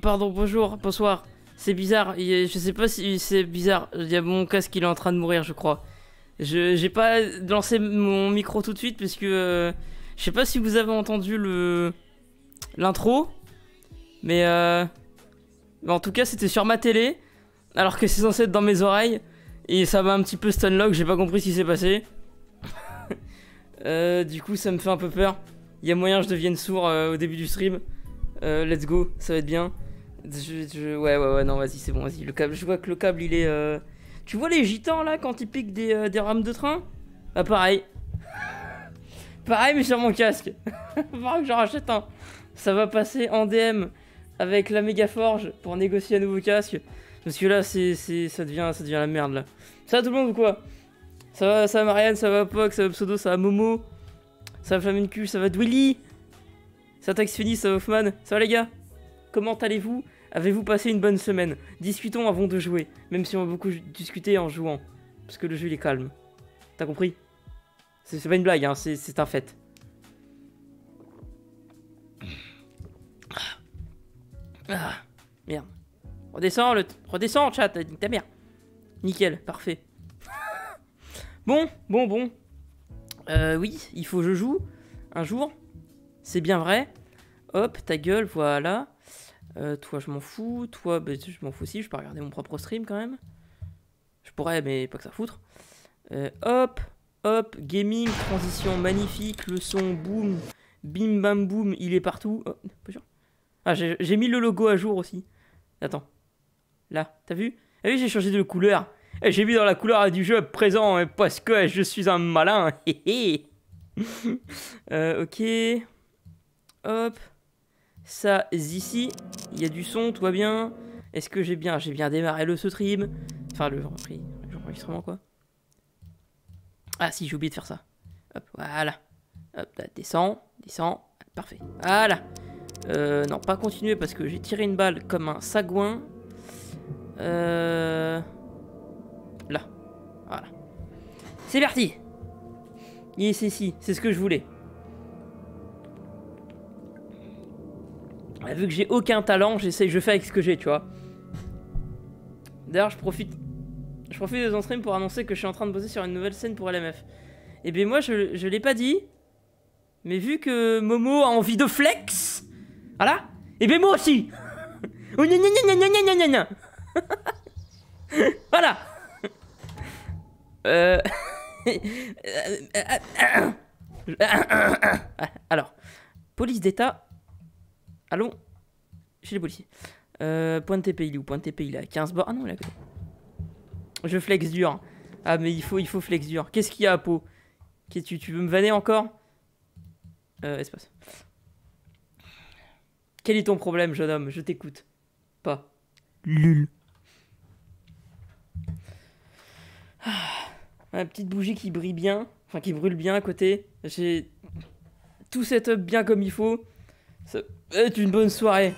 Pardon, bonjour, bonsoir. C'est bizarre, je sais pas si c'est bizarre. Il y a mon casque, il est en train de mourir, je crois. Je j'ai pas lancé mon micro tout de suite parce que euh, je sais pas si vous avez entendu le l'intro, mais euh, mais en tout cas c'était sur ma télé, alors que c'est censé être dans mes oreilles et ça m'a un petit peu stunlock. J'ai pas compris ce qui s'est passé. Euh, du coup, ça me fait un peu peur. Il y a moyen que je devienne sourd au début du stream. Let's go, ça va être bien. Ouais, ouais, ouais, non, vas-y, c'est bon, vas-y. Le câble, je vois que le câble, il est. euh, Tu vois les gitans là quand ils piquent des, euh, des rames de train? Ah, pareil. pareil, mais sur mon casque. Faudra que j'en rachète un. Ça va passer en DM avec la méga forge pour négocier un nouveau casque. Parce que là, c'est, ça, devient, ça devient la merde là. Ça va tout le monde ou quoi? Ça va, ça va Marianne, ça va Poc, ça va Pseudo, ça va Momo, ça va Flamencul, ça va Dwilly, ça va Tax Phoenix, ça va Hoffman. Ça va les gars? Comment allez-vous? Avez-vous passé une bonne semaine? Discutons avant de jouer, même si on va beaucoup discuter en jouant. Parce que le jeu il est calme. T'as compris? C'est pas une blague, hein, c'est un fait. Ah, merde. Redescends, le redescends, chat, ta mère. Nickel, parfait. bon, bon, bon. Euh, oui, il faut que je joue un jour. C'est bien vrai. Hop, ta gueule, voilà. Euh, toi, je m'en fous. Toi, bah, je m'en fous aussi. Je peux regarder mon propre stream quand même. Je pourrais, mais pas que ça foutre. Euh, hop, hop, gaming, transition magnifique, le son, boum, bim bam boum, il est partout. Oh. Ah, j'ai mis le logo à jour aussi. Attends. Là, t'as vu? Ah oui, j'ai changé de couleur. Et J'ai mis dans la couleur du jeu présent hein, parce que je suis un malin. Euh, ok. Hop. Ça, ici, il y a du son, tout va bien. Est-ce que j'ai bien, j'ai bien démarré le stream? Enfin, le l'enregistrement, quoi. Ah, si, j'ai oublié de faire ça. Hop, voilà. Hop, là, descends, descends. Parfait. Voilà. Euh, non, pas continuer parce que j'ai tiré une balle comme un sagouin. Euh... Là. Voilà. C'est parti Yes, si, c'est ce que je voulais. Vu que j'ai aucun talent, j'essaie, je fais avec ce que j'ai, tu vois. D'ailleurs, je profite, je profite de ton stream pour annoncer que je suis en train de bosser sur une nouvelle scène pour LMF. Et bien moi, je, je l'ai pas dit, mais vu que Momo a envie de flex, voilà, et bien moi aussi Oh Voilà Euh... Alors, police d'État, Allons chez les policiers. Euh, point de TP, il est où Point de TP, il est à 15 bords. Ah non, il est à côté. Je flex dur. Ah, mais il faut, il faut flex dur. Qu'est-ce qu'il y a à peau tu, tu veux me vanner encore? Euh, espace. Quel est ton problème, jeune homme? Je t'écoute. Pas. Lul. Ah, Ma petite bougie qui brille bien. Enfin, qui brûle bien à côté. J'ai tout setup bien comme il faut. Ça être une bonne soirée.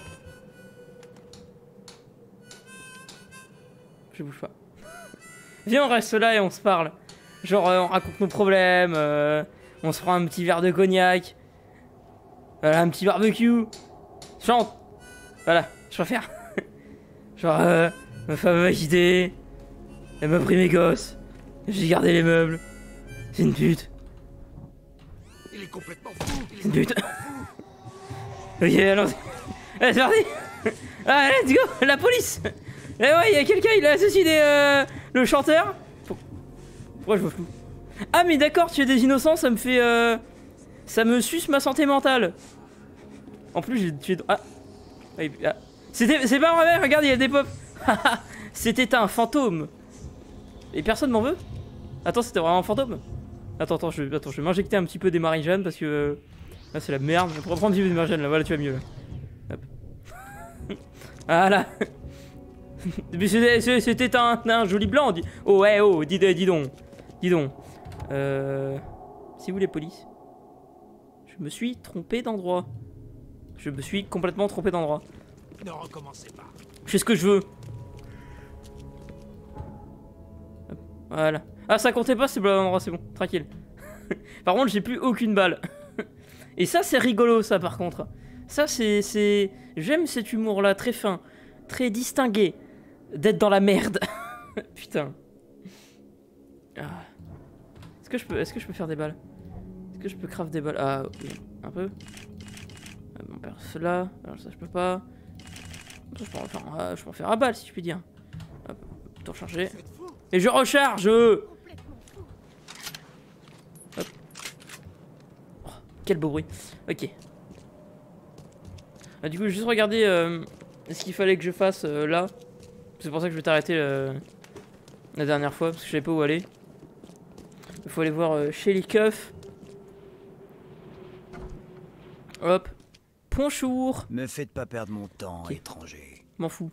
Je bouge pas. Viens, on reste là et on se parle. Genre, euh, on raconte nos problèmes. euh, on se prend un petit verre de cognac. Voilà, un petit barbecue. Chante. Voilà, je préfère. Genre, euh, ma femme m'a quitté. Elle m'a pris mes gosses. J'ai gardé les meubles. C'est une pute. Il est complètement fou. Il est C'est une pute. Ok, allons Allez, c'est parti. Ah, let's go, la police. Eh ouais, il y a quelqu'un, il a assassiné euh, le chanteur. Pour- Pourquoi je vois flou Ah, mais d'accord, tu es des innocents, ça me fait. euh, Ça me suce ma santé mentale. En plus, j'ai tué. Ah. Ah. C'était. C'est pas vrai, regarde, il y a des pop. C'était un fantôme. Et personne m'en veut? Attends, c'était vraiment un fantôme? Attends, attends, je, attends, je vais m'injecter un petit peu des Marie-Jeanne parce que. euh, Là, c'est la merde. Je peu des Marie-Jeanne là, voilà, tu vas mieux là. Hop. voilà. Mais c'était- un, un joli blanc. Dis... Oh, ouais, oh, dis, dis donc. Dis donc. Euh. C'est où les polices Je me suis trompé d'endroit. Je me suis complètement trompé d'endroit. Ne recommencez pas. Je fais ce que je veux. Voilà. Ah, ça comptait pas, c'est bon c'est bon, tranquille. par contre, j'ai plus aucune balle. Et ça, c'est rigolo, ça, par contre. Ça, c'est. J'aime cet humour-là, très fin, très distingué, d'être dans la merde. Putain. Ah. Est-ce que, je peux... Est-ce que je peux faire des balles? Est-ce que je peux craft des balles? Ah, ok. Un peu. Ah, bon, perd cela. Alors, ça, je peux pas. Je peux en faire, ah, je peux en faire à balle, si je puis dire. Hop, tout recharger. Et je recharge Quel beau bruit. Ok. Ah, du coup, j'ai juste regardé euh, ce qu'il fallait que je fasse euh, là. C'est pour ça que je vais t'arrêter euh, la dernière fois, parce que je savais pas où aller. Il faut aller voir chez les keufs. Hop. Bonjour. Me faites pas perdre mon temps, étranger. M'en fous.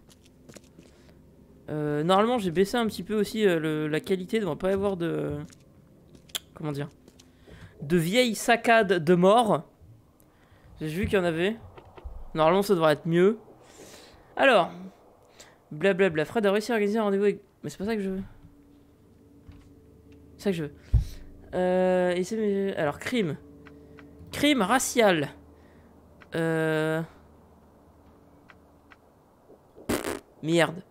Euh, normalement, j'ai baissé un petit peu aussi euh, le- la qualité. Il devrait pas y avoir de. Comment dire De vieilles saccades de mort. J'ai vu qu'il y en avait. Normalement, ça devrait être mieux. Alors. Blablabla. Fred a réussi à organiser un rendez-vous avec. Mais c'est pas ça que je veux. C'est ça que je veux. Euh, Alors, crime. Crime racial. Euh. Merde.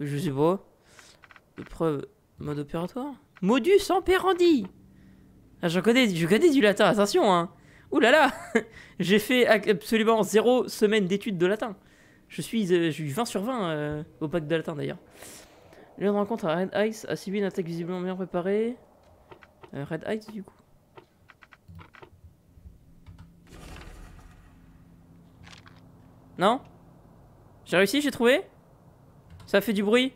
Je sais pas. Épreuve. Mode opératoire Modus operandi je, connais, connais du latin, attention hein Ouh là là J'ai fait absolument zéro semaine d'études de latin. Je suis, j'ai eu 20 sur 20 euh, au bac de latin d'ailleurs. De rencontre à Red Ice a subi une attaque visiblement bien préparée. Euh, Red Ice du coup. Non? J'ai réussi, j'ai trouvé? Ça fait du bruit?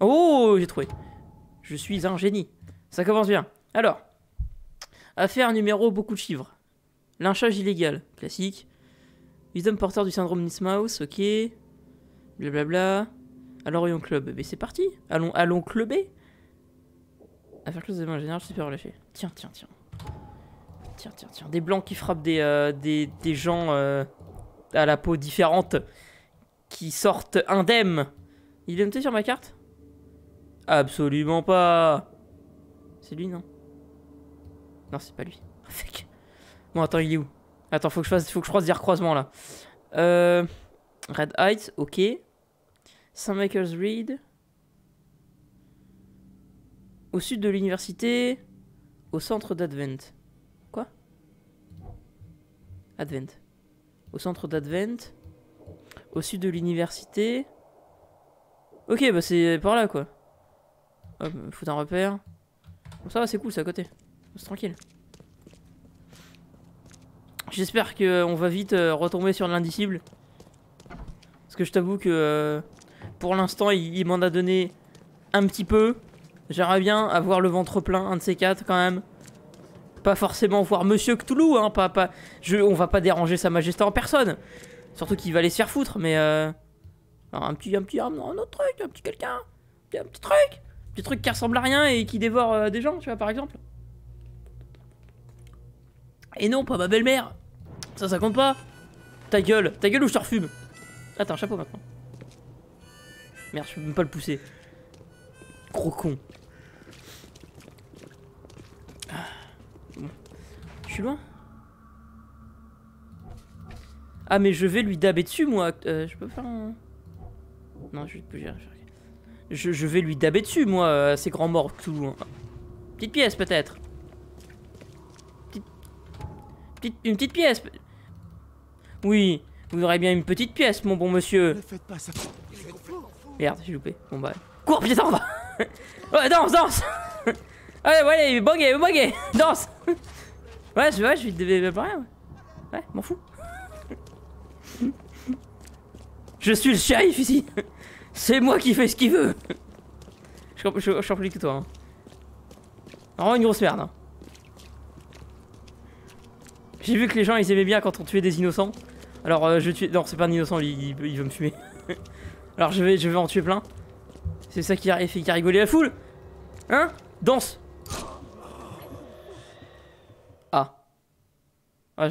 Oh, j'ai trouvé. Je suis un génie. Ça commence bien. Alors, affaire numéro beaucoup de chiffres. Lynchage illégal, classique. Wisdom porteur du syndrome Nismaus, ok. Blablabla. Alors, Orion Club. Mais c'est parti. Allons, allons clubber. Affaire close des mains générales, super relâché. Tiens, tiens, tiens. Tiens, tiens, tiens. Des blancs qui frappent des, euh, des, des gens euh, à la peau différente qui sortent indemnes. Il est noté sur ma carte? Absolument pas. C'est lui, non? Non, c'est pas lui. Bon, attends, il est où? Attends, faut que je fasse, faut que je fasse des recroisements là. Euh, Red Heights, ok. Saint-Michael's Reed. Au sud de l'université. Au centre d'Advent. Quoi? Advent. Au centre d'Advent. Au sud de l'université. Ok, bah c'est par là quoi. Hop, faut un repère. Bon, ça va, c'est cool, c'est à côté. C'est tranquille. J'espère qu'on va vite euh, retomber sur l'indicible. Parce que je t'avoue que euh, pour l'instant, il, m'en a donné un petit peu. J'aimerais bien avoir le ventre plein, un de ces quatre quand même. Pas forcément voir Monsieur Cthulhu, hein. Pas, pas, je, on va pas déranger Sa Majesté en personne. Surtout qu'il va aller se faire foutre, mais euh, un petit, un petit, un, autre truc, un petit quelqu'un, un petit truc, un petit truc qui ressemble à rien et qui dévore euh, des gens, tu vois, par exemple. Et non, pas ma belle-mère. Ça, ça compte pas. Ta gueule, ta gueule ou je te refume. Un chapeau maintenant. Merde, je peux même pas le pousser. Gros con. Ah. Je suis loin Ah, mais je vais lui daber dessus, moi. Euh, je peux faire un... Non, je peux gérer. Je, je vais lui daber dessus, moi, euh, ces grands morts, Cthulhu. hein. Petite pièce, peut-être. Petite... petite- Une petite pièce. Oui, vous aurez bien une petite pièce, mon bon monsieur. Ne faites pas ça. Merde, j'ai loupé. Bon bah. Cours, putain, va Ouais, danse, danse Allez, ouais, allez, boguer, boguer Danse Ouais, je, ouais, je vais te rien, ouais. M'en fous. Je suis le shérif ici C'est moi qui fais ce qu'il veut Je suis en plus que toi. Hein. Vraiment une grosse merde. hein. J'ai vu que les gens ils aimaient bien quand on tuait des innocents. Alors euh, je tue. Non, c'est pas un innocent, il, veut me fumer. Alors je vais, je vais en tuer plein. C'est ça qui a rigolé la foule Hein? Danse Ah. Ah,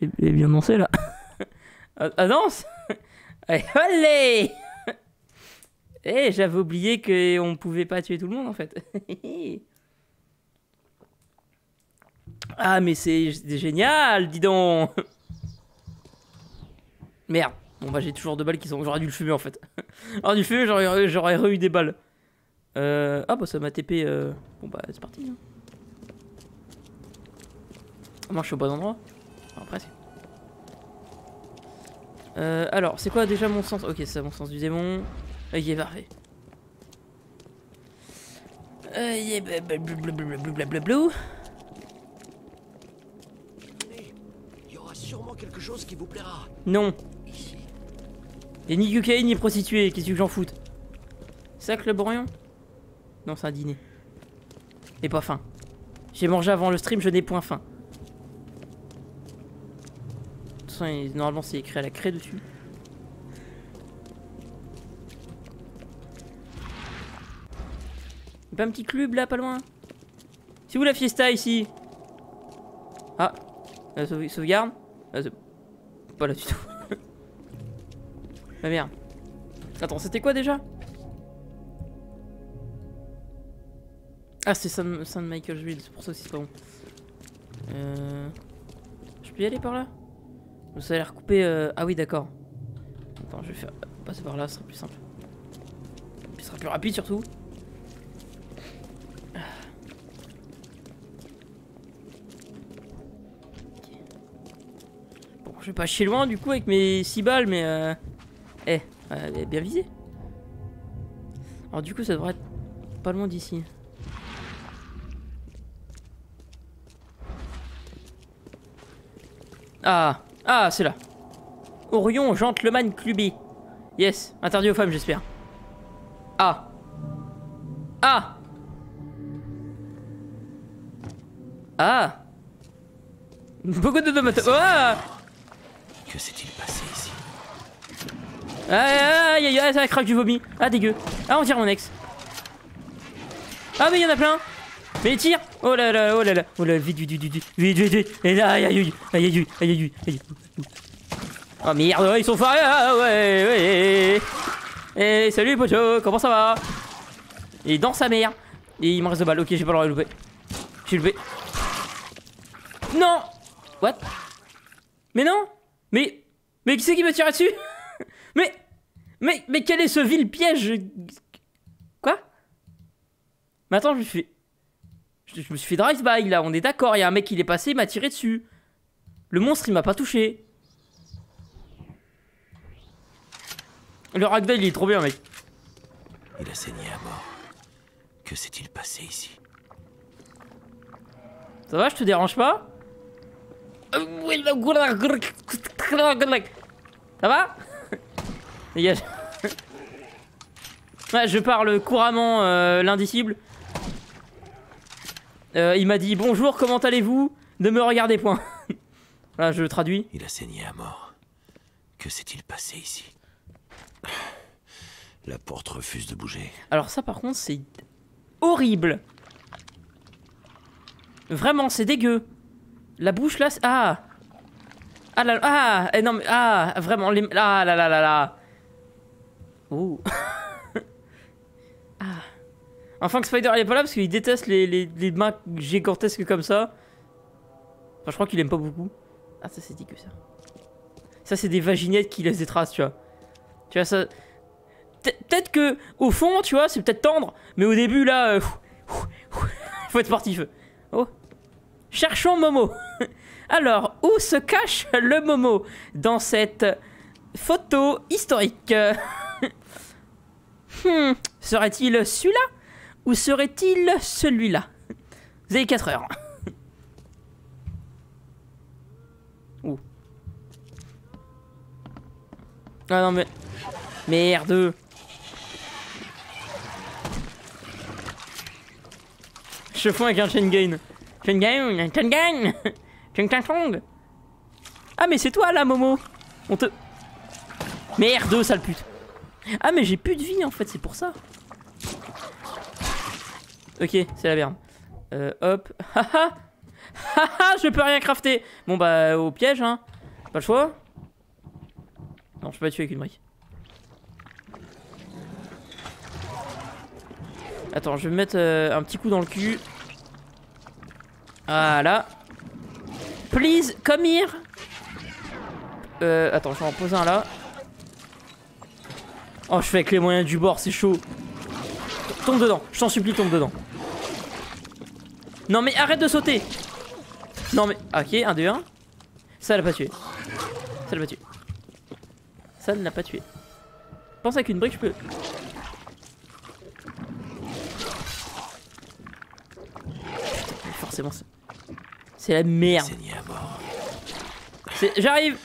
il est bien dansé là. ah, ah, danse Allez, allez Eh, j'avais oublié qu'on pouvait pas tuer tout le monde en fait. Ah, mais c'est génial, dis donc Merde. Bon bah j'ai toujours deux balles qui sont. J'aurais dû le fumer en fait. Alors du fumer, j'aurais j'aurais re eu des balles. Euh... Ah bah ça m'a TP. Euh... Bon bah c'est parti. Hein. Moi je suis au bon endroit. Enfin, presque. Euh, alors, c'est quoi déjà mon sens Ok, c'est mon sens du démon. Ok, parfait. Euh, yeah, blablabla. Il y aura sûrement quelque chose qui vous plaira. Non. Ici. Et ni cocaïne ni prostituée, qu'est-ce que j'en foute? C'est ça que le brognon Non, c'est un dîner. Et pas faim. J'ai mangé avant le stream, je n'ai point faim. De toute façon, normalement c'est écrit à la craie dessus. Y'a Pas un petit club là, pas loin? C'est où la fiesta ici? Ah, la sauve- sauvegarde? Ah, Pas là du tout. Ah merde. Attends, c'était quoi déjà? Ah, c'est Saint, Saint Michael'sville, c'est pour ça aussi c'est pas bon. Euh... Je peux y aller par là? Ça a l'air coupé. euh, Ah oui, d'accord. Attends, je vais faire passer par là, ce sera plus simple. Ce sera plus rapide surtout. Vais pas chier loin du coup avec mes 6 balles, mais euh... Eh, bien visé. Alors du coup, ça devrait être pas loin d'ici. Ah, ah, c'est là. Orion Gentleman Cluby. Yes, interdit aux femmes, j'espère. Ah. Ah. Ah. Beaucoup de tomates. Ah. Que s'est-il passé ici Aïe aïe aïe, ça craque du vomi. Ah, dégueu. Ah, on tire mon ex. Ah, mais il y en a plein. Mais il tire. Oh là là, oh là là. Oh là, vite, vite, vite, vite, vite, vite, vite. Et là, aïe aïe aïe, aïe aïe aïe, aïe aïe. Oh merde, ils sont farés. Ah, ouais, ouais. Eh, salut, pocho, comment ça va? Et dans sa mère. Et il me reste deux balles. Ok, j'ai pas le droit de louper. J'ai loupé. Non What? Mais non Mais. Mais qui c'est qui me tire dessus Mais. Mais. Mais quel est ce vil piège? Quoi? Mais attends, je me suis fait. Je, je me suis fait drive-by là, on est d'accord, il y a un mec qui est passé, il m'a tiré dessus. Le monstre il m'a pas touché. Le ragdoll il est trop bien mec. Il a saigné à mort. Que s'est-il passé ici? Ça va, je te dérange pas? Ça va Dégage. Ouais, je parle couramment euh, l'indicible. Euh, il m'a dit bonjour, comment allez-vous Ne me regardez point. Voilà, je traduis. Il a saigné à mort. Que s'est-il passé ici La porte refuse de bouger. Alors ça par contre c'est horrible. Vraiment c'est dégueu. La bouche là c'est- ah ah là ah eh, non mais ah vraiment les ah là là là là. Oh. ah. Enfin que Spider il est pas là parce qu'il déteste les, les, les mains gigantesques comme ça. Enfin je crois qu'il aime pas beaucoup. Ah ça c'est dégueu ça. Ça c'est des vaginettes qui laissent des traces tu vois. Tu vois ça Pe- peut-être que au fond, tu vois, c'est peut-être tendre, mais au début là, euh, faut être sportif. Oh, cherchons Momo. Alors, où se cache le Momo dans cette photo historique Hmm, Serait-il celui-là ou serait-il celui-là? Vous avez 4 heures. Ouh. Ah non mais... Merde Je fous avec un Cheng Cheng Chong. Ah mais c'est toi là Momo. On te... Merde sale pute. Ah mais j'ai plus de vie en fait, c'est pour ça. Ok, c'est la merde. Euh, hop. Haha. Haha, je peux rien crafter. Bon bah au piège hein. Pas le choix. Non, je peux pas tuer avec une brique. Attends, je vais me mettre euh, un petit coup dans le cul. Voilà. Please, come here. Euh, attends, je vais en poser un là. Oh, je fais avec les moyens du bord, c'est chaud. Tombe dedans, je t'en supplie, tombe dedans. Non mais arrête de sauter Non mais... Ok, 1, 2, 1. Ça l'a pas tué. Ça l'a pas tué. Ça ne l'a pas tué. Pense avec une brique, je peux... Forcément, c'est- c'est la merde. À J'arrive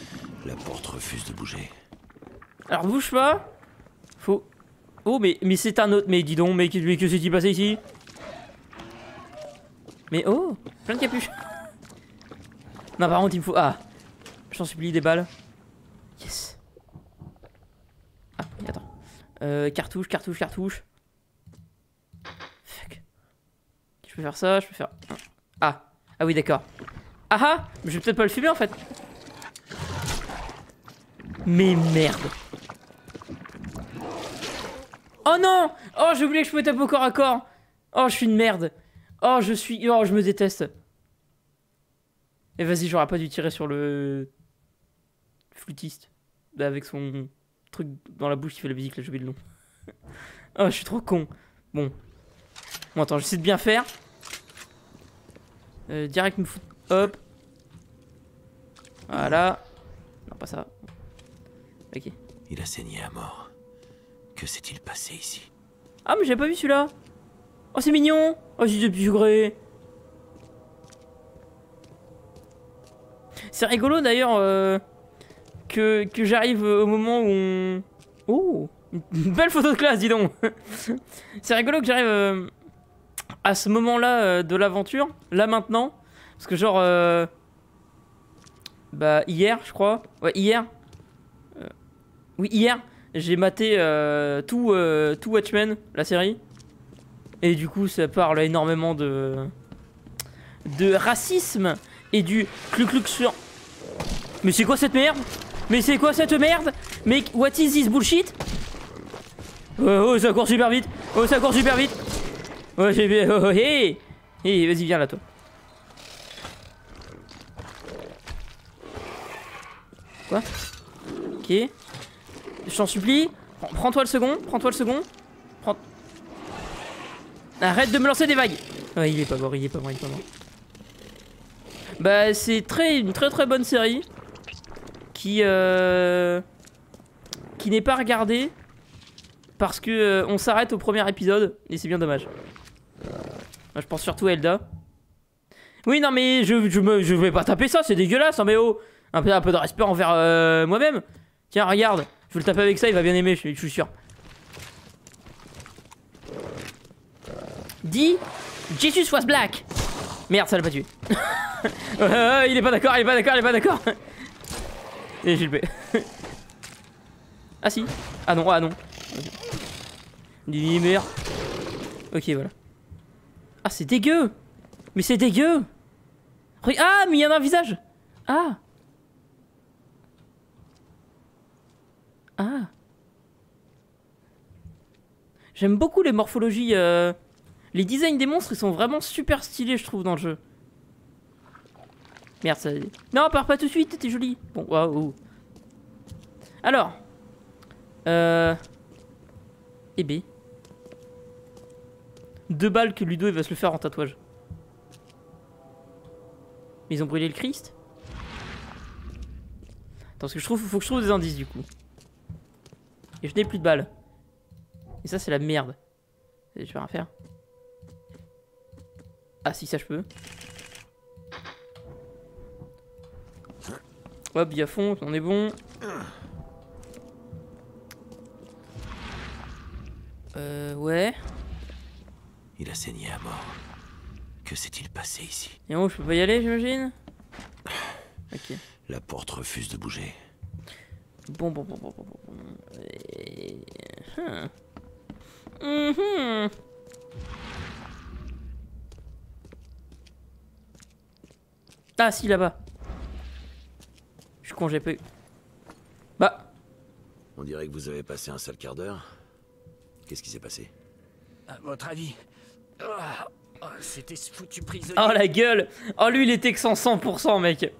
La porte refuse de bouger. Alors bouge pas. Faut. Oh mais mais c'est un autre. Mais dis donc, mais, que- mais que s'est-il passé ici? Mais oh, plein de capuches. Non par contre il me faut. Ah, je t'en supplie des balles. Yes. Ah attends. Euh, cartouche, cartouche, cartouche. Fuck. Je peux faire ça, je peux faire. Ah ah oui d'accord. Ah ah, je vais peut-être pas le fumer en fait. Mais merde. Oh non Oh j'ai oublié que je pouvais taper au corps à corps Oh je suis une merde Oh je suis... Oh je me déteste Et vas-y j'aurais pas dû tirer sur le... Flûtiste. Bah, avec son truc dans la bouche qui fait la musique là j'ai oublié le nom. oh je suis trop con. Bon. Bon attends j'essaie de bien faire. Euh, direct me foutre... Hop. Voilà. Non pas ça. Ok. Il a saigné à mort. Que s'est-il passé ici? Ah mais j'avais pas vu celui-là Oh c'est mignon Oh depuis gré C'est rigolo d'ailleurs euh, que, que j'arrive au moment où on... Oh Une belle photo de classe dis donc C'est rigolo que j'arrive euh, à ce moment-là euh, de l'aventure, là maintenant, parce que genre... euh, bah hier je crois, ouais hier, Euh, oui hier, j'ai maté euh, tout, Watchmen, la série. Et du coup, ça parle énormément de. de racisme et du clu clu sur. Mais c'est quoi cette merde? Mais c'est quoi cette merde? Mais what is this bullshit? Oh, ça court super vite Oh, ça court super vite Oh, bien. Oh, oh, hey Hey, vas-y, viens là, toi. Quoi? Ok. Je t'en supplie. Prends- Prends-toi le second. Prends-toi le second. Prends. Arrête de me lancer des vagues. Ouais, il est pas mort, il est pas mort, il est pas mort. Bah, c'est très, une très très bonne série. Qui, euh, qui n'est pas regardée. Parce que euh, on s'arrête au premier épisode. Et c'est bien dommage. Je pense surtout Elda. Oui, non, mais je, je, me, je vais pas taper ça, c'est dégueulasse, hein, mais oh. Un peu, un peu de respect envers euh, moi-même. Tiens, regarde, je vais le taper avec ça, il va bien aimer, je, suis sûr. Dis, Jesus was black. Merde, ça l'a pas tué. Il est pas d'accord, il est pas d'accord, il est pas d'accord. Et j'ai le ah si. Ah non, ah non. Dis merde. Ok, voilà. Ah, c'est dégueu. Mais c'est dégueu. Ah, mais il y en a un visage. Ah. Ah. J'aime beaucoup les morphologies. euh, Les designs des monstres, ils sont vraiment super stylés, je trouve, dans le jeu. Merde, ça. Non, pars pas tout de suite, t'es joli. Bon, waouh. Alors. Euh. Et B. Deux balles que Ludo il va se le faire en tatouage. Mais ils ont brûlé le Christ? Attends, parce que je trouve, faut que je trouve des indices du coup. Et je n'ai plus de balles. Et ça, c'est la merde. Je vais rien faire. Ah, si, ça je peux. Hop, il y fond, on est bon. Euh, ouais. Il a saigné à mort. Que s'est-il passé ici? Et bon, je peux pas y aller, j'imagine? Ok. La porte refuse de bouger. Bon, bon, bon, bon, bon, bon. hmm. Mhm. Ah, si, là-bas. Je suis con, j'ai pas eu. Bah, On dirait que vous avez passé un sale quart d'heure. Qu'est-ce qui s'est passé? À votre avis Ah, ah, C'était ce foutu prisonnier. oh la gueule Oh, lui, il était que 100%, 100%, mec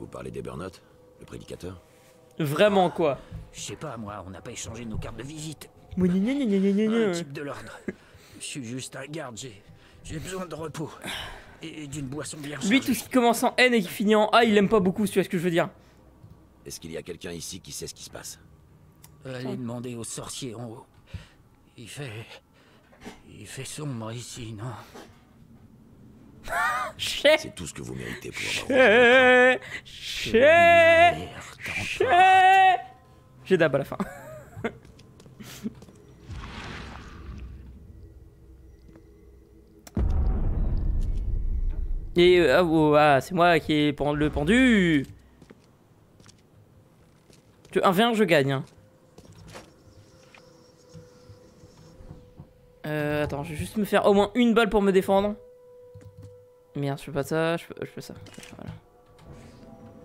Vous parlez des burn-out Le prédicateur? Vraiment quoi. Je sais pas, moi, on n'a pas échangé nos cartes de visite. Gna, gna, gna, gna, gna, gna. Un type de l'ordre. Je suis juste un garde, j'ai... J'ai besoin de repos. Et d'une boisson bien Lui, tout ce qui commence en N et qui finit en A, il aime pas beaucoup, tu vois ce que je veux dire. Est-ce qu'il y a quelqu'un ici qui sait ce qui se passe? Allez demander au sorcier en haut. Il fait... Il fait sombre ici, non C'est tout ce que vous méritez pour avoir... J'ai dab à la fin. Et euh, ah, oh, ah, c'est moi qui ai le pendu. Tu- Un 20, je gagne. hein. Euh, attends, je vais juste me faire au moins une balle pour me défendre. Merde, je fais pas ça, je fais, je fais ça. Voilà.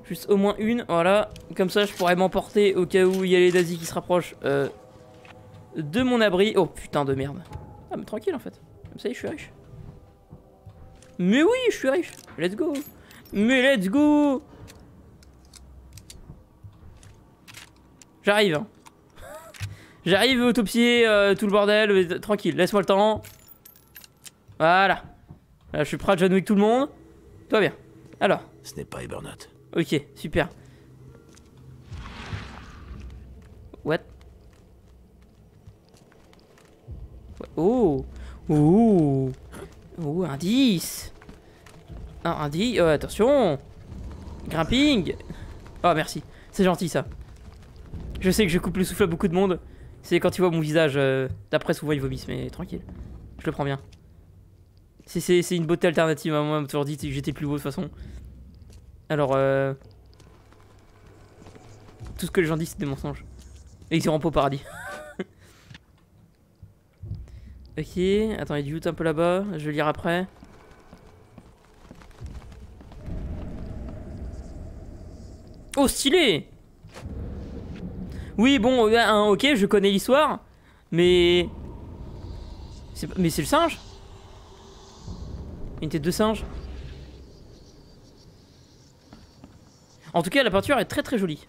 Juste au moins une, voilà. Comme ça, je pourrais m'emporter au cas où il y a les nazis qui se rapprochent euh, de mon abri. Oh putain de merde. Ah, mais tranquille en fait. Comme ça, je suis riche. Mais oui, je suis riche. Let's go. Mais let's go. J'arrive. hein. J'arrive autopsier euh, tout le bordel. tranquille, laisse-moi le temps. Voilà. Là, je suis prêt à John Wick tout le monde. Tout va bien. Alors. Ce n'est pas Ebernaut. Ok, super. What? Oh Oh Oh, indice Un indice euh, Attention Grimping Oh, merci. C'est gentil, ça. Je sais que je coupe le souffle à beaucoup de monde. C'est quand ils voient mon visage. euh, D'après, souvent, ils vomissent, mais tranquille. Je le prends bien. C'est- une beauté alternative. hein. Moi, on toujours dit que j'étais plus beau, de toute façon. Alors, euh... Tout ce que les gens disent, c'est des mensonges. Et ils iront pas au paradis. ok, attends, il y a du un peu là-bas. Je vais lire après. Oh, stylé Oui, bon, euh, ok, je connais l'histoire. Mais... Mais c'est le singe Une tête de singe En tout cas, la peinture est très très jolie.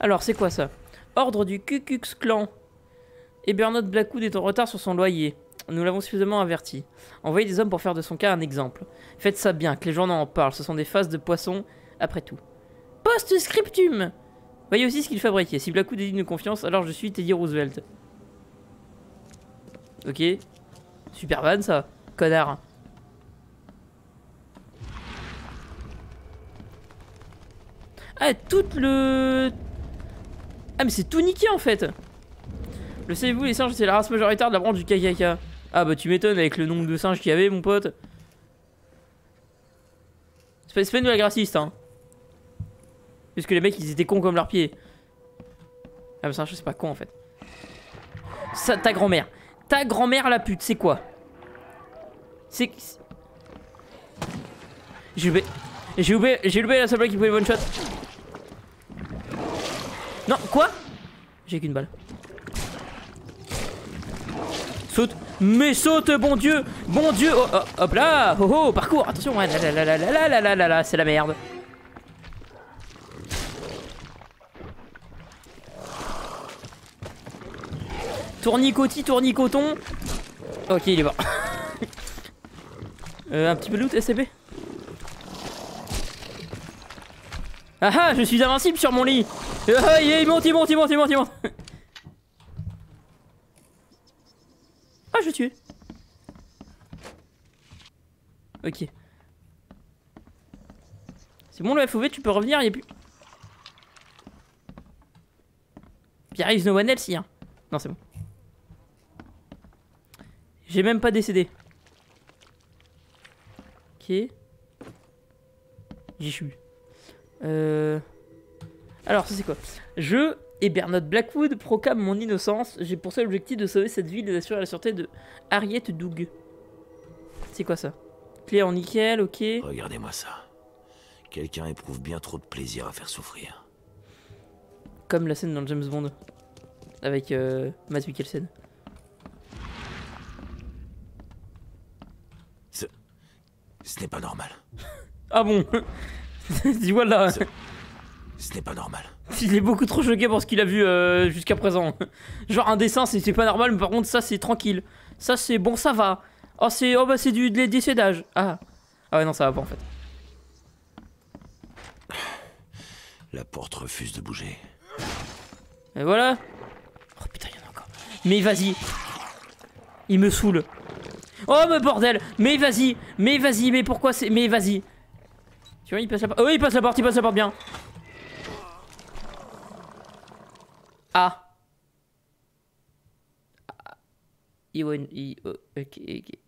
Alors, c'est quoi ça? Ordre du Ku Klux Klan. Ebernaut Blackwood est en retard sur son loyer. Nous l'avons suffisamment averti. Envoyez des hommes pour faire de son cas un exemple. Faites ça bien, que les gens en parlent. Ce sont des faces de poissons, après tout. Post-scriptum Voyez aussi ce qu'il fabriquait. Si Blackwood est digne de confiance, alors je suis Teddy Roosevelt. Ok. Super van ça. Connard. Ah, tout le... Ah, mais c'est tout niqué en fait Le savez-vous, les singes, c'est la race majoritaire de la branche du KKK. Ah bah tu m'étonnes avec le nombre de singes qu'il y avait, mon pote. C'est pas, une blague hein. Parce que les mecs, ils étaient cons comme leurs pieds. Ah bah singe, c'est pas con en fait. Ça, ta grand-mère. Ta grand-mère la pute, c'est quoi C'est... J'ai oublié... J'ai oublié, j'ai oublié la seule blague qui pouvait one shot. Non, quoi J'ai qu'une balle. Saute Mais saute, bon Dieu Bon Dieu oh, oh, Hop là Oh oh, parcours Attention là, là, là, là, là, là, là, là, là, c'est la merde. Tournicoti, tournicoton. Ok, il est mort. Euh, un petit peu de loot, SCP Ah ah, je suis invincible sur mon lit Ah, il monte, il monte, il monte, il monte, il monte Ah, je tué Ok. C'est bon le FOV, tu peux revenir, il a plus... Pierre is no one else, hein. Non, c'est bon. J'ai même pas décédé. Ok. J'y suis. Euh... Alors, ça c'est quoi? Je et Bernard Blackwood proclame mon innocence. J'ai pour seul objectif de sauver cette ville et d'assurer la sûreté de Harriet Doug. C'est quoi ça? Clé en nickel, ok. Regardez-moi ça. Quelqu'un éprouve bien trop de plaisir à faire souffrir. Comme la scène dans James Bond. Avec euh, Matt Mikkelsen. Ce n'est pas normal. Ah bon Dis voilà. Ce n'est pas normal. Il est beaucoup trop choqué pour ce qu'il a vu euh, jusqu'à présent. Genre un dessin, c'est pas normal, mais par contre ça c'est tranquille. Ça c'est bon, ça va. Oh c'est oh bah c'est du décédage. Ah ah ouais non ça va pas en fait. La porte refuse de bouger. Et voilà. Oh putain il y en a encore. Mais vas-y. Il me saoule. Oh mais bordel. Mais vas-y. Mais vas-y. Mais pourquoi c'est mais vas-y. Tu vois il passe la porte. Oh il passe la porte. Il passe la porte bien. Ah. Ah. Il one... il- oh, ok, ok.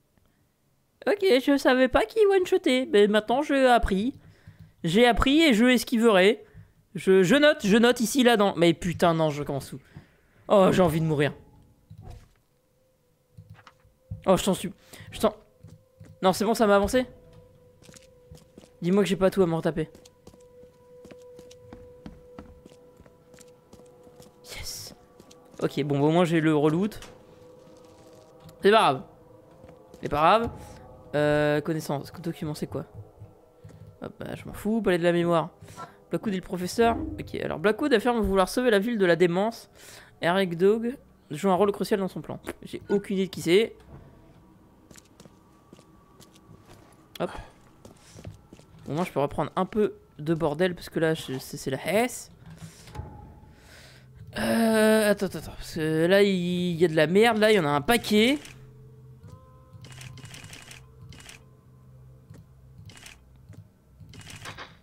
Ok, je savais pas qu'il one-shotait. Mais maintenant, j'ai appris. J'ai appris et je esquiverai. Je, note, je note ici, là, dans... Mais putain, non, je commence où? Oh, j'ai envie de mourir. Oh, je t'en suis... Je t'en... Non, c'est bon, ça m'a avancé Dis-moi que j'ai pas tout à me retaper. Yes. Ok, bon, bah, au moins j'ai le reloot. C'est pas grave. C'est pas grave. Euh, connaissance. Document, c'est quoi? Hop, bah, je m'en fous. Palais de la mémoire. Blackwood et le professeur. Ok, alors Blackwood affirme vouloir sauver la ville de la démence. Eric Dog joue un rôle crucial dans son plan. J'ai aucune idée de qui c'est. Hop. Au moins, je peux reprendre un peu de bordel parce que là, c'est la S. Euh, attends, attends, attends. Parce que là, il y a de la merde. Là, il y en a un paquet.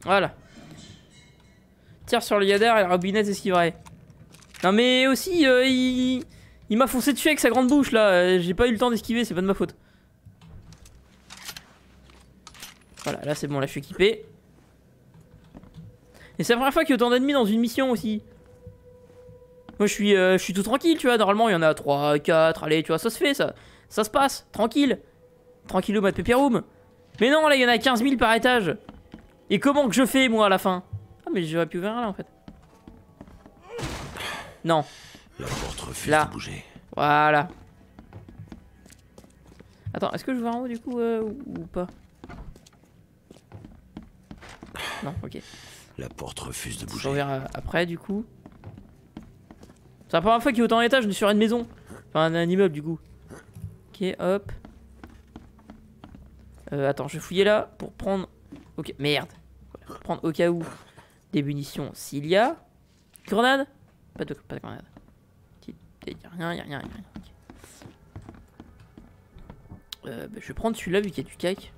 Voilà. Tire sur le yadar et la robinette esquiverait. Non, mais aussi, euh, il, il m'a foncé dessus avec sa grande bouche là. Euh, J'ai pas eu le temps d'esquiver, c'est pas de ma faute. Voilà, là c'est bon, là je suis équipé. Et c'est la première fois qu'il y a autant d'ennemis dans une mission aussi. Moi je suis, euh, je suis tout tranquille, tu vois. Normalement il y en a 3, 4, allez, tu vois, ça se fait, ça, ça se passe, tranquille. Tranquillou, mat pépéroum. Mais non, là il y en a 15 000 par étage. Et comment que je fais moi à la fin? Ah, mais j'aurais pu ouvrir là en fait. Non, La porte refuse Là. de bouger. voilà. Attends, est-ce que je vois en haut du coup euh, ou pas? Non, ok. La porte refuse de bouger. reverrai après du coup. C'est la première fois qu'il y a autant d'étages sur une maison. Enfin, un, immeuble du coup. Ok, hop. Euh, attends, je vais fouiller là pour prendre. Ok, merde. Pour prendre au cas où des munitions s'il y a. Grenade? Pas de, pas de grenade. A rien, y a rien, y a rien. Euh, bah, je vais prendre celui-là vu qu'il y a du cac.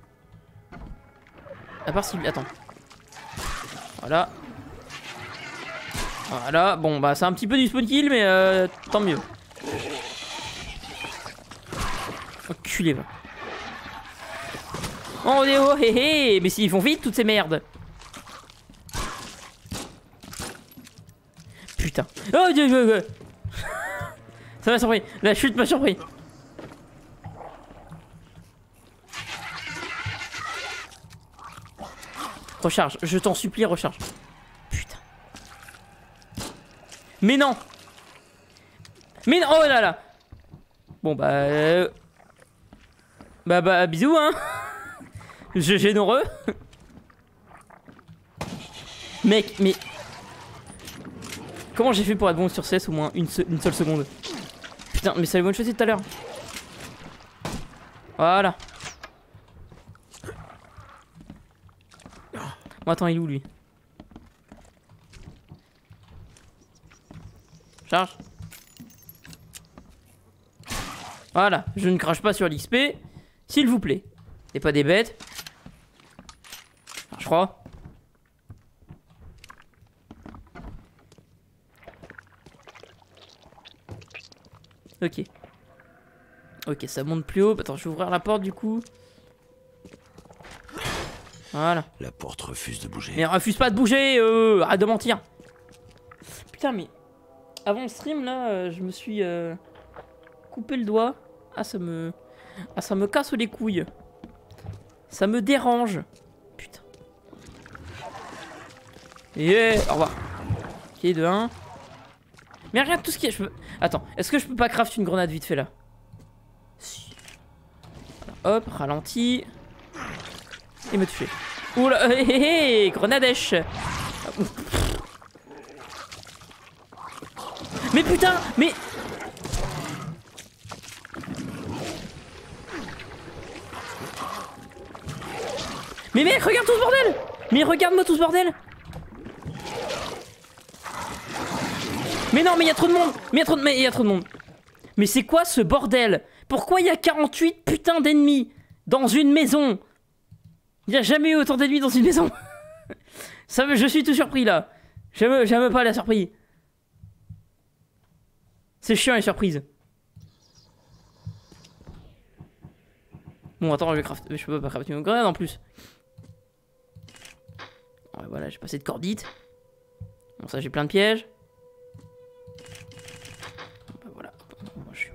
À part si. Attends. Voilà. Voilà, bon bah c'est un petit peu du spawn kill mais euh, tant mieux. Enculé va. Oh Néo, hé hé, mais s'ils font vite toutes ces merdes. Putain. Oh Dieu, Dieu, Dieu. Ça m'a surpris, la chute m'a surpris. Recharge, je t'en supplie, recharge. Putain. Mais non Mais non Oh là là Bon bah... euh, Bah bah bisous hein Je généreux Mec, mais... Comment j'ai fait pour être bon sur CS au moins une, se- une seule seconde? Putain, mais ça les one shoté tout à l'heure. Voilà. Bon, attends, il est où lui? Charge. Voilà, je ne crache pas sur l'XP, s'il vous plaît. Et pas des bêtes. Je crois. Ok. Ok, ça monte plus haut. Attends, je vais ouvrir la porte du coup. Voilà. La porte refuse de bouger. Mais refuse pas de bouger, euh, arrête de mentir. Putain, mais avant le stream là, euh, je me suis euh, coupé le doigt. Ah, ça me, ah, ça me casse les couilles. Ça me dérange. Putain. Yeah, au revoir. Ok, de 1. Mais regarde tout ce qui est. Je peux... Attends, est-ce que je peux pas craft une grenade vite fait là? Si. Voilà, Hop, ralenti. Et me tuer. Oula, hé hé hé, grenadèche Mais putain, mais... Mais mec, regarde tout ce bordel. Mais regarde-moi tout ce bordel. Mais non, mais il y a trop de monde. Mais il y a trop de, y a trop de monde. Mais c'est quoi ce bordel? Pourquoi il y a 48 putains d'ennemis dans une maison? Il jamais eu autant d'ennemis dans une maison Ça me, je suis tout surpris là J'aime j'aime pas la surprise C'est chiant les surprises Bon attends je vais crafter, je peux pas crafter une grenade en plus Ouais, voilà, j'ai passé de cordite. Bon, ça, j'ai plein de pièges. Bah, voilà. Moi, je suis...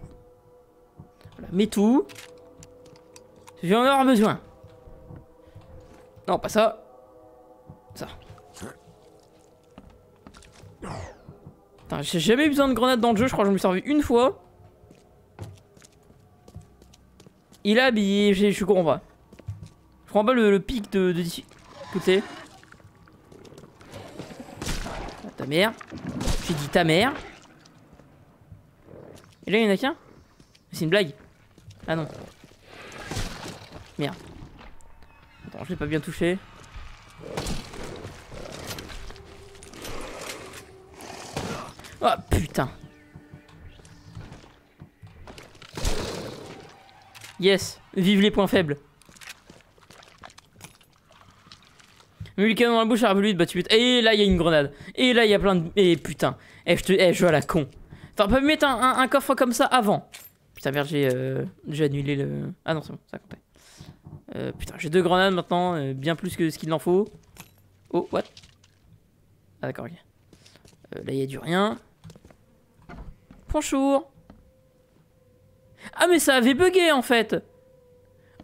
Voilà, mets tout. Je vais en avoir besoin. Non, pas ça. Ça. Putain, j'ai jamais eu besoin de grenade dans le jeu, je crois que je me suis servi une fois. Il a habillé, je, je comprends pas. Je comprends pas le, pic de, de difficulté. Ta mère. J'ai dit ta mère. Et là, il y en a qu'un? C'est une blague. Ah non. Merde. Attends, je l'ai pas bien touché. Oh putain. Yes, vive les points faibles. Mais le canon dans la bouche, arbre bah tu Et là, il y a une grenade. Et là, il y a plein de. Et putain. Eh, je te. Eh, je joue à la con. Enfin, pas me mettre un, un, coffre comme ça avant. Putain, merde, j'ai euh, annulé le. Ah non, c'est bon, ça comptait. Euh, putain, j'ai deux grenades maintenant, euh, bien plus que ce qu'il en faut. Oh, what? Ah, d'accord, ok. Euh, là, il y a du rien. Bonjour. Ah, mais ça avait bugué en fait.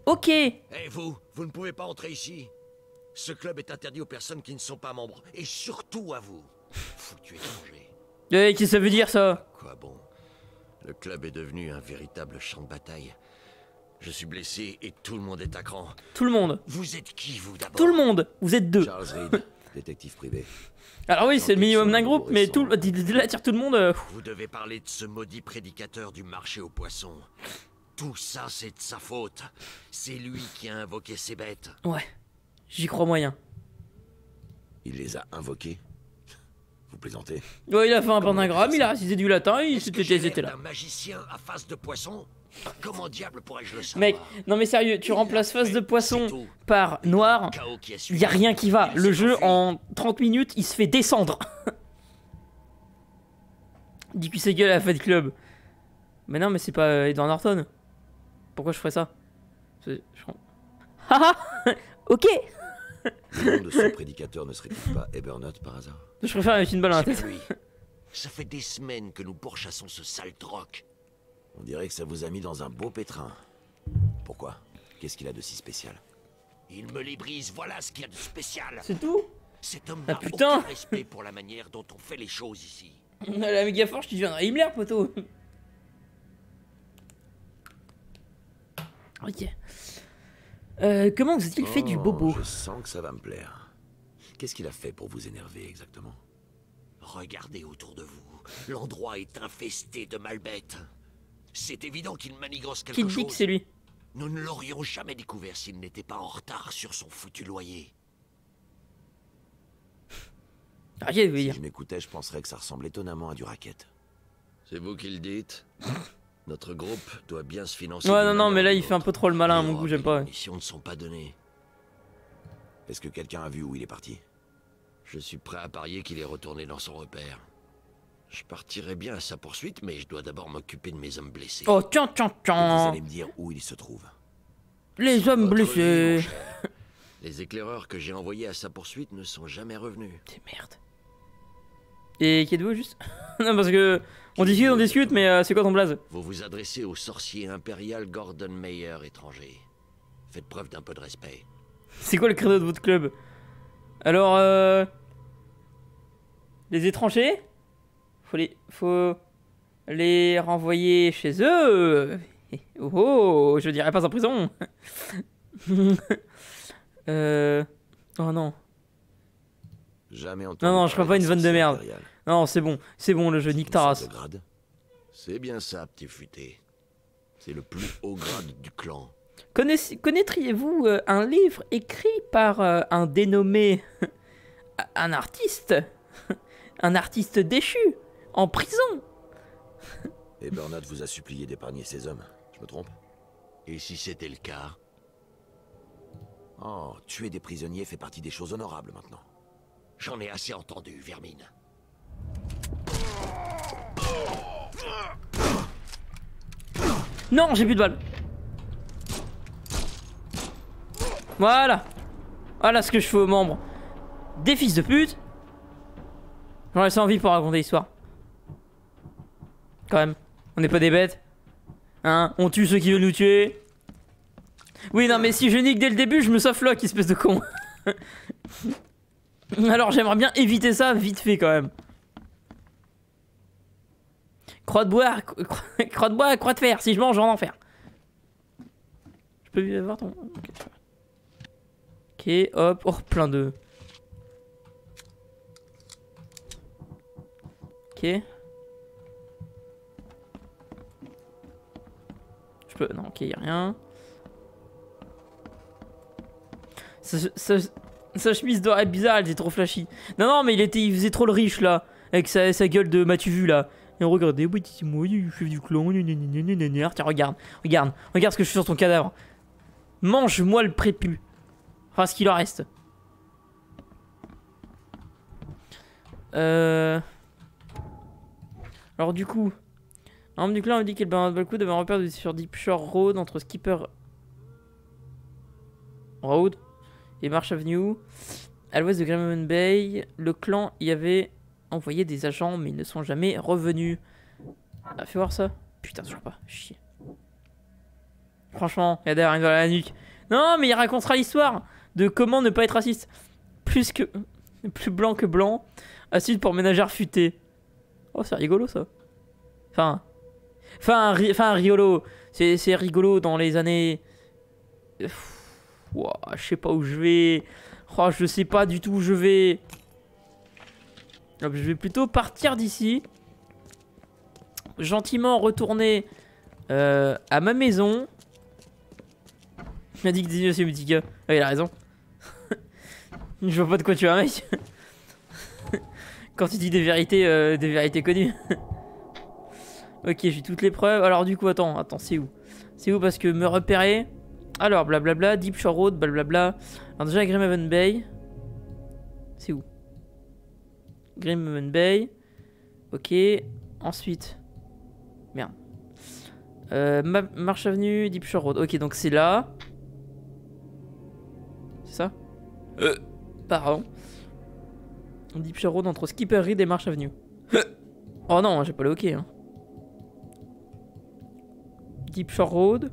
Ok. Eh, vous, vous ne pouvez pas entrer ici. Ce club est interdit aux personnes qui ne sont pas membres, et surtout à vous. Foutu étranger. Eh, qu'est-ce que ça veut dire ça? Quoi bon? Le club est devenu un véritable champ de bataille. Je suis blessé et tout le monde est à cran. Tout le monde. Vous êtes qui, vous, d'abord Tout le monde. Vous êtes deux. Charles Reed, détective privé. Alors oui, c'est le minimum d'un groupe, mais tout, là, tire tout le monde. euh, Vous devez parler de ce maudit prédicateur du marché aux poissons. Tout ça, c'est de sa faute. C'est lui qui a invoqué ces bêtes. Ouais, j'y crois moyen. Il les a invoqués Vous plaisantez Ouais, il a fait un pentagramme, il a récité du latin, il l'air là. d'un magicien à face de poisson? Comment diable pourrais-je le savoir Mec, non mais sérieux, tu remplaces face de poisson par noir, il y a rien qui va. Le jeu en 30 minutes, il se fait descendre. Dis que c'est gueule à la Fête Club. Mais non, mais c'est pas euh, Edward Norton. Pourquoi je ferais ça? Je Haha Ok Le nom de ce prédicateur ne serait-il pas Ebernot par hasard? Je préfère mettre une balle dans la tête. Ça fait des semaines que nous pourchassons ce sale troc. On dirait que ça vous a mis dans un beau pétrin. Pourquoi? Qu'est-ce qu'il a de si spécial? Il me les brise, voilà ce qu'il y a de spécial. C'est tout? Cet homme Ah, n'a putain aucun respect pour la manière dont on fait les choses ici. La méga force, tu deviendras Himmler, poteau. Ok. Euh, comment vous a-t-il fait du Oh, bobo? Je sens que ça va me plaire. Qu'est-ce qu'il a fait pour vous énerver exactement? Regardez autour de vous. L'endroit est infesté de malbêtes. C'est évident qu'il manigance quelque dit chose. que c'est lui Nous ne l'aurions jamais découvert s'il n'était pas en retard sur son foutu loyer. Rien, veut Si dire. je m'écoutais, je penserais que ça ressemble étonnamment à du racket. C'est vous qui le dites Notre groupe doit bien se financer. Ouais, non, non, mais là, il fait un peu trop le malin à mon Les goût, j'aime pas. les munitions ne sont pas données. Est-ce que quelqu'un a vu où il est parti? Je suis prêt à parier qu'il est retourné dans son repère. Je partirai bien à sa poursuite, mais je dois d'abord m'occuper de mes hommes blessés. Oh, tiens, tiens, Et Vous tiens allez me dire où il se trouve. Les hommes vie, blessés. Les éclaireurs que j'ai envoyés à sa poursuite ne sont jamais revenus. C'est merde. Et qui êtes-vous juste Non, parce que. On discute, on discute, mais euh, c'est quoi ton blaze? Vous vous adressez au sorcier impérial Gordon Mayer étranger. Faites preuve d'un peu de respect. C'est quoi le credo de votre club? Alors, euh. Les étrangers? Faut les. Faut. Les renvoyer chez eux Oh, oh je dirais pas en prison Euh. Oh non. Jamais entendu Non, non, je parler pas une vanne de merde. impérial. Non, c'est bon. C'est bon, le jeu, nique ta Une race. sorte de grade C'est bien ça, petit futé. C'est le plus haut grade du clan. Connaîtriez-vous euh, un livre écrit par euh, un dénommé. un artiste? Un artiste déchu? En prison Et Bernard vous a supplié d'épargner ces hommes. Je me trompe? Et si c'était le cas? Oh, tuer des prisonniers fait partie des choses honorables maintenant. J'en ai assez entendu, Vermine. Non, j'ai plus de balles. Voilà. Voilà ce que je fais aux membres. Des fils de pute. J'en laisse envie pour raconter l'histoire. Quand même. On n'est pas des bêtes. Hein On tue ceux qui veulent nous tuer. Oui, non, mais si je nique dès le début, je me qui espèce de con. Alors j'aimerais bien éviter ça vite fait quand même. Croix de bois, cro- croix de bois, croix de fer. Si je mange, en enfer. Je peux avoir ton. Ok, hop. Oh, plein de. Ok. Je peux. Non, ok, y a rien. Sa, chemise dorée bizarre, elle était trop flashy. Non, non, mais il, était, il faisait trop le riche là. Avec sa, sa gueule de m'as-tu vu là. Et regardez, oui, c'est moi, je suis du clan. Tiens, regarde, regarde, regarde ce que je fais sur ton cadavre. Mange-moi le prépu. Enfin, ce qu'il en reste. Euh. Alors, du coup, un membre du clan a dit le Bernard Balcou devait un repère sur Deep Shore Road entre Skipper Road et Marsh Avenue. À l'ouest de Grimman Bay, le clan y avait envoyé des agents, mais ils ne sont jamais revenus. Ah, fais voir ça. Putain, toujours pas. Chier. Franchement, il y a derrière à la nuque. Non, mais il racontera l'histoire de comment ne pas être raciste. Plus que. Plus blanc que blanc. Acide pour ménagère futé. Oh, c'est rigolo ça. Enfin. Enfin, enfin rigolo. C'est rigolo dans les années. Ouah, je sais pas où je vais. Oh, je sais pas du tout où je vais. Donc, je vais plutôt partir d'ici. Gentiment retourner euh, à ma maison. Il m'a dit que c'est Mutika. Ah, il a raison. je vois pas de quoi tu vas, mec. Quand tu dis des vérités, euh, des vérités connues. ok, j'ai toutes les preuves. Alors, du coup, attends, attends, c'est où? C'est où parce que me repérer? Alors, blablabla, Deep Shore Road, blablabla. Alors, déjà, Grimhaven Bay. C'est où? Grimhaven Bay. Ok. Ensuite. Merde. Euh, Ma- Marche Avenue, Deep Shore Road. Ok, donc c'est là. C'est ça? Euh. Pardon. Deep Shore Road entre Skipper Reed et Marsh Avenue. oh non, j'ai pas le ok. Hein. Deep Shore Road,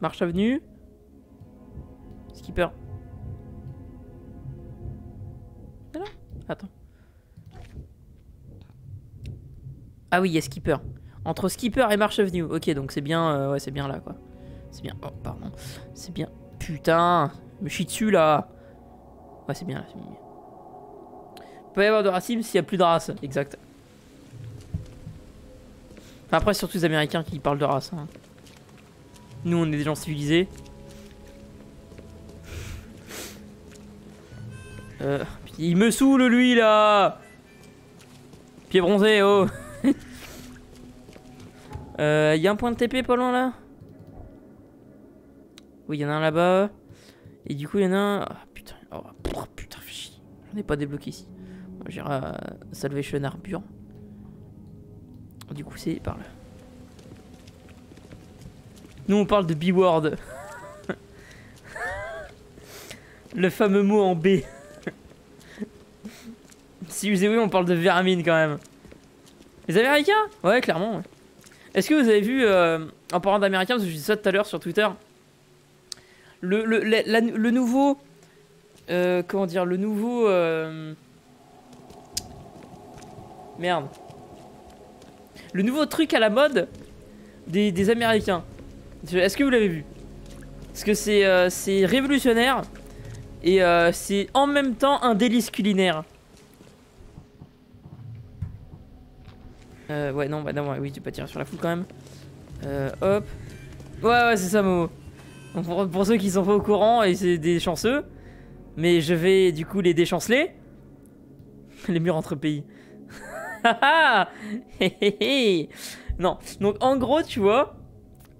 Marsh Avenue, Skipper. Là? Attends. Ah oui, il y a Skipper. Entre Skipper et Marsh Avenue. Ok, donc c'est bien, euh, ouais, c'est bien là quoi. C'est bien. Oh, pardon. C'est bien. Putain, je me chie dessus là. Ouais, c'est bien là. Il peut y avoir de racisme s'il n'y a plus de race, exact. Enfin, après, surtout les Américains qui parlent de race. hein. Nous, on est des gens civilisés. Euh, il me saoule, lui, là Pied bronzé, oh Euh, Il y a un point de TP pas loin, là? Oui, il y en a un là-bas. Et du coup, il y en a un... Ah, putain, oh, pff, putain. J'en ai pas débloqué ici. J'irai à Salvation Arbure. Du coup, c'est par là. Nous, on parle de B-word. Le fameux mot en B. si vous avez on parle de vermine quand même. Les Américains? Ouais, clairement. ouais. Est-ce que vous avez vu, euh, en parlant d'Américains, je disais ça tout à l'heure sur Twitter, le, le, le nouveau. euh, comment dire Le nouveau. euh, Merde. Le nouveau truc à la mode des Américains. Est-ce que vous l'avez vu? Parce que c'est euh, révolutionnaire. Et euh, c'est en même temps un délice culinaire. Euh, ouais, non, bah non, oui, tu peux tirer sur la foule quand même. Euh, hop. Ouais, ouais, c'est ça, Momo. Pour, ceux qui sont pas au courant, et c'est des chanceux, mais je vais du coup les déchanceler. Les murs entre pays. Non, donc en gros, tu vois,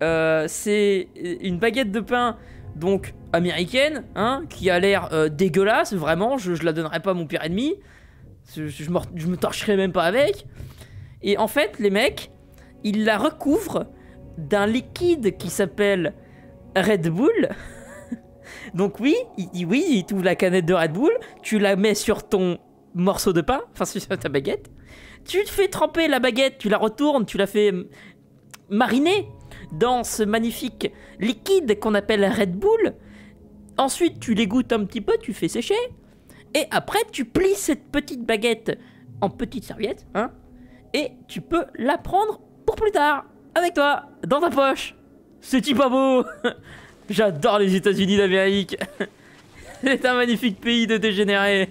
euh, c'est une baguette de pain, donc américaine, hein, qui a l'air euh, dégueulasse, vraiment, je, je la donnerais pas à mon pire ennemi. Je, je, me, torcherais même pas avec. Et en fait, les mecs, ils la recouvrent d'un liquide qui s'appelle Red Bull. Donc oui, il oui, il t'ouvre la canette de Red Bull, tu la mets sur ton morceau de pain, enfin sur ta baguette. Tu te fais tremper la baguette, tu la retournes, tu la fais mariner dans ce magnifique liquide qu'on appelle Red Bull. Ensuite, tu l'égouttes un petit peu, tu fais sécher. Et après, tu plies cette petite baguette en petites serviettes, hein, et tu peux la prendre pour plus tard, avec toi, dans ta poche. C'est-tu pas beau J'adore les États-Unis d'Amérique. C'est un magnifique pays de dégénérés.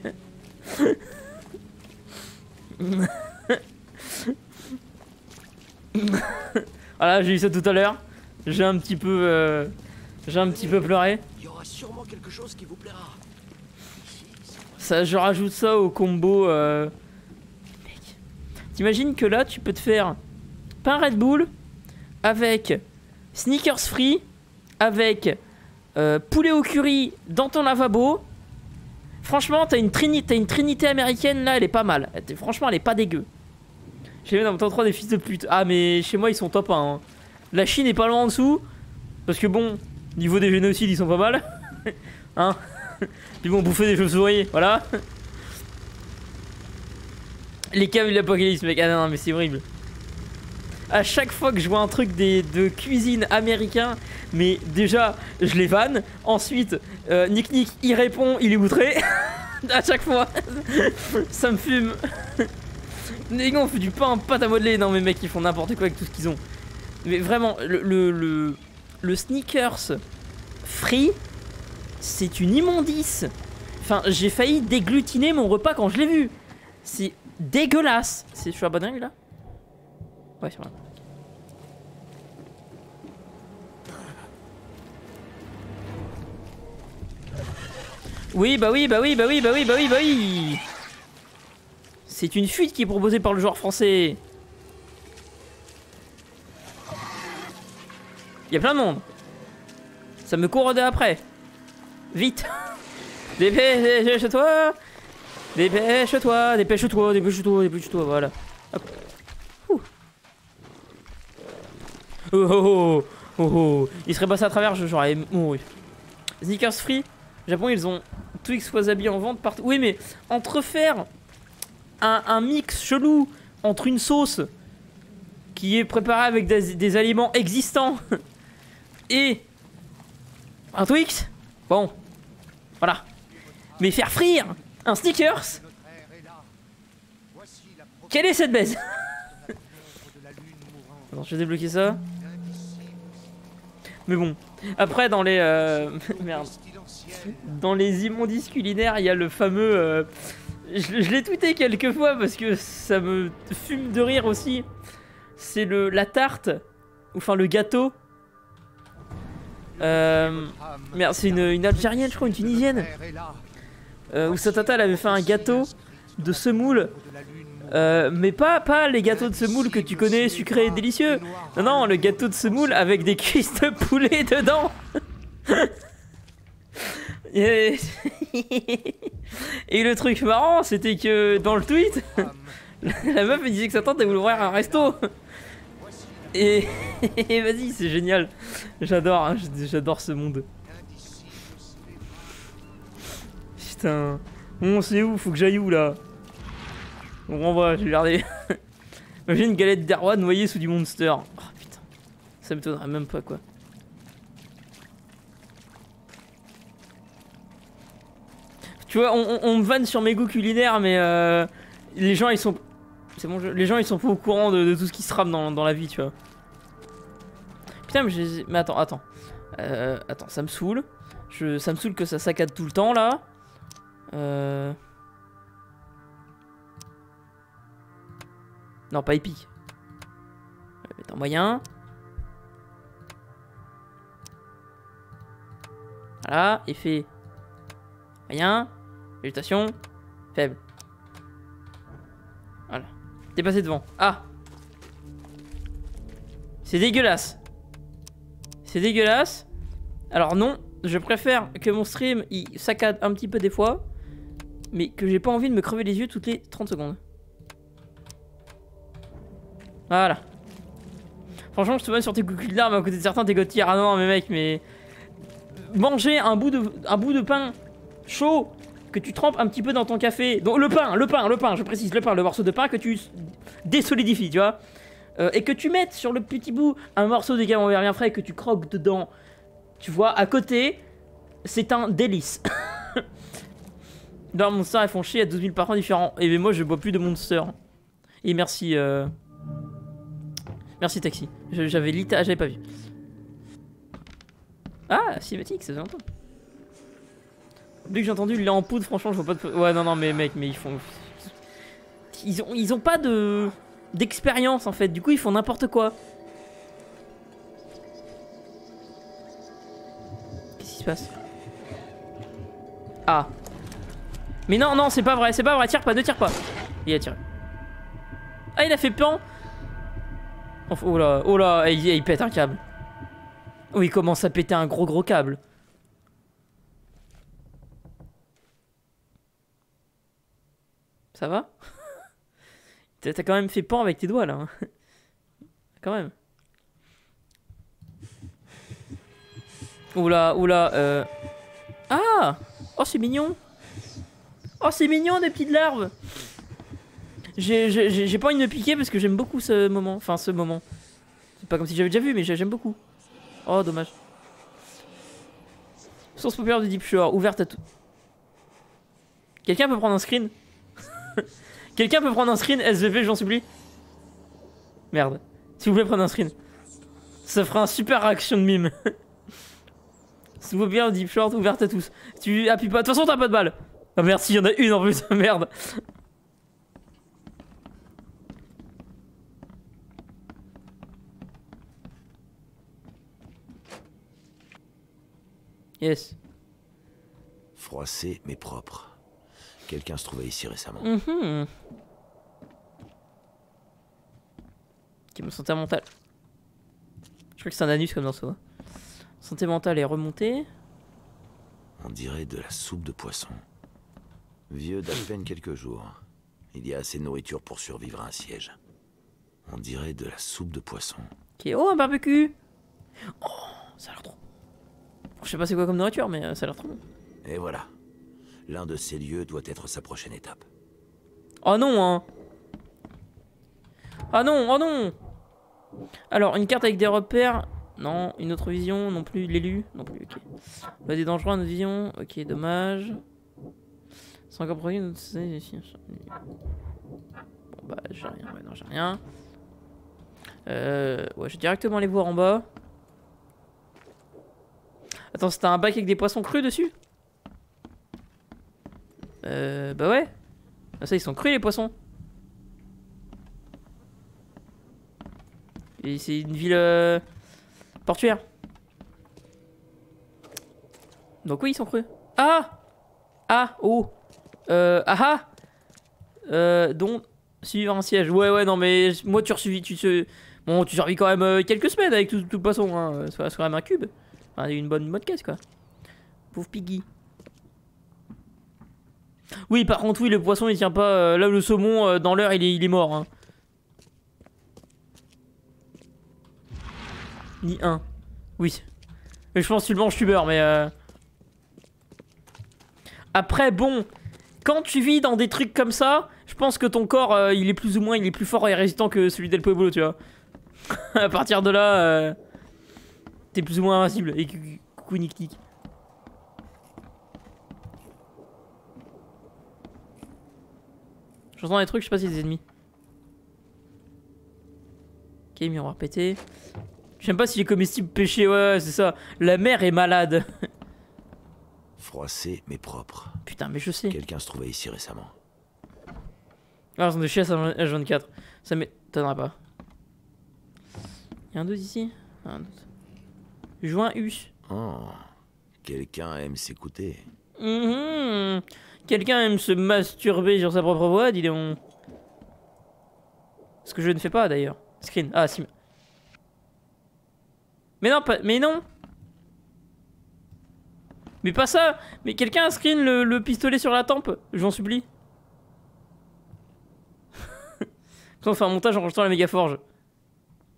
voilà, j'ai eu ça tout à l'heure. J'ai un petit peu, euh, j'ai un petit peu pleuré. Il y aura sûrement quelque chose qui vous plaira. Ça, je rajoute ça au combo. euh, t'imagines que là, tu peux te faire pain Red Bull avec sneakers free, avec euh, poulet au curry dans ton lavabo. Franchement, t'as une, trini- une trinité américaine là, elle est pas mal. Franchement, elle est pas dégueu. J'ai vu dans mon top 3 des fils de pute. Ah, mais chez moi, ils sont top 1. hein. La Chine est pas loin en dessous. Parce que bon, niveau des génocides, ils sont pas mal. hein Ils vont bouffer des chauves-souris, voilà. Les caves de l'apocalypse, mec. Ah non, non, mais c'est horrible. À chaque fois que je vois un truc des, de cuisine américain, mais déjà, je les vanne. Ensuite, euh, Nick Nick, il répond, il est outré. à chaque fois. Ça me fume. Les gars, on fait du pain, pâte à modeler. Non, mais mec, ils font n'importe quoi avec tout ce qu'ils ont. Mais vraiment, le, le, le, sneakers free, c'est une immondice. Enfin, j'ai failli déglutiner mon repas quand je l'ai vu. C'est dégueulasse. C'est, suis à bonne là Ouais, c'est vrai. Oui, bah oui, bah oui, bah oui, bah oui, bah oui, bah oui. C'est une fuite qui est proposée par le joueur français. Il y a plein de monde. Ça me court après. Vite. Dépêche-toi. Dépêche-toi, dépêche-toi, dépêche-toi, dépêche-toi, voilà. Hop. Ouh. Oh oh oh oh oh. Il serait passé à travers, j'aurais mouru. Sneakers free. Japon, ils ont Twix Wasabi en vente partout. Oui, mais entre faire un, mix chelou entre une sauce qui est préparée avec des, aliments existants et un Twix, bon, voilà. Mais faire frire un Snickers, quelle est cette baise Attends, je vais débloquer ça. Mais bon, après dans les euh, merde, dans les immondices culinaires, il y a le fameux. euh, je l'ai tweeté quelques fois parce que ça me fume de rire aussi. C'est le la tarte, ou enfin le gâteau. Euh, merde, c'est une, algérienne, je crois, une tunisienne. Euh, où sa tata avait fait un gâteau de semoule. Euh, mais pas, pas les gâteaux de semoule que tu connais, sucrés et délicieux. Non, non, le gâteau de semoule avec des cuisses de poulet dedans. Et... le truc marrant, c'était que dans le tweet, la meuf elle disait que sa tante voulait ouvrir un resto. Et, vas-y, c'est génial. J'adore, hein, j'adore ce monde. Putain. Bon, c'est où? Faut que j'aille où là? On renvoie, je vais. Imagine une galette d'Erwan noyée sous du monster. Oh putain. Ça m'étonnerait même pas quoi. Tu vois, on, me vanne sur mes goûts culinaires, mais euh, les gens ils sont. C'est bon, je- les gens ils sont pas au courant de, tout ce qui se rame dans, la vie, tu vois. Putain, mais. Mais attends, attends. Euh, attends, ça me saoule. Je, ça me saoule que ça saccade tout le temps là. Euh... Non, pas épique. On va mettre en moyen. Voilà, effet. Moyen. Végétation. Faible. Voilà. T'es passé devant. Ah C'est dégueulasse. C'est dégueulasse. Alors non, je préfère que mon stream il saccade un petit peu des fois, mais que j'ai pas envie de me crever les yeux toutes les 30 secondes. Voilà. Franchement, je te vois sur tes coups de larmes à côté de certains tes Ah non, mais mec, mais manger un bout de un bout de pain chaud que tu trempes un petit peu dans ton café. Donc le pain, le pain, le pain, je précise, le pain, le morceau de pain que tu désolidifies, tu vois. Euh, et que tu mettes sur le petit bout un morceau de camembert bien frais que tu croques dedans. Tu vois, à côté, c'est un délice. Dans Monster, ils font chier à 12 000 parents différents. Et moi, je bois plus de Monster. Et merci. Euh... Merci Taxi. J'avais j'avais pas vu. Ah, cinématique, ça fait longtemps. Dès que j'ai entendu, il est en poudre, franchement, je vois pas de. Ouais, non, non, mais mec, mais ils font. Ils ont, ils ont pas de. d'expérience en fait, du coup, ils font n'importe quoi. Qu'est-ce qui se passe? Ah. Mais non, non, c'est pas vrai, c'est pas vrai, tire pas, ne tire pas. Il a tiré. Ah, il a fait pan Oh là, oh là, il, pète un câble. Oh, il commence à péter un gros gros câble. Ça va T'as quand même fait pan avec tes doigts là. Hein. quand même. Oula, oula, euh... Ah Oh, c'est mignon Oh, c'est mignon, des petites larves J'ai pas envie de me piquer parce que j'aime beaucoup ce moment. Enfin, ce moment. C'est pas comme si j'avais déjà vu, mais j'aime beaucoup. Oh, dommage. Source populaire de Deep Shore, ouverte à tout. Quelqu'un peut prendre un screen? Quelqu'un peut prendre un screen SVP, j'en supplie Merde. S'il vous plaît, prenez un screen. Ça fera un super réaction de mime. Source populaire de Deep Shore, ouverte à tous. Tu appuies pas. De toute façon, t'as pas de balle. Ah, merci, il y en a une en plus. Merde. Yes. Froissé mais propre. Quelqu'un se trouvait ici récemment. Mm Ok, mon santé mentale. Je crois que c'est un anus comme dans ce Santé mentale est remontée. On dirait de la soupe de poisson. Vieux d'à peine quelques jours. Il y a assez de nourriture pour survivre à un siège. On dirait de la soupe de poisson. Ok, oh un barbecue Oh, ça a l'air trop je sais pas c'est quoi comme nourriture, mais euh, ça a l'air trop bon. Et voilà. L'un de ces lieux doit être sa prochaine étape. Oh non, hein Ah non, oh non Alors, une carte avec des repères. Non, une autre vision, non plus. L'élu, non plus, ok. Bah, des dangereux, une vision. Ok, dommage. Sans encore produit, Bon, bah, j'ai rien, ouais, non, j'ai rien. Euh, ouais, je vais directement aller voir en bas. Attends, c'était un bac avec des poissons crus dessus? Euh, bah ouais. Ah, ça, ils sont crus les poissons. Et c'est une ville euh, portuaire. Donc oui, ils sont crus. Ah Ah Oh Euh Ah ah Euh Donc suivre un siège. Ouais ouais non mais moi tu resuivis tu te bon tu survis quand même euh, quelques semaines avec tout, tout le poisson hein. C'est quand même un cube. Enfin, une bonne, bonne caisse, quoi. Pauvre Piggy. Oui, par contre, oui, le poisson, il tient pas... Euh, là, le saumon, euh, dans l'heure, il est, il est mort. Hein. Ni un. Oui. Mais je pense que tu le manges, tu meurs, mais... Euh... Après, bon... Quand tu vis dans des trucs comme ça, je pense que ton corps, il est plus ou moins... Il est plus fort et résistant que celui d'El Pueblo, tu vois. à partir de là... T'es plus ou moins invincible. Et coucou Nick Nick. J'entends des trucs, je sais pas si c'est des ennemis. Ok, miroir pété. Sais pas si les comestibles pêchés, ouais, c'est ça. La mer est malade. Froissé, mais propre. Putain, mais je sais. Quelqu'un se trouvait ici récemment. Ah, sont de chiasse à H24. Ça m'étonnera pas. Y'a un doute ici? Un doute. Joint us. Oh, quelqu'un aime s'écouter. Mhm. Quelqu'un aime se masturber sur sa propre voix, dis donc. Ce que je ne fais pas d'ailleurs. Screen. Ah, si. Mais non, pas... mais non Mais pas ça Mais quelqu'un a screen le, le pistolet sur la tempe J'en supplie. on fait un montage en rajoutant la méga forge.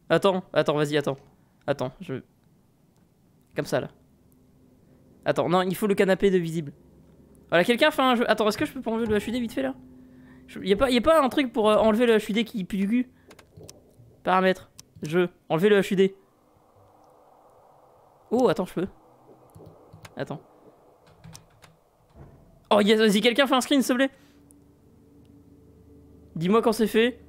Attends, attends, vas-y, attends. Attends, je... Comme ça, là. Attends, non, il faut le canapé de visible. Voilà, quelqu'un fait un jeu... Attends, est-ce que je peux pas enlever le HUD vite fait, là? Il y, a pas, pas un truc pour euh, enlever le HUD qui pue du cul? Paramètres. Jeu. Enlever le HUD. Oh, attends, je peux. Attends. Oh, yes, vas-y, quelqu'un fait un screen, s'il te plaît. Dis-moi quand c'est fait.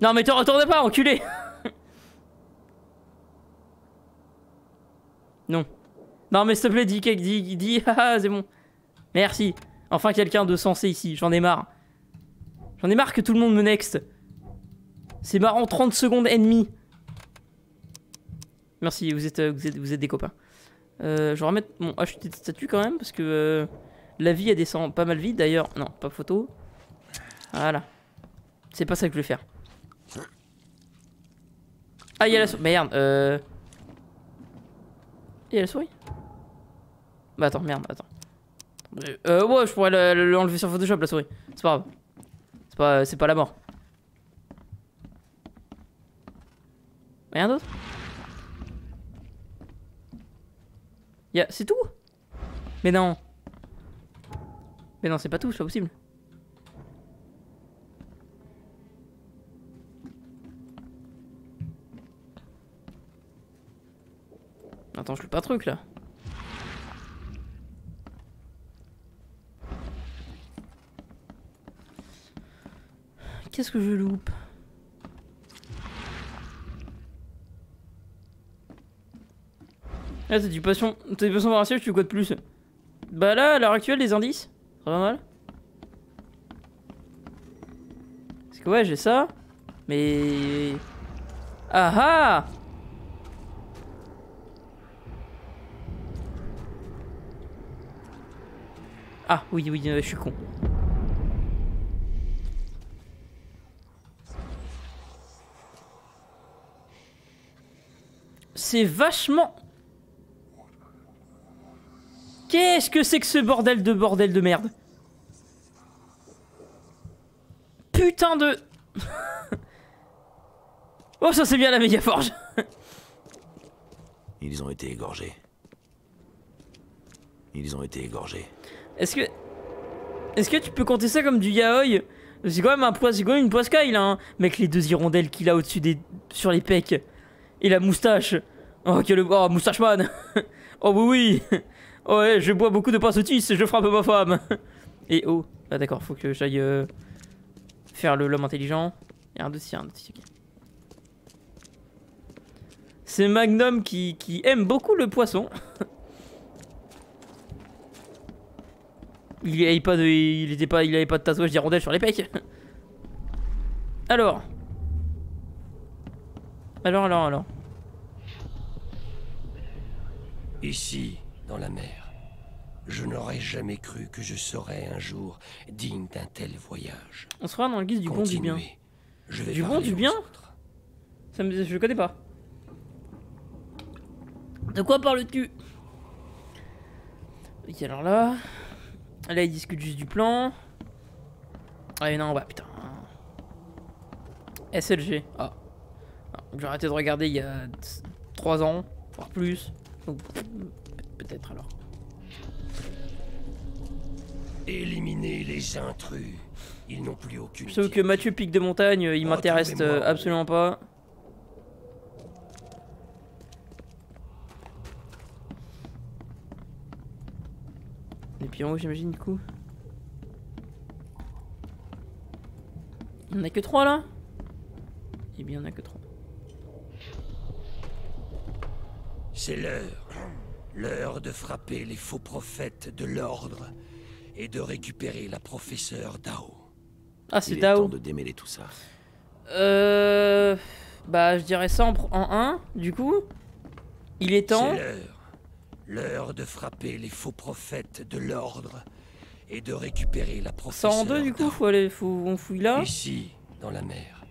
Non, mais te retourne pas, enculé Non. Non, mais s'il te plaît, dis, dis, dis, ah, c'est bon. Merci. Enfin, quelqu'un de sensé ici, j'en ai marre. J'en ai marre que tout le monde me next. C'est marrant, 30 secondes ennemies. Merci, vous êtes, euh, vous êtes, vous êtes des copains. Euh, je vais remettre mon HT de statut quand même, parce que euh, la vie, elle descend pas mal vite. D'ailleurs, non, pas photo. Voilà. C'est pas ça que je vais faire. Ah, il y a la. Merde, euh... A la souris Bah attends, merde, attends. Euh, ouais, je pourrais l'enlever sur Photoshop, la souris. C'est pas grave. C'est pas, c'est pas la mort. Rien d'autre? A... C'est tout? Mais non Mais non, c'est pas tout, c'est pas possible. Attends, je pas un truc là. Qu'est-ce que je loupe? Ah, t'as du passion. T'as du passion par un siège, tu de plus Bah là, à l'heure actuelle, les indices. Ça va mal. Parce que ouais, j'ai ça. Mais. Ah ah Ah oui, oui, euh, je suis con. C'est vachement... Qu'est-ce que c'est que ce bordel de bordel de merde? Putain de... oh, ça c'est bien la méga forge Ils ont été égorgés. Ils ont été égorgés. Est-ce que... Est-ce que tu peux compter ça comme du yaoi? C'est quand même un poids, c'est quand même une poiscaille là, hein. Mec, les deux hirondelles qu'il a au-dessus des... sur les pecs. Et la moustache. Oh, quel... Oh, moustache man Oh oui oui Oh ouais, je bois beaucoup de passotis, je frappe ma femme Et oh, ah d'accord, faut que j'aille euh, faire l'homme intelligent. Il y a un dossier, un dossier. C'est Magnum qui aime beaucoup le poisson. Il avait pas de, il était pas, il avait pas de tatouage d'hirondelle sur les pecs. Alors. Alors, alors, alors. Ici, dans la mer, je n'aurais jamais cru que je serais un jour digne d'un tel voyage. On sera dans le guise du bon du bien. Je vais du bon du bien Ça me, je connais pas. De quoi parles-tu? Ok, alors là. Là, ils discutent juste du plan. Ah, non, bah putain. SLG. Ah. J'ai arrêté de regarder il y a 3 ans, voire plus. peut-être alors. Éliminer les intrus. Ils n'ont plus aucune. Sauf que Mathieu Pic de Montagne, il m'intéresse euh, absolument pas. Puis en haut, j'imagine, du coup. Il n'y en a que 3 là? Eh bien, il n'y en a que 3. C'est l'heure. L'heure de frapper les faux prophètes de l'ordre et de récupérer la professeure Dao. Ah, c'est Il est temps Dao. de démêler tout ça. Euh. Bah, je dirais ça en 1, du coup. Il est temps. C'est l'heure. L'heure de frapper les faux prophètes de l'ordre et de récupérer la professeure en 2, du coup, faut aller. Faut, on fouille là. Ici, dans la mer.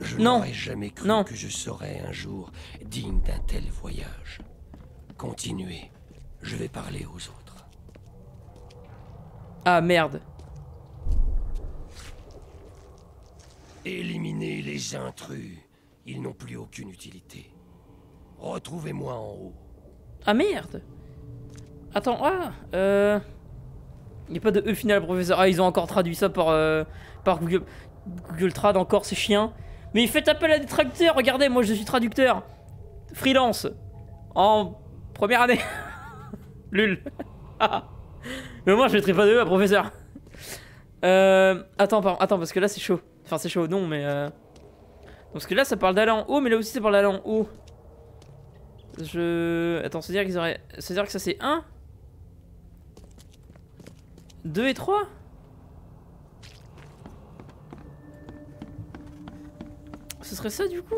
Je n'aurais jamais cru Non. que je serais un jour digne d'un tel voyage. Continuez. Je vais parler aux autres. Ah, merde. Éliminez les intrus. Ils n'ont plus aucune utilité. Retrouvez-moi en haut. Ah, merde. Attends, ah. Euh. Il a pas de E final, professeur. Ah, ils ont encore traduit ça par, euh, par Google, Google Trad, encore, c'est chiant. Mais faites appel à des traducteurs, regardez, moi je suis traducteur. Freelance. En première année. Lul. Mais moi je mettrai pas de E professeur. Euh, attends, pardon, attends, parce que là c'est chaud. Enfin, c'est chaud, non, mais. Parce que là ça parle d'aller en haut, mais là aussi ça parle d'aller en haut. Je. Attends, c'est-à-dire qu'ils auraient. C'est-à-dire que ça c'est 1 2 et 3 Ce serait ça du coup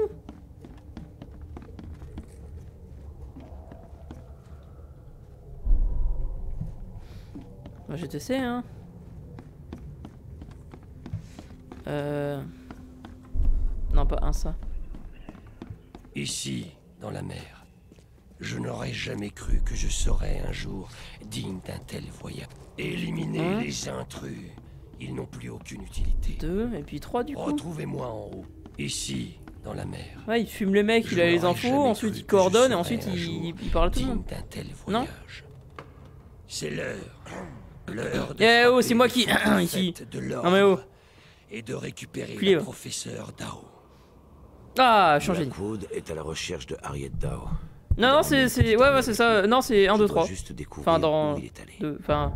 Moi j'ai testé hein. Euh... Non pas un ça. Ici, dans la mer. Je n'aurais jamais cru que je serais un jour digne d'un tel voyage. Éliminez Hein les intrus. Ils n'ont plus aucune utilité. 2 et puis 3 du coup. Retrouvez-moi en haut. Ici, dans la mer. Ouais, il fume les mecs, Je il a les infos, ensuite il coordonne et ensuite il, parle tout le digne monde. d'un tel Non voyage. C'est l'heure. L'heure de Eh oh, c'est moi qui- ici. de Non, mais oh. Et de récupérer Plié, la va. professeure Dao. Ah, changé. Blackwood est à la recherche de Harriet Dow. Non, non, c'est. c'est- Ouais, ouais, c'est ça. Non, c'est 1, Je 2, dois 3. juste découvrir Enfin, dans- où il est allé. Deux, Enfin.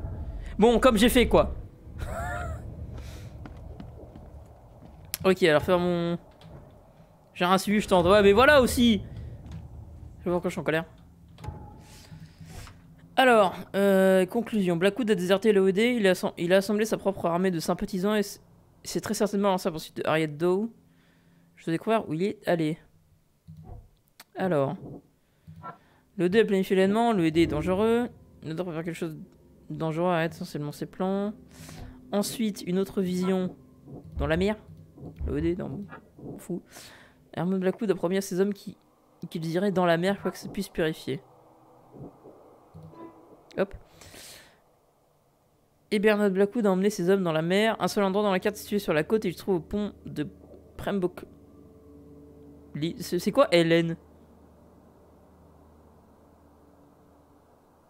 Bon, comme j'ai fait quoi. ok, alors faire mon. J'ai rien suivi, je tente. Ouais, mais voilà aussi Je vois pourquoi je suis en colère. Alors, euh, conclusion. Blackwood a déserté l'OED, il a, il a assemblé sa propre armée de sympathisants et s'est très certainement lancé à poursuite de Harriet Doe. Je dois découvrir où il est allé. Alors. L'OED a planifié l'événement, l'OED est dangereux. Il doit faire quelque chose de dangereux, arrête essentiellement ses plans. Ensuite, une autre vision dans la mer. L'OED, non, on s'en fout. Hermon Blackwood a promis à ses hommes qui- qu'ils iraient dans la mer quoi que ça puisse purifier. Hop. Et Bernard Blackwood a emmené ses hommes dans la mer, un seul endroit dans la carte situé sur la côte et il se trouve au pont de Prembok. C'est quoi Hélène?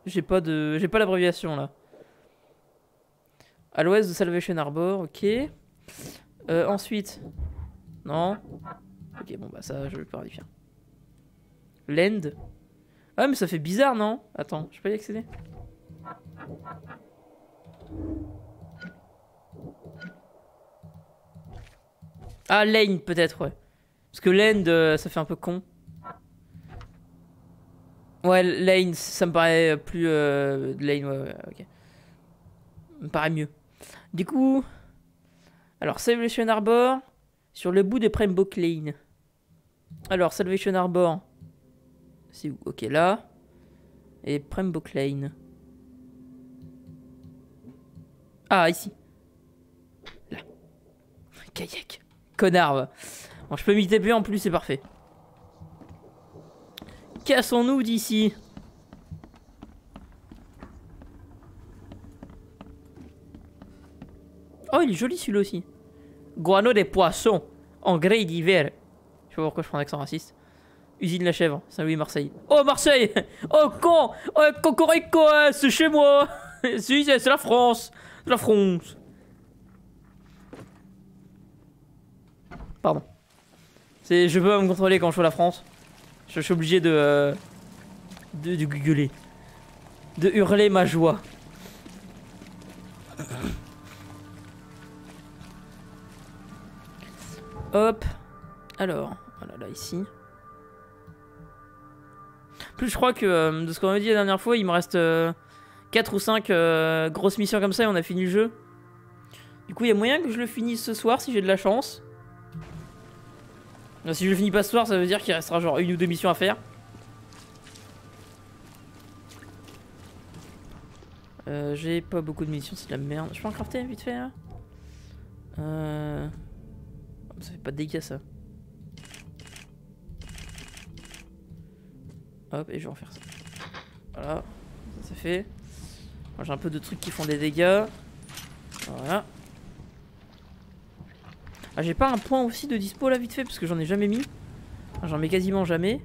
J'ai pas de, j'ai pas l'abréviation là. À l'ouest de Salvation Harbor, ok. Euh, ensuite, non. Ok, bon bah ça, je vais pas vérifier. Land. Ah mais ça fait bizarre, non? Attends, je peux y accéder Ah, Lane peut-être, ouais. Parce que Land, euh, ça fait un peu con. Ouais, Lane, ça me paraît plus. euh, Lane, ouais, ouais, ok. Me paraît mieux. Du coup. Alors, Salvation Harbor, sur le bout de Prembok Lane. Alors, Salvation Harbor. C'est où? Ok, là. Et Prembok Lane. Ah, ici. Là. Kayak. Connard. Bon, je peux m'y TP en plus, c'est parfait. Cassons-nous d'ici. Oh, il est joli celui-là aussi. Guano des poissons, engrais d'hiver. Je sais pas pourquoi je prends un accent raciste. Usine La Chèvre, Saint-Louis, Marseille. Oh, Marseille Oh, con Oh, Cocorico, hein, c'est chez moi Si, c'est la France C'est la France Pardon. Je peux me contrôler quand je vois la France. Je, suis obligé de, euh, de, de gueuler. De hurler ma joie. Hop. Alors, voilà, là, ici. Plus, je crois que euh, de ce qu'on m'a dit la dernière fois, il me reste 4 ou 5 grosses missions comme ça et on a fini le jeu. Du coup, il y a moyen que je le finisse ce soir si j'ai de la chance. Si je le finis pas ce soir, ça veut dire qu'il restera genre une ou deux missions à faire. Euh, j'ai pas beaucoup de missions, c'est de la merde. Je peux en crafter vite fait euh... Ça fait pas de dégâts ça. Hop, et je vais en faire ça. Voilà, ça c'est fait. J'ai un peu de trucs qui font des dégâts. Voilà. Ah, j'ai pas un point aussi de dispo là vite fait parce que j'en ai jamais mis. j'en mets quasiment jamais.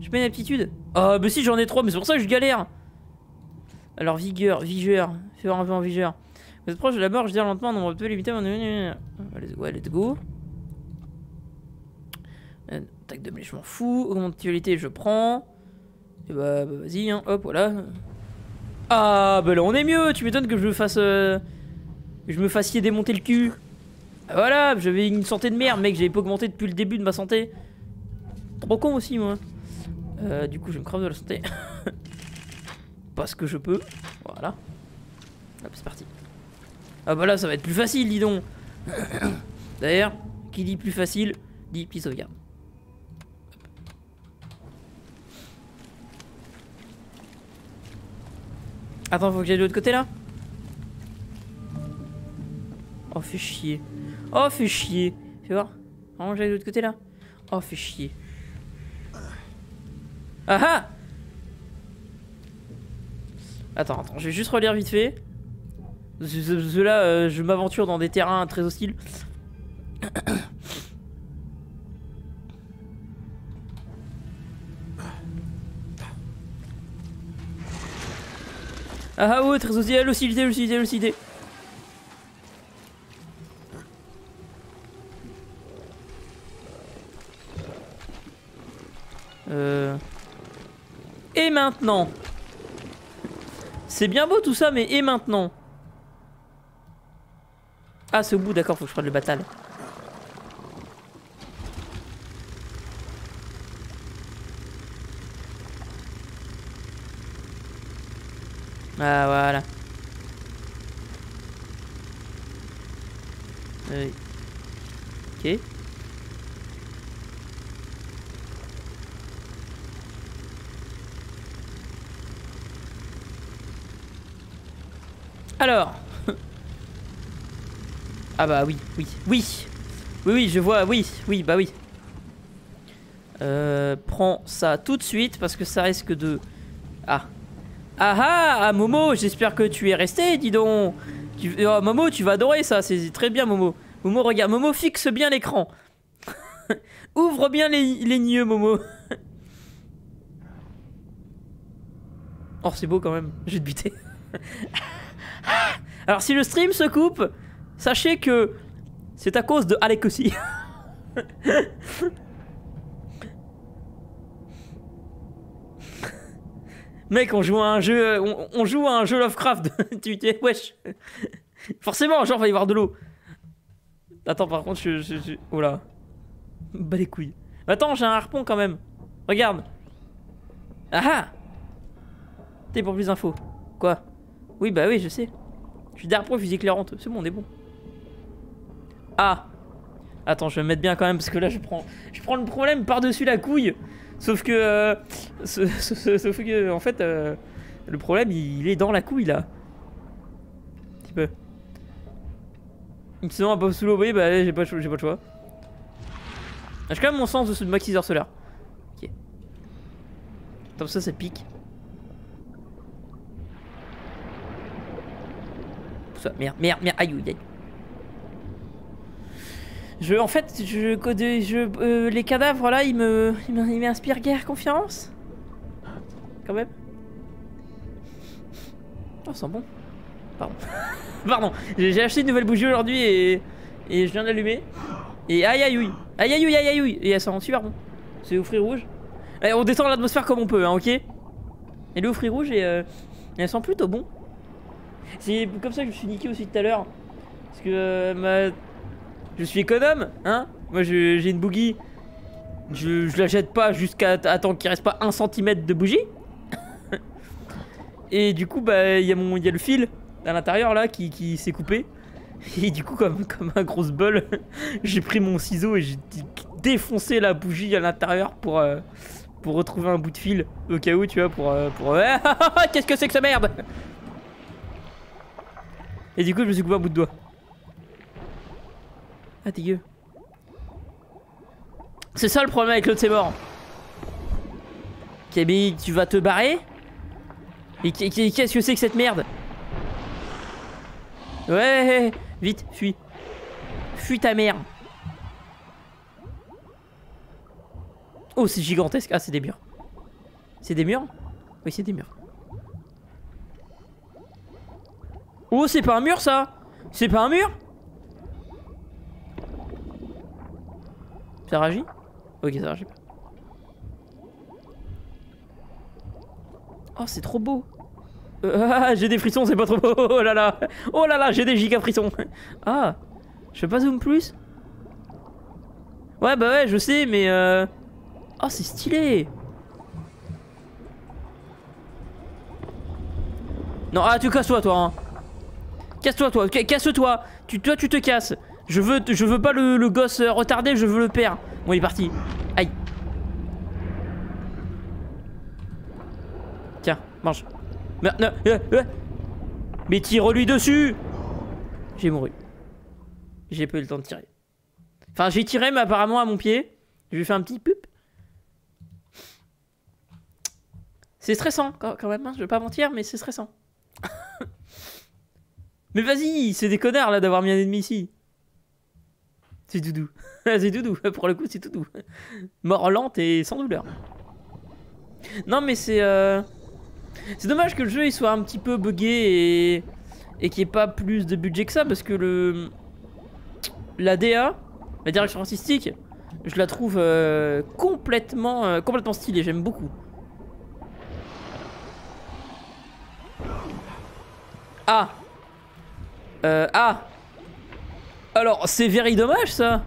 J'ai pas une aptitude. Ah, bah si, j'en ai trois, mais c'est pour ça que je galère. Alors, vigueur, vigueur. Fais un peu en vigueur. Vous êtes proche de la mort, je dis lentement, nombre peu limité. Ouais, let's go. Attaque de blé, je m'en fous. Augmentation, je prends. Et bah, bah vas-y, hein. hop, voilà. Ah, bah là, on est mieux. Tu m'étonnes que je me fasse. Euh, que je me fasse démonter le cul. Voilà, j'avais une santé de merde, mec. J'avais pas augmenté depuis le début de ma santé. Trop con aussi, moi. Euh, du coup, je me crave de la santé. Parce que je peux. Voilà. Hop, c'est parti. Ah bah là, ça va être plus facile, dis donc. D'ailleurs, qui dit plus facile, dit plus sauvegarde. Attends, faut que j'aille de l'autre côté là Oh, fait chier. Oh, fait chier. Fais voir. Vraiment, j'aille de l'autre côté là Oh, fait chier. Ah ah Attends, attends, je vais juste relire vite fait. Parce là, euh, je m'aventure dans des terrains très hostiles. Ah, ah ouais, très hostile, l'hostilité, l'hostilité, l'hostilité. Euh... Et maintenant c'est bien beau tout ça, mais et maintenant? Ah, c'est au bout, d'accord, faut que je prenne le batal. Ah, voilà. Oui. Ok. Alors. ah bah oui, oui, oui. Oui, oui, je vois, oui, oui, bah oui. Euh, prends ça tout de suite parce que ça risque de... Ah. Ah ah, ah Momo, j'espère que tu es resté, dis donc. Tu... Oh, Momo, tu vas adorer ça, c'est très bien Momo. Momo, regarde, Momo fixe bien l'écran. Ouvre bien les, les Momo. oh, c'est beau quand même, je vais te. Alors si le stream se coupe, sachez que c'est à cause de Alec aussi. Mec, on joue à un jeu, on, joue à un jeu Lovecraft. tu dis, wesh. Forcément, genre, va y avoir de l'eau. Attends, par contre, je. je, Oh les couilles. Attends, j'ai un harpon quand même. Regarde. Ah ah T'es pour plus d'infos. Quoi? Oui, bah oui, je sais. Je suis derrière pour fusil éclairante. C'est bon, on est bon. Ah Attends, je vais me mettre bien quand même parce que là, je prends, je prends le problème par-dessus la couille. Sauf que... Euh, sauf que, en fait, euh, le problème, il, est dans la couille, là. Un petit peu. Sinon, un peu sous l'eau, oui, bah j'ai pas, pas le choix. J'ai quand même mon sens de ce maxiseur solaire. Ok. Comme ça, ça pique. Merde, merde, merde. Aïe, aïe. Je, en fait, je, je euh, les cadavres là, ils me, ils m'inspirent guère confiance. Quand même. Oh, sent bon. Pardon. Pardon. J'ai acheté une nouvelle bougie aujourd'hui et, et je viens d'allumer. Et aïe aïe aïe. Aïe aïe aïe aïe. Et elle sent super bon. C'est au fruit rouge. On descend l'atmosphère comme on peut, hein, ok? Elle est au fruit rouge et, euh, elle sent plutôt bon. C'est comme ça que je me suis niqué aussi tout à l'heure. Parce que euh, ma... je suis économe, hein Moi j'ai une boogie. Je, je la jette pas jusqu'à attendre qu'il reste pas un centimètre de bougie. Et du coup, bah, il y, a le fil à l'intérieur là qui, qui s'est coupé. Et du coup, comme, comme un gros bol, j'ai pris mon ciseau et j'ai défoncé la bougie à l'intérieur pour, euh, pour retrouver un bout de fil au cas où, tu vois, pour. euh, pour... Ouais, Qu'est-ce que c'est que ça merde? Et du coup, je me suis coupé un bout de doigt. Ah, dégueu. C'est ça le problème avec l'autre, c'est mort. Mais tu vas te barrer Et qu- qu- qu'est-ce que c'est que cette merde? Ouais, vite, fuis. Fuis ta mère. Oh, c'est gigantesque. Ah, c'est des murs. C'est des murs? Oui, c'est des murs. Oh, c'est pas un mur ça C'est pas un mur Ça réagit? Ok, ça réagit pas. Oh, c'est trop beau. Euh, ah, j'ai des frissons, c'est pas trop beau. Oh là là. Oh là là, j'ai des giga frissons. Ah, je fais pas zoom plus? Ouais, bah ouais, je sais, mais euh... Oh, c'est stylé. Non, ah, tu casses-toi, toi. Hein. Casse-toi, toi. ca- Casse-toi. Tu, toi, tu te casses. Je veux, je veux pas le, gosse euh, retardé, je veux le père. Bon, il est parti. Aïe. Tiens, mange. Mais, euh, euh. Mais tire-lui dessus J'ai mouru. J'ai pas eu le temps de tirer. Enfin, j'ai tiré, mais apparemment à mon pied. Je lui ai fait un petit pup. C'est stressant quand, quand même, hein, je vais pas mentir, mais c'est stressant. Mais vas-y, c'est des connards là d'avoir mis un ennemi ici. C'est doudou. c'est doudou, pour le coup, c'est doudou. Mort lente et sans douleur. Non, mais c'est. euh, C'est dommage que le jeu il soit un petit peu buggé et, et qu'il n'y ait pas plus de budget que ça parce que le. La DA, la direction artistique, je la trouve euh, complètement, euh, complètement stylée, j'aime beaucoup. Ah euh, Ah. Alors, c'est very dommage ça.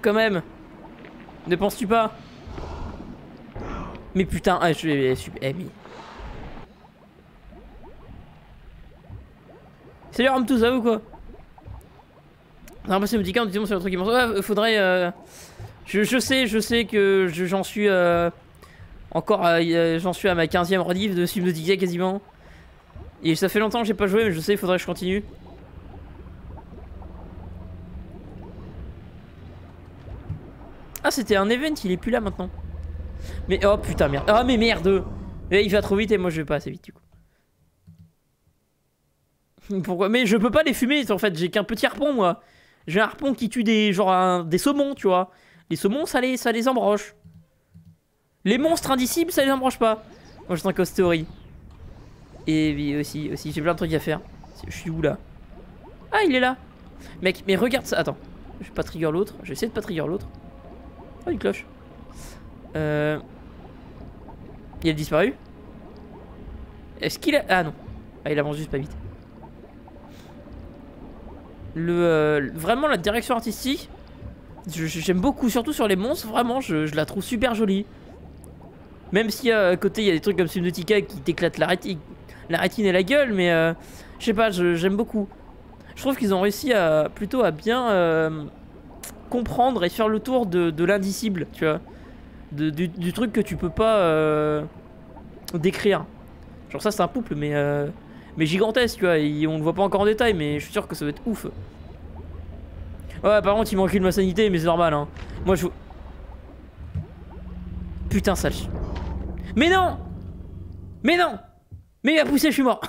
Quand même. Ne penses-tu pas? Mais putain, ah, je vais... Eh, mais... Salut Ramtou, ça va ou quoi? J'ai l'impression que me dit quand sur le truc qui m'en Ouais, faudrait... euh, Je, je sais, je sais que je- j'en suis... euh, Encore, euh, a- j'en suis à ma 15ème rediff de Subnautica quasiment. Et ça fait longtemps que j'ai pas joué, mais je sais, il faudrait que je continue. Ah, c'était un event, il est plus là maintenant. Mais oh putain, merde. Ah, mais merde Eh, Il va trop vite et moi je vais pas assez vite du coup. Pourquoi? Mais je peux pas les fumer en fait, j'ai qu'un petit harpon moi. J'ai un harpon qui tue des genre des saumons, tu vois. Les saumons, ça les, ça les embroche. Les monstres indicibles, ça les embroche pas. Moi je suis en Coast Story. Et oui, aussi, aussi, j'ai plein de trucs à faire. Je suis où là? Ah, il est là. Mec, mais regarde ça. Attends, je vais pas trigger l'autre. Je vais essayer de pas trigger l'autre. Oh, une cloche. Euh... Il a disparu? Est-ce qu'il a... Ah non. Ah, il avance juste pas vite. Le, euh, vraiment, la direction artistique, j'aime beaucoup, surtout sur les monstres. Vraiment, je, la trouve super jolie. Même si à côté, il y a des trucs comme Subnautica qui t'éclatent la, réti- la rétine et la gueule, mais euh, je sais pas, j'aime beaucoup. Je trouve qu'ils ont réussi à plutôt à bien euh, comprendre et faire le tour de, l'indicible, tu vois. Du, truc que tu peux pas euh, décrire. Genre ça c'est un pouple mais mais gigantesque tu vois, et on le voit pas encore en détail mais je suis sûr que ça va être ouf. Ouais par contre il manque de ma sanité mais c'est normal hein. Moi je... Putain sale. Mais non Mais non Mais il a poussé je suis mort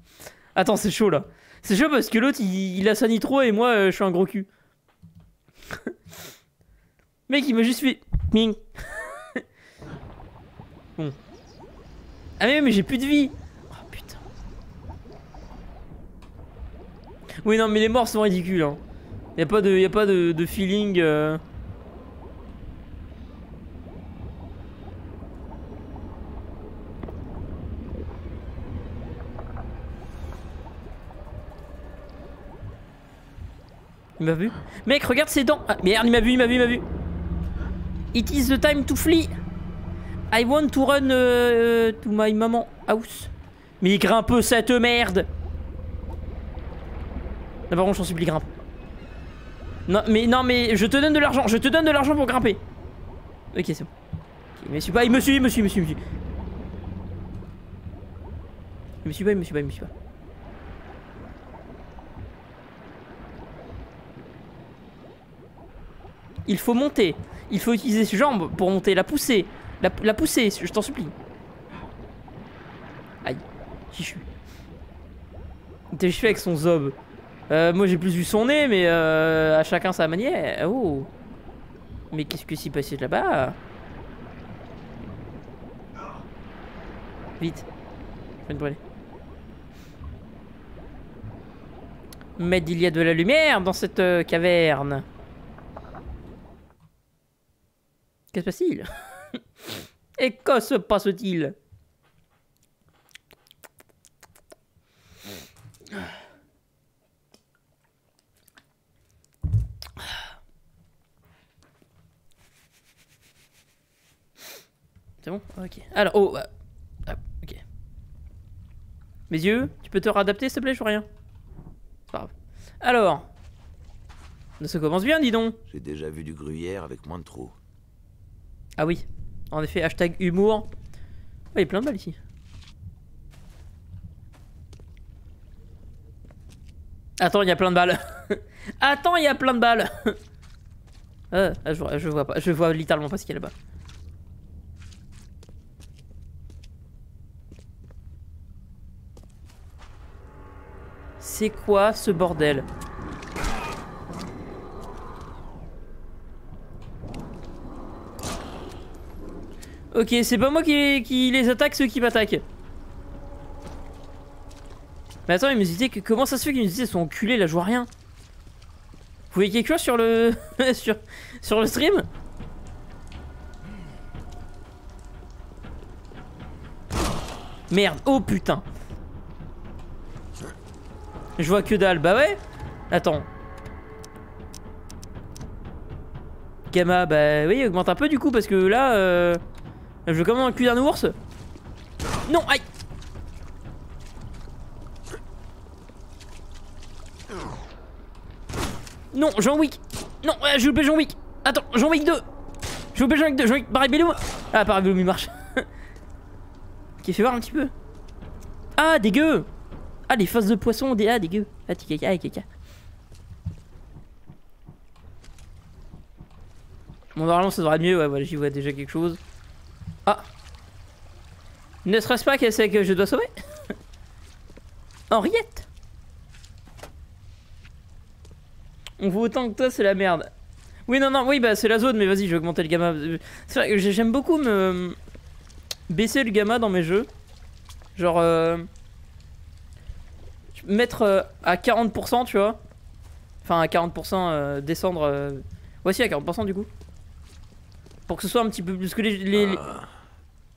Attends c'est chaud là. C'est chaud parce que l'autre il, a sa nitro et moi euh, je suis un gros cul. Mec il m'a juste fait... Ming. bon. Ah mais, mais j'ai plus de vie Oh putain. Oui non mais les morts sont ridicules hein. Y a pas de, y pas feeling... euh. Il m'a vu Mec, regarde ses dents Ah, merde, il m'a vu, il m'a vu, il m'a vu It is the time to flee I want to run euh, to my maman house. Mais il grimpe cette merde Non, par contre, j'en supplie, grimpe. Non, mais non, mais je te donne de l'argent, je te donne de l'argent pour grimper. Ok, c'est bon. Ok, il me suit pas, il me suit, il me suit, il me suit, il me suit. Il me suit pas, il me suit pas, il me suit pas. Il faut monter. Il faut utiliser ses jambes pour monter. La pousser. La, pousser, je t'en supplie. Aïe. J'y suis? T'es fait avec son zob? Euh, moi j'ai plus vu son nez, mais euh, à chacun sa manière. Oh. Mais qu'est-ce que s'y passait là-bas? Vite. Je vais te brûler. Mais il y a de la lumière dans cette euh, caverne. Qu'est-ce que se passe-t-il? Et que se passe-t-il? C'est bon? Ok. Alors, oh, ah, ah, ok. Mes yeux, tu peux te réadapter s'il te plaît, je vois rien. C'est pas grave. Alors, ça commence bien, dis donc. J'ai déjà vu du gruyère avec moins de trous. Ah oui, en effet, hashtag humour. Oh, il y a plein de balles ici. Attends, il y a plein de balles. Attends, il y a plein de balles. Ah, ah, je vois pas, je vois littéralement pas ce qu'il y a là-bas. C'est quoi ce bordel? Ok, c'est pas moi qui, les attaque, ceux qui m'attaquent. Mais attends, il me disait que comment ça se fait qu'ils me disaient sont enculés là, je vois rien. Vous voyez quelque chose sur le sur sur le stream? Merde, oh putain. Je vois que dalle, bah ouais. Attends. Gamma, bah oui, augmente un peu du coup parce que là, euh, je veux comment un cul d'un ours. Non, aïe. Non, Jean Wick. Non, ouais, j'ai loupé Jean Wick. Attends, Jean Wick 2. J'ai loupé Jean Wick 2. Jean Wick, Parabellum. Ah, Parabellum, il marche. ok, fais voir un petit peu. Ah, dégueu. Ah, les faces de poisson, des ah, dégueu. Ah, tika, ah, kika. Bon, normalement, ça devrait être mieux. Ouais, voilà, j'y vois déjà quelque chose. Ah. Ne serait-ce pas que c'est que je dois sauver? Henriette On voit autant que toi, c'est la merde. Oui, non, non, oui, bah c'est la zone, mais vas-y, je vais augmenter le gamma. C'est vrai que j'aime beaucoup me baisser le gamma dans mes jeux. Genre, euh... mettre euh, à 40%, tu vois. Enfin, à 40%, euh, descendre. Voici à 40% du coup. Pour que ce soit un petit peu plus que les- Ah,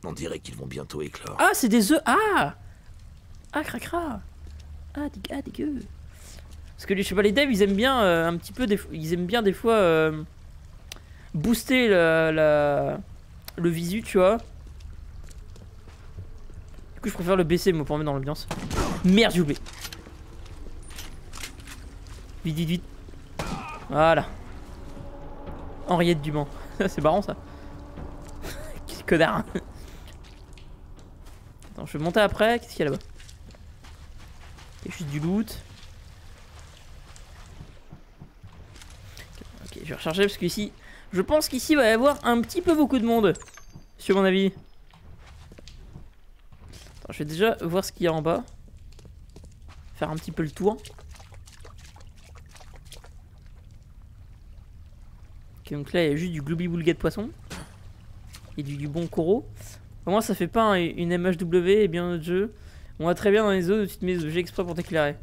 on dirait qu'ils vont bientôt éclore. Ah, c'est des œufs. Ah Ah, cracra. Ah, dégueu. Ah. Parce que les, les devs, ils aiment bien euh, un petit peu. Des, ils aiment bien des fois euh, booster le visu, tu vois. Du coup, je préfère le baisser, moi, pour mettre dans l'ambiance. Merde, j'ai oublié. Vite, vite, vite. Voilà. Henriette Duban. C'est marrant ça. Quel connard. Je vais monter après. Qu'est-ce qu'il y a là-bas? Il y a juste du loot. Ok, je vais recharger parce qu'ici, je pense qu'ici va y avoir un petit peu beaucoup de monde. Sur mon avis. Attends, je vais déjà voir ce qu'il y a en bas. Faire un petit peu le tour. Ok, donc là, il y a juste du gloubi boulga de poisson. Et du, du bon coro. Au moins, ça fait pas une MHW et bien notre jeu. On va très bien dans les zones où tu te mets des objets exprès pour t'éclairer.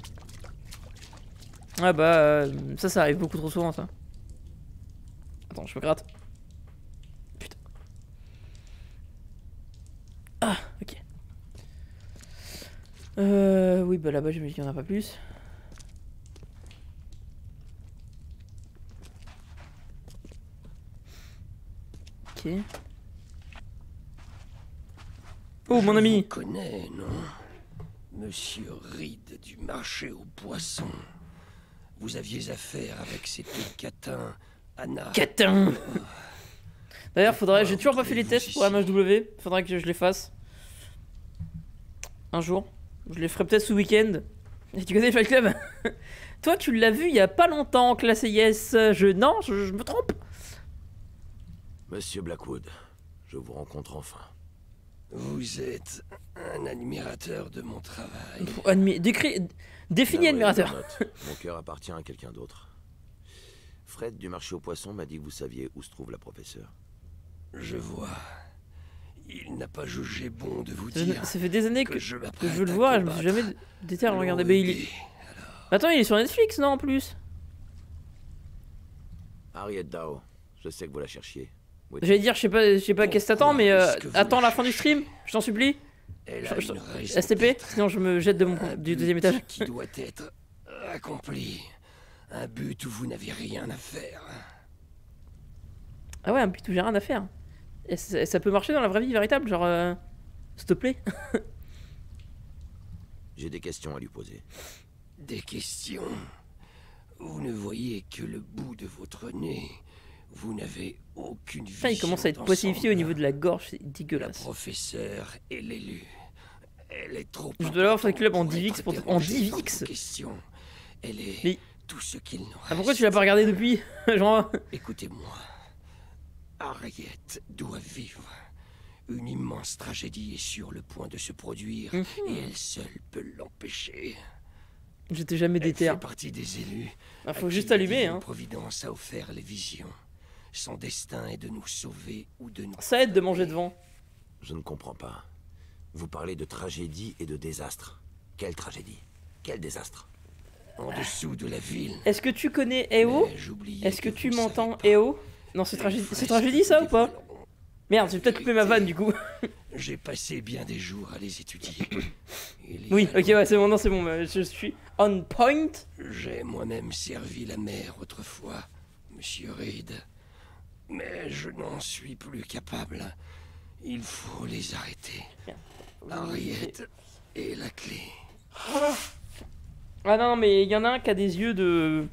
Ah bah, euh, ça, ça arrive beaucoup trop souvent, ça. Attends, je me gratte. Putain. Ah, ok. Euh, oui, bah là-bas, j'imagine qu'il n'y en a pas plus. Ok. Oh, mon Je ami vous connais, non? Monsieur Reed du marché aux poissons. Vous aviez affaire avec ces deux catins, Anna. Catin D'ailleurs, faudrait. J'ai toujours pas fait les tests pour MHW. Faudrait que je les fasse. Un jour. Je les ferai peut-être ce week-end. Et tu connais Fight Club? Toi, tu l'as vu il y a pas longtemps, classé Yes. Je. Non, je, je me trompe. Monsieur Blackwood, je vous rencontre enfin. Vous êtes un admirateur de mon travail. Admi... Décris... Définis Navré, admirateur. Mon cœur appartient à quelqu'un d'autre. Fred du marché aux poissons m'a dit que vous saviez où se trouve la professeure. Je vois. Il n'a pas jugé bon de vous Ça, dire ça fait des années que, que je que m'apprête je veux le voir et je me suis jamais déter à le regarder. Mais il est- Attends, il est sur Netflix, non, en plus Harriet Dow, je sais que vous la cherchiez. Où J'allais dire, je sais pas, je sais pas qu'est-ce que t'attends, mais euh, attends la fin du stream, je t'en supplie. Je- je- STP, sinon je me jette de mon, du deuxième étage. qui doit être accompli. Un but où vous n'avez rien à faire. Ah ouais, un but où j'ai rien à faire. Et ça, ça peut marcher dans la vraie vie véritable, genre. euh, S'il te plaît. J'ai des questions à lui poser. Des questions. Vous ne voyez que le bout de votre nez. Vous n'avez aucune vision Putain, il commence à être poissifié au niveau de la gorge, c'est La dégueulasse. professeure est l'élu. Elle est trop Je dois l'avoir fait club en pour 10 être pour- en dérangée 10 par VX. vos questions. Elle est Mais- tout ce qu'il nous reste. Ah, pourquoi tu l'as pas regardé depuis Genre. Écoutez-moi. Harriet doit vivre. Une immense tragédie est sur le point de se produire Mhm. et elle seule peut l'empêcher. J'étais jamais Elle déter. fait partie des élus. Ah, faut juste allumer, hein. Providence a offert les visions. Son destin est de nous sauver ou de nous. Ça aide de manger devant. Je ne comprends pas. Vous parlez de tragédie et de désastre. Quelle tragédie? Quel désastre? En dessous de la ville. Est-ce que tu connais EO? Est-ce que tu m'entends. EO? Non, c'est tragédie, c'est tragédie ça ou pas? Merde, j'ai peut-être coupé ma vanne du coup. J'ai passé bien des jours à les étudier. Oui, ok, ouais, c'est bon, non, c'est bon, euh, je suis on point. J'ai moi-même servi la mer autrefois, monsieur Reed. Mais je n'en suis plus capable. Il faut les arrêter. Harriet est la clé. Ah non, mais il y en a un qui a des yeux de.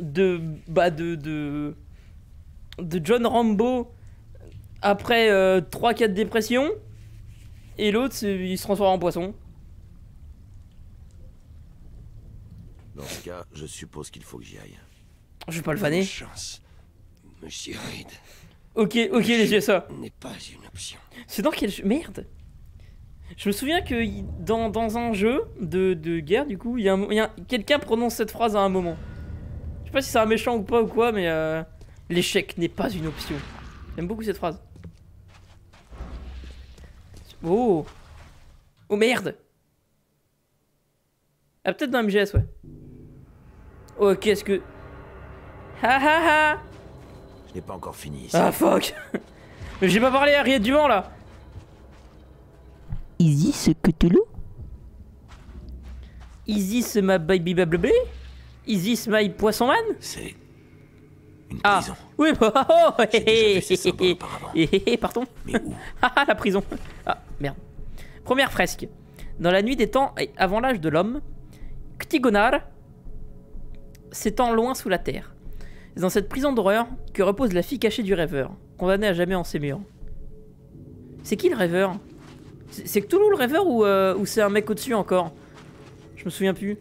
de. bah, de. de, de John Rambo après 3-4 dépressions. Et l'autre, il se transforme en poisson. Dans ce cas, je suppose qu'il faut que j'y aille. Je vais pas le faner. chance, monsieur Reed. Ok, ok, les USA. N'est pas une option. C'est dans quel jeu? Merde Je me souviens que dans, dans un jeu de, de guerre, du coup, il y a, a- quelqu'un prononce cette phrase à un moment. Je sais pas si c'est un méchant ou pas ou quoi, mais euh, l'échec n'est pas une option. J'aime beaucoup cette phrase. Oh Oh merde Ah, peut-être dans MGS, ouais. Oh, qu'est-ce que. Ha ha ha Je n'ai pas encore fini ici. Ah fuck. Mais j'ai pas parlé à Harriet Dumont là. Isis Cthulhu Isis ma baby bablabé Isis my poisson man. C'est une Ah. prison. Oui bah oh hé hé hé auparavant. hé hé hé, pardon. Mais où Ah la prison. Ah merde. Première fresque. Dans la nuit des temps avant l'âge de l'homme Ctigonar s'étend loin sous la terre. C'est dans cette prison d'horreur que repose la fille cachée du rêveur, condamnée à jamais en ses murs. C'est qui le rêveur? C'est Cthulhu le rêveur ou, euh, ou c'est un mec au-dessus encore? Je me souviens plus.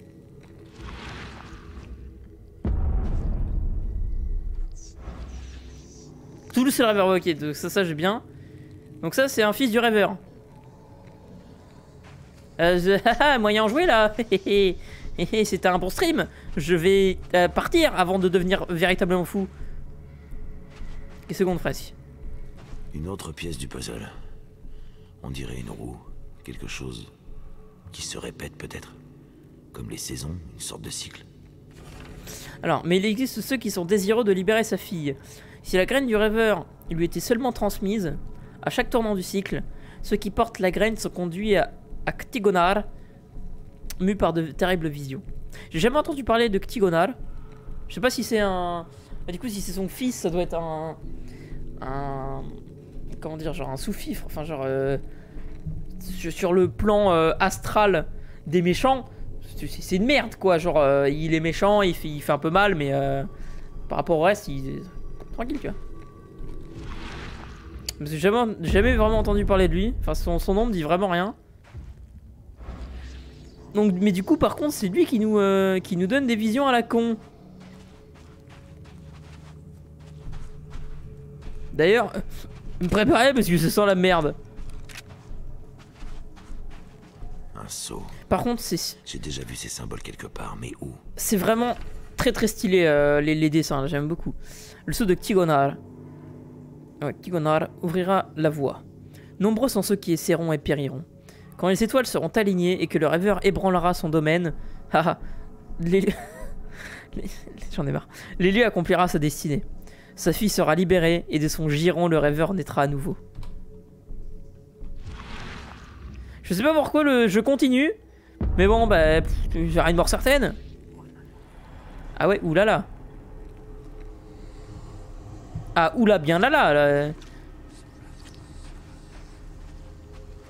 Cthulhu c'est le rêveur, ok, donc ça, ça j'ai bien. Donc ça c'est un fils du rêveur. Euh, je- moyen joué là C'était un bon stream Je vais euh, partir avant de devenir véritablement fou. Et seconde fresque. Une autre pièce du puzzle. On dirait une roue. Quelque chose qui se répète peut-être. Comme les saisons, une sorte de cycle. Alors, mais il existe ceux qui sont désireux de libérer sa fille. Si la graine du rêveur lui était seulement transmise, à chaque tournant du cycle, ceux qui portent la graine sont conduits à, à Ctigonar, mus par de terribles visions. J'ai jamais entendu parler de Ctigonar. Je sais pas si c'est un. bah, du coup, si c'est son fils, ça doit être un. un comment dire, genre un sous-fifre, enfin genre euh, sur le plan euh, astral des méchants, c'est une merde quoi. Genre euh, il est méchant, il fait, un peu mal, mais par rapport au reste, il tranquille, tu vois. J'ai jamais, vraiment entendu parler de lui. Enfin, son, son nom me dit vraiment rien. Donc, mais du coup, par contre, c'est lui qui nous, euh, qui nous donne des visions à la con. D'ailleurs, euh, me préparer parce que ça sent la merde. Un sceau. Par contre, c'est J'ai déjà vu ces symboles quelque part, mais où? c'est vraiment très très stylé euh, les, les dessins, j'aime beaucoup. Le saut de Ktigonar. Ouais, Ktigonar ouvrira la voie. Nombreux sont ceux qui essaieront et périront. Quand les étoiles seront alignées et que le rêveur ébranlera son domaine, haha, les... j'en ai marre. L'élu accomplira sa destinée. Sa fille sera libérée et de son giron le rêveur naîtra à nouveau. Je sais pas pourquoi le jeu continue, mais bon, bah, j'ai une mort certaine. Ah ouais, oulala. Ah oula, bien là. là.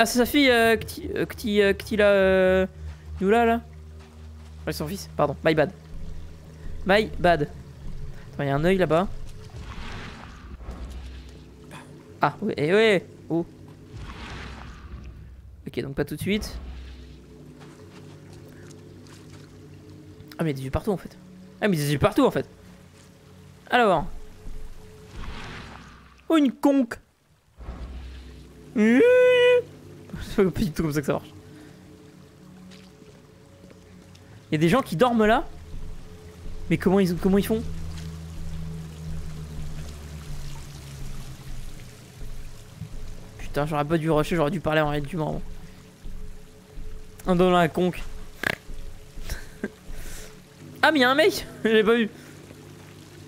Ah c'est sa fille, euh, euh, euh, Ctila, euh, Oula là. Ouais, son fils, pardon, my bad. My bad. Attends, il y a un œil là-bas. Ah ouais, eh ouais, oh. Ok, donc pas tout de suite. Ah mais il y a des yeux partout en fait. Ah mais il y a des yeux partout en fait. Alors. Oh une conque. C'est pas du tout comme ça que ça marche. Il y a des gens qui dorment là Mais comment ils, comment ils font? Putain, j'aurais pas dû rusher, j'aurais dû parler en réalité du mort. En donnant la conque. ah, mais y'a un mec J'ai pas vu.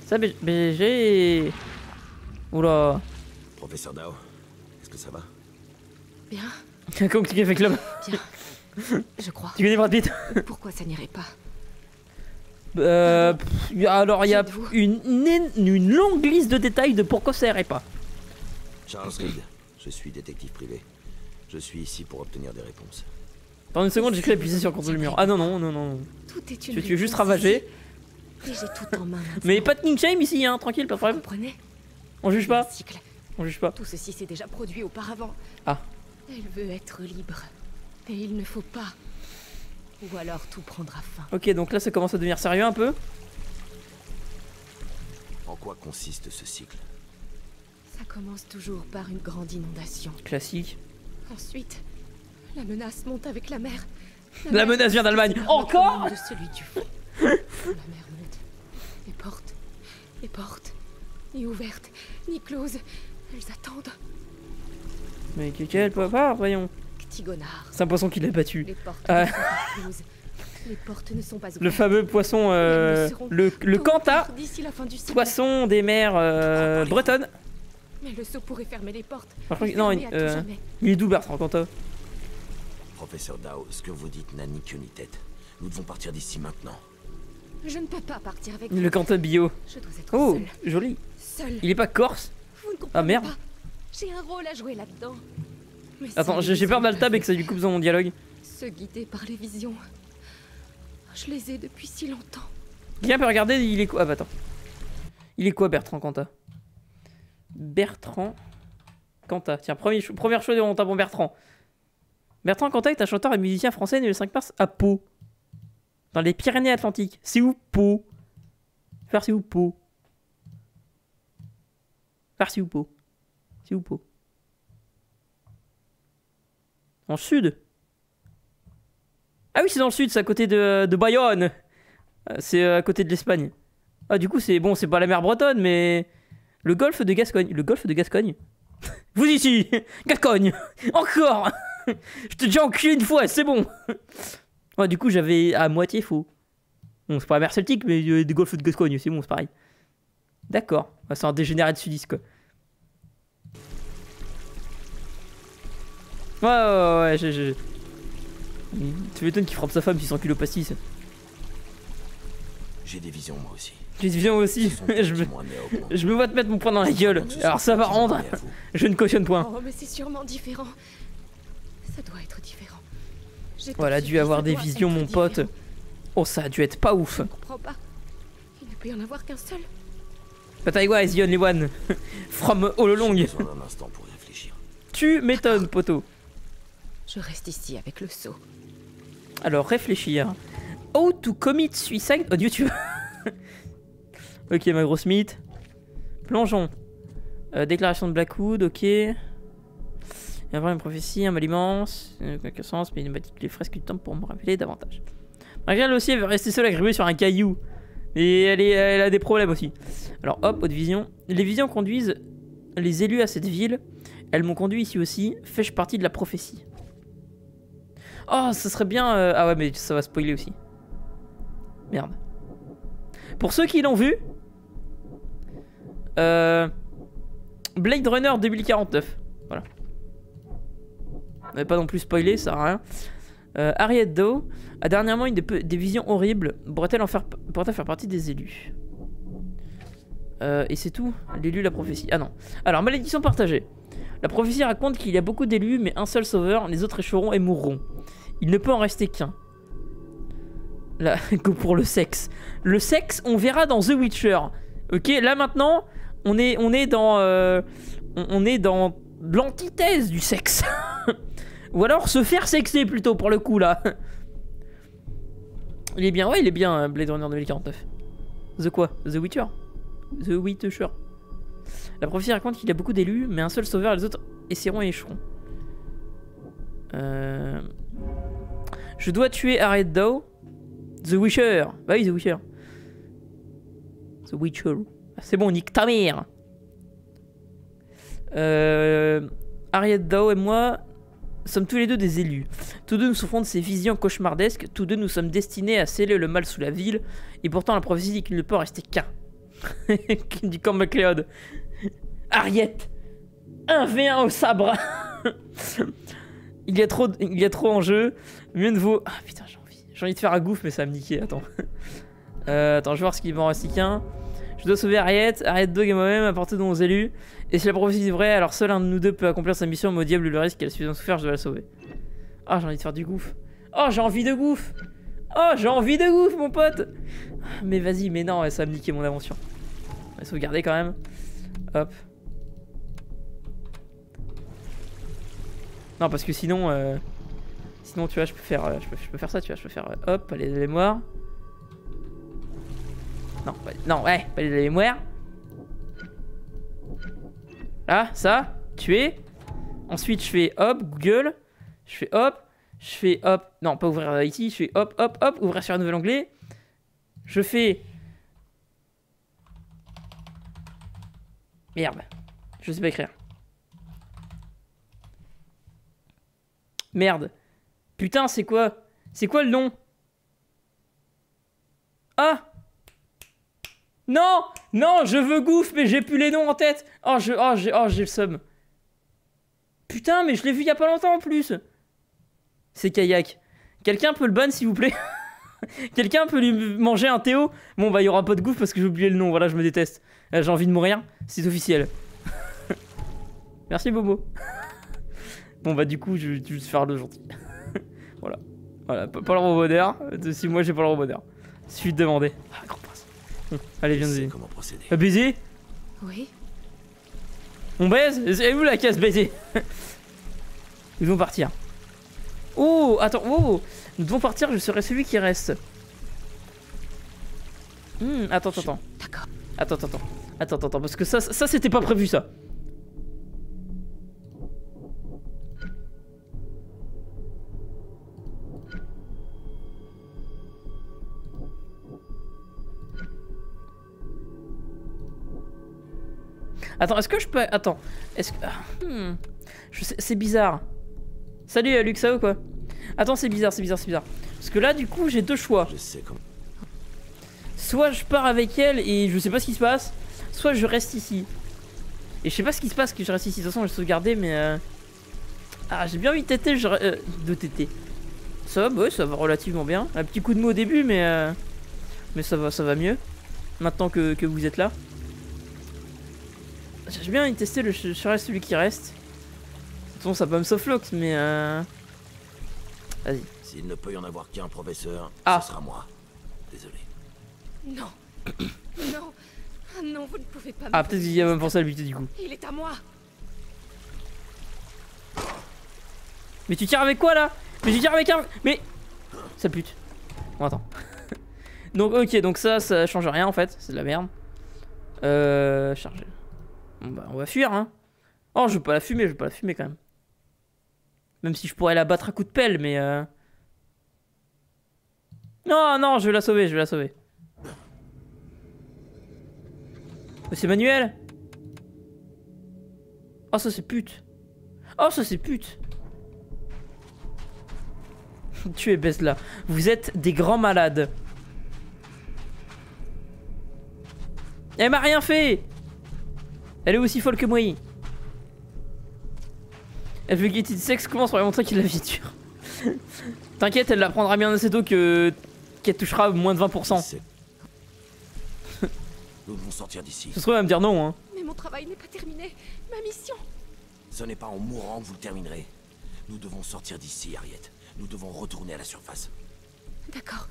Ça, B- BG. Oula. Professeur Dao, est-ce que ça va? Bien, Compliqué avec l'homme. bien. Je crois. Tu connais Brad Pitt? Pourquoi ça n'irait pas? Euh, pff, alors il y a une, une, une longue liste de détails de pourquoi ça irait pas. Charles Reed, je suis détective privé. Je suis ici pour obtenir des réponses. Dans une seconde, j'ai cru appuyer sur le contrôle du mur. Ah non, non, non, non. Tout est Tu, une tu juste réponse ravager. ici, Et j'ai tout en main. maintenant. Mais pas de king shame ici, hein, tranquille, pas de Vous problème. comprenez On juge pas, on juge pas. Tout ceci s'est déjà produit auparavant. Ah. Elle veut être libre. Et il ne faut pas. Ou alors tout prendra fin. Ok, donc là ça commence à devenir sérieux un peu. En quoi consiste ce cycle? Ça commence toujours par une grande inondation. Classique. Ensuite, la menace monte avec la mer. La menace vient d'Allemagne. Encore de celui du fond. la mer monte. Les portes. Les portes. Ni ouvertes, ni closes. Elles attendent. Mais que- quel papa, voyons. C'est un poisson qui l'a battu. Les portes closes. Les portes ne sont pas ouvertes. Le fameux poisson, euh, le, le Kanta, poisson des mers euh, bretonnes. Mais le saut pourrait fermer les portes. Franchement, Les non, il- euh. Il est d'où Bertrand Kanta Professeur Dao, ce que vous dites n'a ni queue ni tête. Nous devons partir d'ici maintenant. Je ne peux pas partir avec Le vous. Kanta bio. Je dois être Oh, seule. joli. Seule. Il est pas corse? Vous ne comprenez Ah, merde. pas. J'ai un rôle à jouer là-dedans. Attends, j'ai peur d'Altab et que ça lui coupe dans mon dialogue. Ceux guidés par les visions. Je les ai depuis si longtemps. Viens peut regarder, il est quoi? Ah bah attends. Il est quoi Bertrand Cantat? Bertrand Cantat. Tiens, premier première chose de mon tabon Bertrand. Bertrand Cantat est un chanteur et musicien français né le 5 mars à Pau. Dans les Pyrénées-Atlantiques. C'est où Pau? Faire c'est où Pau? Faire c'est où Pau? C'est où Pau En sud Ah oui, c'est dans le sud, c'est à côté de, Bayonne. Euh, C'est euh, à côté de l'Espagne. Ah, du coup, c'est bon, c'est pas la mer bretonne, mais. Le golfe de Gascogne. Le golfe de Gascogne? Vous ici Gascogne Encore Je t'ai déjà enculé une fois, c'est bon Ouais, du coup, j'avais à moitié faux. Bon, c'est pas la mer celtique, mais euh, des golfes de Gascogne, c'est bon, c'est pareil. D'accord. C'est un dégénéré de sudiste, quoi. Ouais, ouais, ouais, j'ai. j'ai- Tu m'étonnes qu'il frappe sa femme 600 kilos pastis. J'ai des visions moi aussi. Tu viens aussi. Ce sont je, me, je me vois te mettre mon poing dans la gueule. Alors ça va rendre. Je ne cautionne point. Oh, mais c'est sûrement différent. Ça doit être différent. J'ai Voilà, dû avoir des visions, mon pote. Oh, ça a dû être pas ouf. Je comprends pas. Il ne peut y en avoir qu'un seul. But I was the only one. From all along. J'ai besoin d'un instant pour réfléchir. Tu m'étonnes, poteau. Je reste ici avec le seau. Alors, réfléchir. How to commit suicide? On YouTube. ok, ma grosse mythe. Plongeon. Euh, déclaration de Blackwood, ok. Il y avoir une prophétie, un mal immense. Euh, Quelque sens, mais il m'a dit que les fresques du temps pour me rappeler davantage. Maria aussi, elle veut rester seule agrippée sur un caillou. Et elle, elle a des problèmes aussi. Alors hop, haute vision. Les visions conduisent les élus à cette ville. Elles m'ont conduit ici aussi. Fais-je partie de la prophétie? Oh, ça serait bien. euh, Ah ouais, mais ça va spoiler aussi. Merde. Pour ceux qui l'ont vu, euh, Blade Runner 2049. Voilà. Va pas non plus spoiler, ça sert rien. Euh, Harriet Doe a dernièrement une des, visions horribles. Pourrait-elle en faire partie des élus? Euh, Et c'est tout L'élu, la prophétie. Ah non. Alors, malédiction partagée. La prophétie raconte qu'il y a beaucoup d'élus, mais un seul sauveur, les autres échoueront et mourront. Il ne peut en rester qu'un. Là, que pour le sexe. Le sexe, on verra dans The Witcher. Ok, là maintenant, on est, on est dans, euh, on, on est dans l'antithèse du sexe. Ou alors se faire sexer plutôt pour le coup là. Il est bien, ouais, il est bien euh, Blade Runner 2049. The quoi? The Witcher? The Witcher. La prophétie raconte qu'il y a beaucoup d'élus, mais un seul sauveur, les autres essaieront et échoueront. Euh... Je dois tuer Harriet Doe. The Witcher. Bah oui, The Witcher. The Witcher. Ah, C'est bon, nique ta mère. Euh... Doe et moi sommes tous les deux des élus. Tous deux nous souffrons de ces visions cauchemardesques. Tous deux nous sommes destinés à sceller le mal sous la ville. Et pourtant, la prophétie dit qu'il ne peut en rester qu'un. du camp MacLeod. Harriet 1v1 au sabre il, y a trop, il y a trop en jeu. Mieux ne vaut. Ah putain, j'ai envie. J'ai envie de faire un gouffre, mais ça va me niquer. Attends. Euh, attends, je vais voir ce qu'il m'en reste qu'un. Je dois sauver Harriet, Harriet Dog et moi-même, apporter de nos élus. Et si la prophétie est vraie, alors seul un de nous deux peut accomplir sa mission, mais au diable le risque qu'elle a suffisamment souffert, je dois la sauver. Ah, j'ai envie de faire du gouffre. Oh, j'ai envie de gouffre. Oh, j'ai envie de gouffre, mon pote. Mais vas-y, mais non, ça va me niquer mon aventure. Sauvegarder quand même. Hop. Non, parce que sinon, euh, sinon, tu vois, je peux faire, euh, je peux, faire ça, tu vois, je peux faire, euh, hop, palais de la mémoire. Non, non, ouais, palais de la mémoire. Là, ça, tuer. Ensuite, je fais hop, Google. Je fais hop, je fais hop, non, pas ouvrir ici, je fais hop, hop, hop, ouvrir sur un nouvel onglet. Je fais. Merde, je sais pas écrire. Merde. Putain, c'est quoi? C'est quoi le nom? Ah Non Non, je veux gouffre, mais j'ai plus les noms en tête. Oh, je, oh, j'ai, oh, j'ai le seum. Putain, mais je l'ai vu il y a pas longtemps en plus. C'est kayak. Quelqu'un peut le ban, s'il vous plaît? Quelqu'un peut lui manger un Théo? Bon, bah, il y aura pas de gouffre parce que j'ai oublié le nom. Voilà, je me déteste. Euh, J'ai envie de mourir. C'est officiel. Merci, Bobo. Bon bah du coup je vais juste faire le gentil. voilà. Voilà, pas, pas le robot d'air. Euh, Si moi j'ai pas le robot d'air. Suite demandée. Ah grand prince. Hum, Allez viens baiser. comment procéder? Euh, baiser Oui, On baise? C'est où la case baiser? Ils vont partir. Oh attends, oh Nous devons partir, je serai celui qui reste. Hmm, attends, attends, attends. d'accord. Attends, attends, attends. Attends, attends, parce que ça, ça c'était pas prévu ça. Attends, est-ce que je peux. Attends. Est-ce que. ah, hmm. C'est bizarre. Salut euh, Luxao quoi. Attends, c'est bizarre, c'est bizarre, c'est bizarre. Parce que là, du coup, j'ai deux choix. Je sais comment. Soit je pars avec elle et je sais pas ce qui se passe, soit je reste ici. Et je sais pas ce qui se passe que je reste ici. De toute façon, je vais sauvegarder, mais. euh, Ah, j'ai bien envie de téter, je... euh, de téter. Ça va, bah ouais, ça va relativement bien. Un petit coup de mot au début, mais. euh, Mais ça va, ça va mieux. Maintenant que, que vous êtes là. J'ai bien envie de tester le je reste celui qui reste. De toute façon, ça peut me softlock, mais euh... Vas-y. S'il ne peut y en avoir qu'un, professeur, Ah. ce sera moi. Désolé. Non. non. Ah non, vous ne pouvez pas me Ah, peut-être qu'il y a même pensé à le buter du coup. Il est à moi. Mais tu tires avec quoi là? Mais tu tires avec un. Mais. Ça pute. Bon, attends. donc, ok, donc ça, ça change rien en fait. C'est de la merde. Euh. Charger. Bon, bah, on va fuir, hein. Oh, je veux pas la fumer, je veux pas la fumer quand même. Même si je pourrais la battre à coups de pelle, mais. Euh... Non, non, je vais la sauver, je vais la sauver. C'est manuel Oh, ça c'est pute. Oh, ça c'est pute. tu es Besla. Vous êtes des grands malades. Elle m'a rien fait Elle est aussi folle que moi. Elle veut guetter de sexe, comment pour lui montrer qu'il la vie dure T'inquiète, elle la prendra bien assez tôt que qu'elle touchera moins de 20%. Nous devons sortir d'ici. Ce serait elle va me dire non, hein. Mais mon travail n'est pas terminé. Ma mission. Ce n'est pas en mourant que vous le terminerez. Nous devons sortir d'ici, Harriet. Nous devons retourner à la surface. D'accord.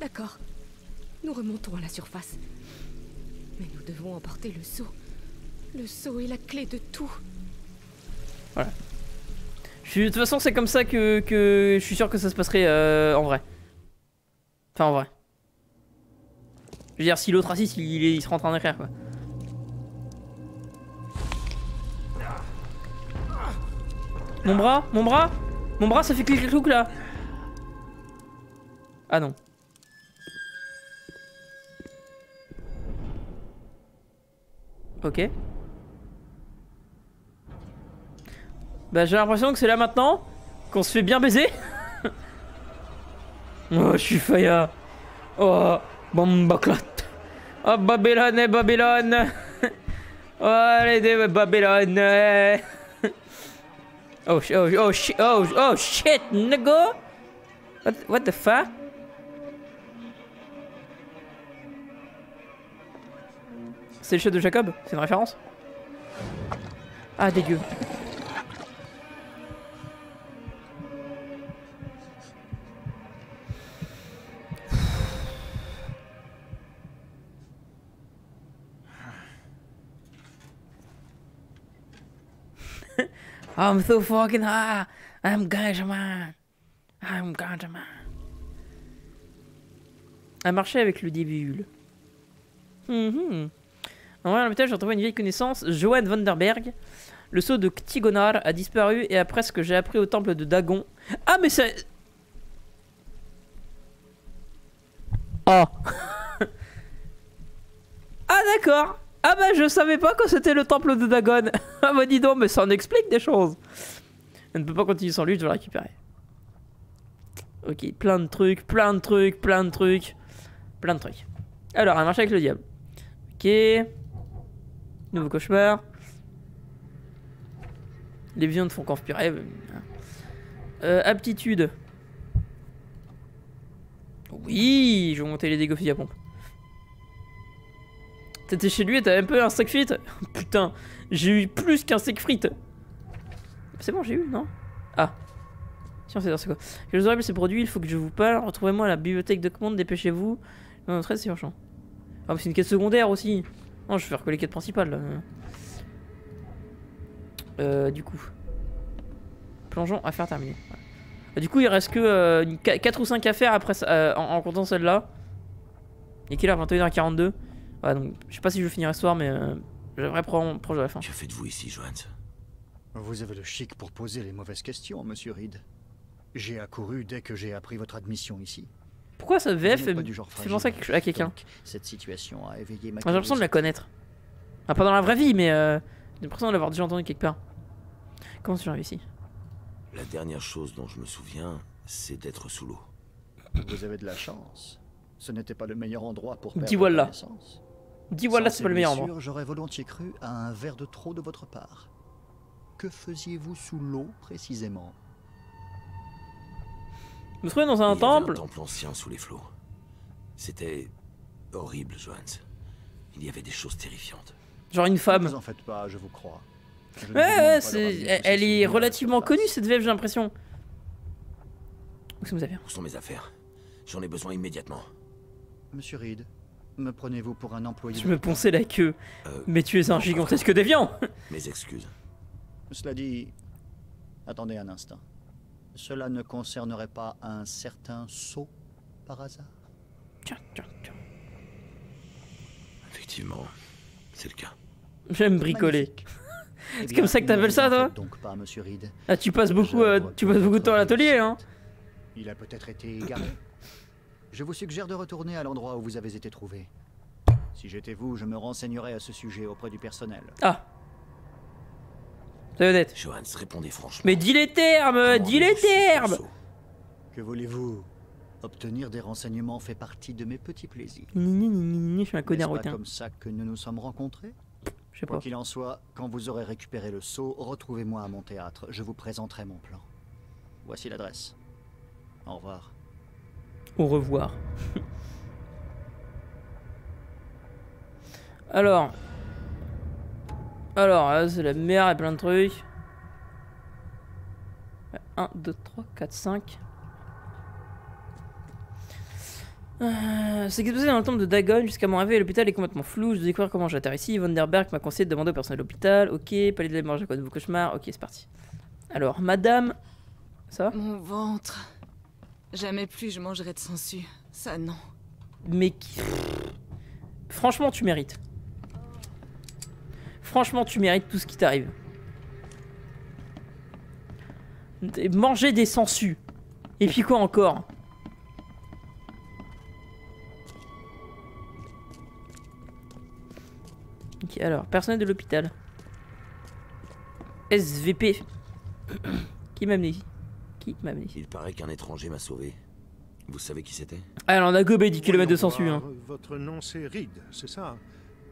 D'accord. Nous remontons à la surface. Mais nous devons emporter le seau. Le seau est la clé de tout. Je suis- De toute façon, c'est comme ça que, que je suis sûr que ça se passerait euh, en vrai. Enfin, en vrai. Je veux dire, si l'autre assiste, il, il, il sera en train d'écrire, quoi. Mon bras Mon bras Mon bras, ça fait clic clic là Ah non. Ok. Bah j'ai l'impression que c'est là maintenant qu'on se fait bien baiser. oh, je suis Faya. Oh, bombaclat. Oh, Babylone et Babylone. oh, allez, des Babylone. oh, oh, oh, shit, oh, oh, shit, nigga. What, what the fuck? C'est le chef de Jacob? C'est une référence? Ah, dégueu. I'm so fucking high. I'm Ganjaman. I'm Ganjaman. Un marché avec le début. Mhm. En vrai, à l'hôpital, j'ai retrouvé une vieille connaissance, Johan Vanderberg. Le sceau de Ktigonar a disparu et après ce que j'ai appris au temple de Dagon. Ah, mais ça. Ah. ah, d'accord. Ah, bah, je savais pas que c'était le temple de Dagon. ah, bah, dis donc, mais ça en explique des choses. Je ne peux pas continuer sans lui, je dois le récupérer. Ok, plein de trucs, plein de trucs, plein de trucs. Plein de trucs. Alors, un marché avec le diable. Ok. Nouveau cauchemar. Les visions ne font qu'empirer. Euh, aptitude. Oui, je vais monter les dégâts fusil à pompe. T'étais chez lui et t'avais un peu un steak frites Putain, j'ai eu plus qu'un steak frites. C'est bon, j'ai eu, non? Ah. Si on sait c'est quoi? Je vous ces produits, il faut que je vous parle. Retrouvez-moi à la bibliothèque de commande, dépêchez-vous. Non, très c'est urgent. Ah, c'est une quête secondaire aussi. Non, je vais faire que les quêtes principales. là. Euh, du coup. Plongeons, affaire terminée. Euh, Du coup, il reste que 4 ou 5 affaires après, euh, en, comptant celle-là. Et quelle heure 21h42. Ouais, donc je sais pas si je vais finir ce soir, mais euh, j'aimerais prendre proche de la fin. Que faites-vous ici, Johannes? Vous avez le chic pour poser les mauvaises questions, monsieur Reed. J'ai accouru dès que j'ai appris votre admission ici. Pourquoi ça Vous VF fait du genre fait penser à quelqu'un? Cette situation a éveillé ma J'ai l'impression de la connaître. Ah, pas dans la vraie vie, mais euh, j'ai l'impression de l'avoir déjà entendu quelque part. Comment suis-je arrivé ici La dernière chose dont je me souviens, c'est d'être sous l'eau. Vous avez de la chance. Ce n'était pas le meilleur endroit pour perdre voilà. connaissance. Dis voilà, Sans c'est pas le meilleur endroit. J'aurais volontiers cru à un verre de trop de votre part. Que faisiez-vous sous l'eau précisément? Je me trouvais dans un Il y avait temple. un temple ancien sous les flots. C'était horrible, Johannes. Il y avait des choses terrifiantes. Genre une Ne femme. vous en faites pas, je vous crois. Je ne Ouais, ouais, ramener Elle, elle est relativement connue cette VF, j'ai l'impression. Où sont mes affaires? Où sont mes affaires? J'en ai besoin immédiatement. Monsieur Reed, me prenez-vous pour un employé Je me ponçais la queue. Euh, Mais tu es un gigantesque déviant mes excuses. Cela dit, attendez un instant. Cela ne concernerait pas un certain saut par hasard? Tiens, tiens, tiens. Effectivement, c'est le cas. J'aime bricoler. Eh C'est comme ça que t'appelles ça, toi Donc pas, Monsieur Reed. Ah, tu passes beaucoup, euh, tu passes beaucoup de temps à l'atelier, hein Il a peut-être été égaré. Je vous suggère de retourner à l'endroit où vous avez été trouvé. Si j'étais vous, je me renseignerais à ce sujet auprès du personnel. Ah. C'est honnête. Johannes, répondez franchement. Mais dis les termes Comment Dis les termes Que voulez-vous? Obtenir des renseignements fait partie de mes petits plaisirs. Ni, ni, ni, ni, ni, Je suis un connard pas rotin. comme ça que nous nous sommes rencontrés? Je sais Quoi pas. qu'il en soit, quand vous aurez récupéré le sceau, retrouvez-moi à mon théâtre. Je vous présenterai mon plan. Voici l'adresse. Au revoir. Au revoir. Alors. Alors, c'est la mer et plein de trucs. 1, 2, 3, 4, 5. Euh, ce qui s'est passé dans le temple de Dagon jusqu'à mon à l'hôpital est complètement flou. Je dois découvrir comment j'atterris ici. Vanderberg m'a conseillé de demander au personnel de l'hôpital. Ok, palais de la mort, j'ai de vos cauchemars? Ok, c'est parti. Alors, madame. Ça va? Mon ventre. Jamais plus je mangerai de sangsue. Ça, non. Mais qui... Franchement, tu mérites. Franchement, tu mérites tout ce qui t'arrive. Manger des sangsues. Et puis quoi encore? Ok, alors, personnel de l'hôpital. SVP. qui m'a amené ici? Qui m'a amené ici Il paraît qu'un étranger m'a sauvé. Vous savez qui c'était? Ah, elle en a gobé 10 km de sangsues. Hein. Votre nom c'est Reed, c'est ça?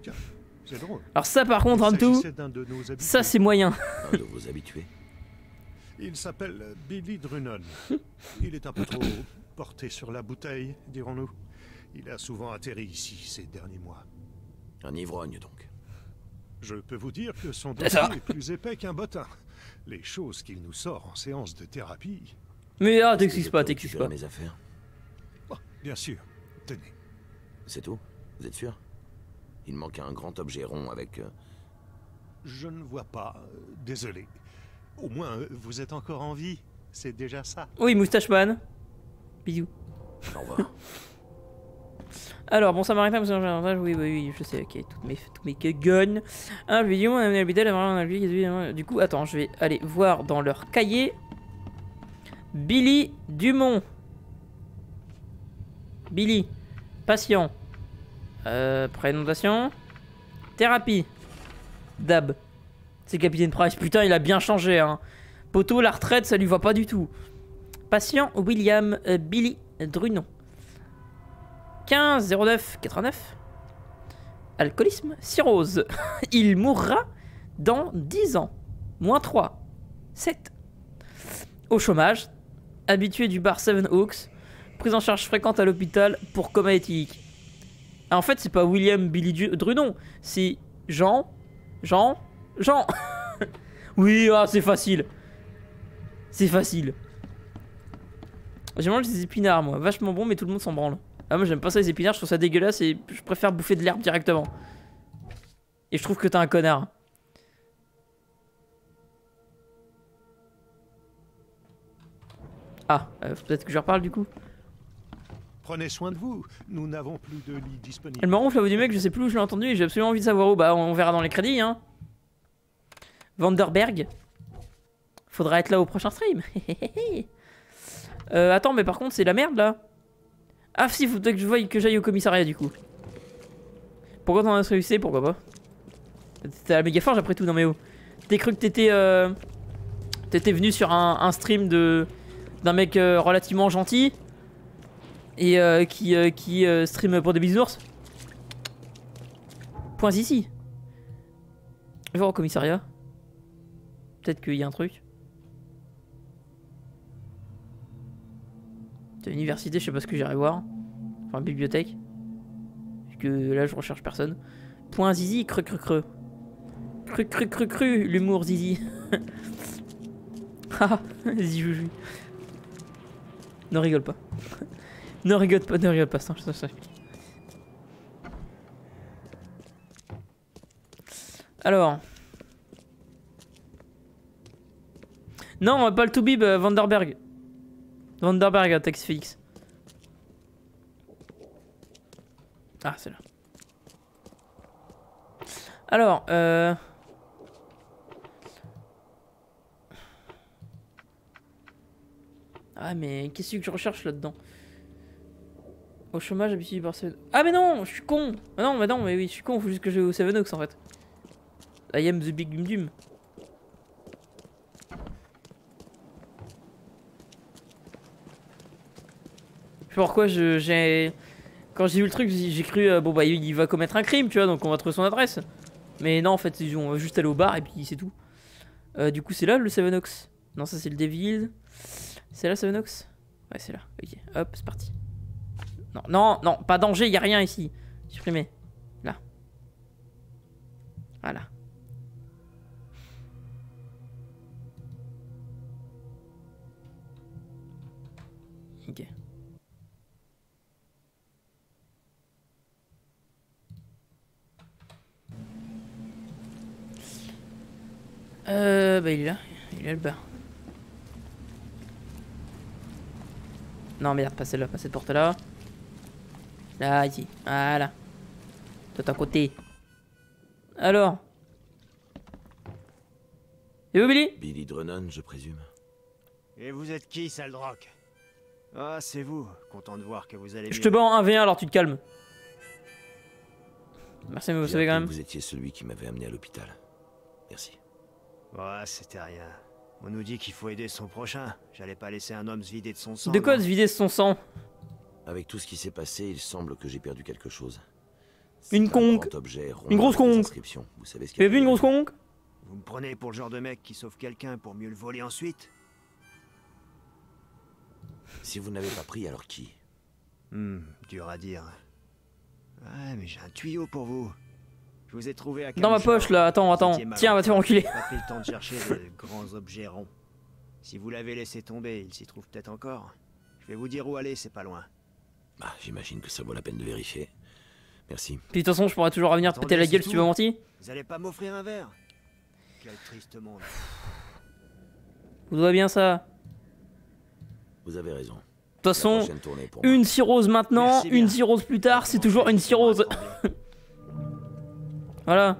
Tiens, c'est drôle. Alors ça, par contre, en tout, ça c'est moyen. Un de vos habitués? Il s'appelle Billy Drunon. Il est un peu trop porté sur la bouteille, dirons-nous. Il a souvent atterri ici ces derniers mois. Un ivrogne, donc. Je peux vous dire que son C'est ça. dossier est plus épais qu'un bottin. Les choses qu'il nous sort en séance de thérapie. Mais ah, t'excuses je pas, t'excuses pas. mes affaires. Oh, bien sûr. Tenez. C'est tout Vous êtes sûr Il manque un grand objet rond avec... euh, Je ne vois pas. euh, Désolé. Au moins, euh, vous êtes encore en vie. C'est déjà ça. Oui, Moustache Man. Bisous. Au revoir. Alors, bon samaritain, vous avez un avantage Oui, oui, oui, je sais, ok, toutes mes, toutes mes habitat, un habitat, Du coup, attends, je vais aller voir dans leur cahier. Billy Dumont. Billy. Patient. Euh, prénotation. Thérapie. Dab. C'est Capitaine Price. Putain, il a bien changé, hein. Poteau, la retraite, ça lui va pas du tout. Patient William euh, Billy Drunon. 15 09 89. Alcoolisme, cirrhose. Il mourra dans 10 ans. Moins 3. 7. Au chômage. Habitué du bar Seven Oaks. Prise en charge fréquente à l'hôpital pour coma éthylique. Ah, en fait, c'est pas William Billy Drunon. C'est Jean. Jean. Jean. oui, ah, c'est facile. C'est facile. J'ai mangé des épinards, moi. Vachement bon, mais tout le monde s'en branle. Ah, moi j'aime pas ça les épinards, je trouve ça dégueulasse et je préfère bouffer de l'herbe directement. Et je trouve que t'es un connard. Ah, euh, peut-être que je reparle du coup. Prenez soin de vous. Nous n'avons plus de lit disponible. Elle me ronfle la voix du mec, je sais plus où je l'ai entendu et j'ai absolument envie de savoir où. Bah, on verra dans les crédits, hein. Vanderberg. Faudra être là au prochain stream. euh, attends, mais par contre, c'est la merde là. Ah, si, faut que je voie que j'aille au commissariat du coup. Pourquoi t'en as réussi Pourquoi pas? T'es à la méga forge après tout, non mais oh. T'es cru que t'étais. Euh... T'étais venu sur un, stream de d'un mec euh, relativement gentil et euh, qui, euh, qui stream pour des bisounours? Point ici. Je vais au commissariat. Peut-être qu'il y a un truc. C'est l'université, je sais pas ce que j'irai voir. Enfin, bibliothèque. Parce que là, je recherche personne. Point zizi, creux creux creux. Cru cru cru cru, l'humour zizi. Ah, Juju. Ne rigole pas. ne rigole pas, ne rigole pas, ça, ça. Alors. Non, pas le Toubib, euh, Vanderberg. Vanderberg, Tex Félix. Ah, c'est là. Alors, euh... Ah, mais qu'est-ce que je recherche là-dedans? Au chômage, habitué par Seven... Ah, mais non, je suis con Ah non, mais non, mais oui, je suis con, faut juste que je vais au Seven Oaks en fait. I am the big dum dum. Sais pas pourquoi je- j'ai... Quand j'ai vu le truc, j'ai cru, euh, bon bah il va commettre un crime, tu vois, donc on va trouver son adresse. Mais non, en fait, ils ont juste aller au bar et puis c'est tout. Euh, du coup, c'est là le Seven Oaks Non, ça c'est le Devil. C'est là Seven Oaks? Ouais, c'est là. Ok, hop, c'est parti. Non, non, non, pas danger, y a rien ici. Supprimer. Là. Voilà. Euh, bah il est là, il est là le bar. Non merde, pas celle-là, pas cette porte-là. Là, ici, voilà. Tout à côté. Alors? Et où Billy? Billy Drennan, je présume. Et vous êtes qui, Saldrock Ah, c'est vous. Content de voir que vous allez Je te bats en 1v1 alors tu te calmes. Merci mais vous savez quand même. Vous étiez celui qui m'avait amené à l'hôpital. Merci. Ouais, c'était rien. On nous dit qu'il faut aider son prochain. J'allais pas laisser un homme se vider de son sang. De quoi se vider son sang Avec tout ce qui s'est passé, il semble que j'ai perdu quelque chose. Une conque. grand objet rond Une grosse conque. Vous savez ce qu'il y as a vu une grosse conque Vous me prenez pour le genre de mec qui sauve quelqu'un pour mieux le voler ensuite Si vous n'avez pas pris, alors qui? Hmm, dur à dire. Ouais, mais j'ai un tuyau pour vous. Je vous ai trouvé à Dans ma poche là, attends, attends. Tiens, en va te faire enculer. J'ai Pas pris le temps de chercher de grands objets ronds. Si vous l'avez laissé tomber, il s'y trouve peut-être encore. Je vais vous dire où aller, c'est pas loin. Bah, j'imagine que ça vaut la peine de vérifier. Merci. Puis de toute façon, je pourrais toujours revenir te péter la gueule si tu tout mentir. Vous allez pas m'offrir un verre? Quel triste monde. Vous doit bien ça. Vous avez raison. De toute façon, une cirrhose maintenant, une cirrhose plus tard, c'est toujours une cirrhose. voilà.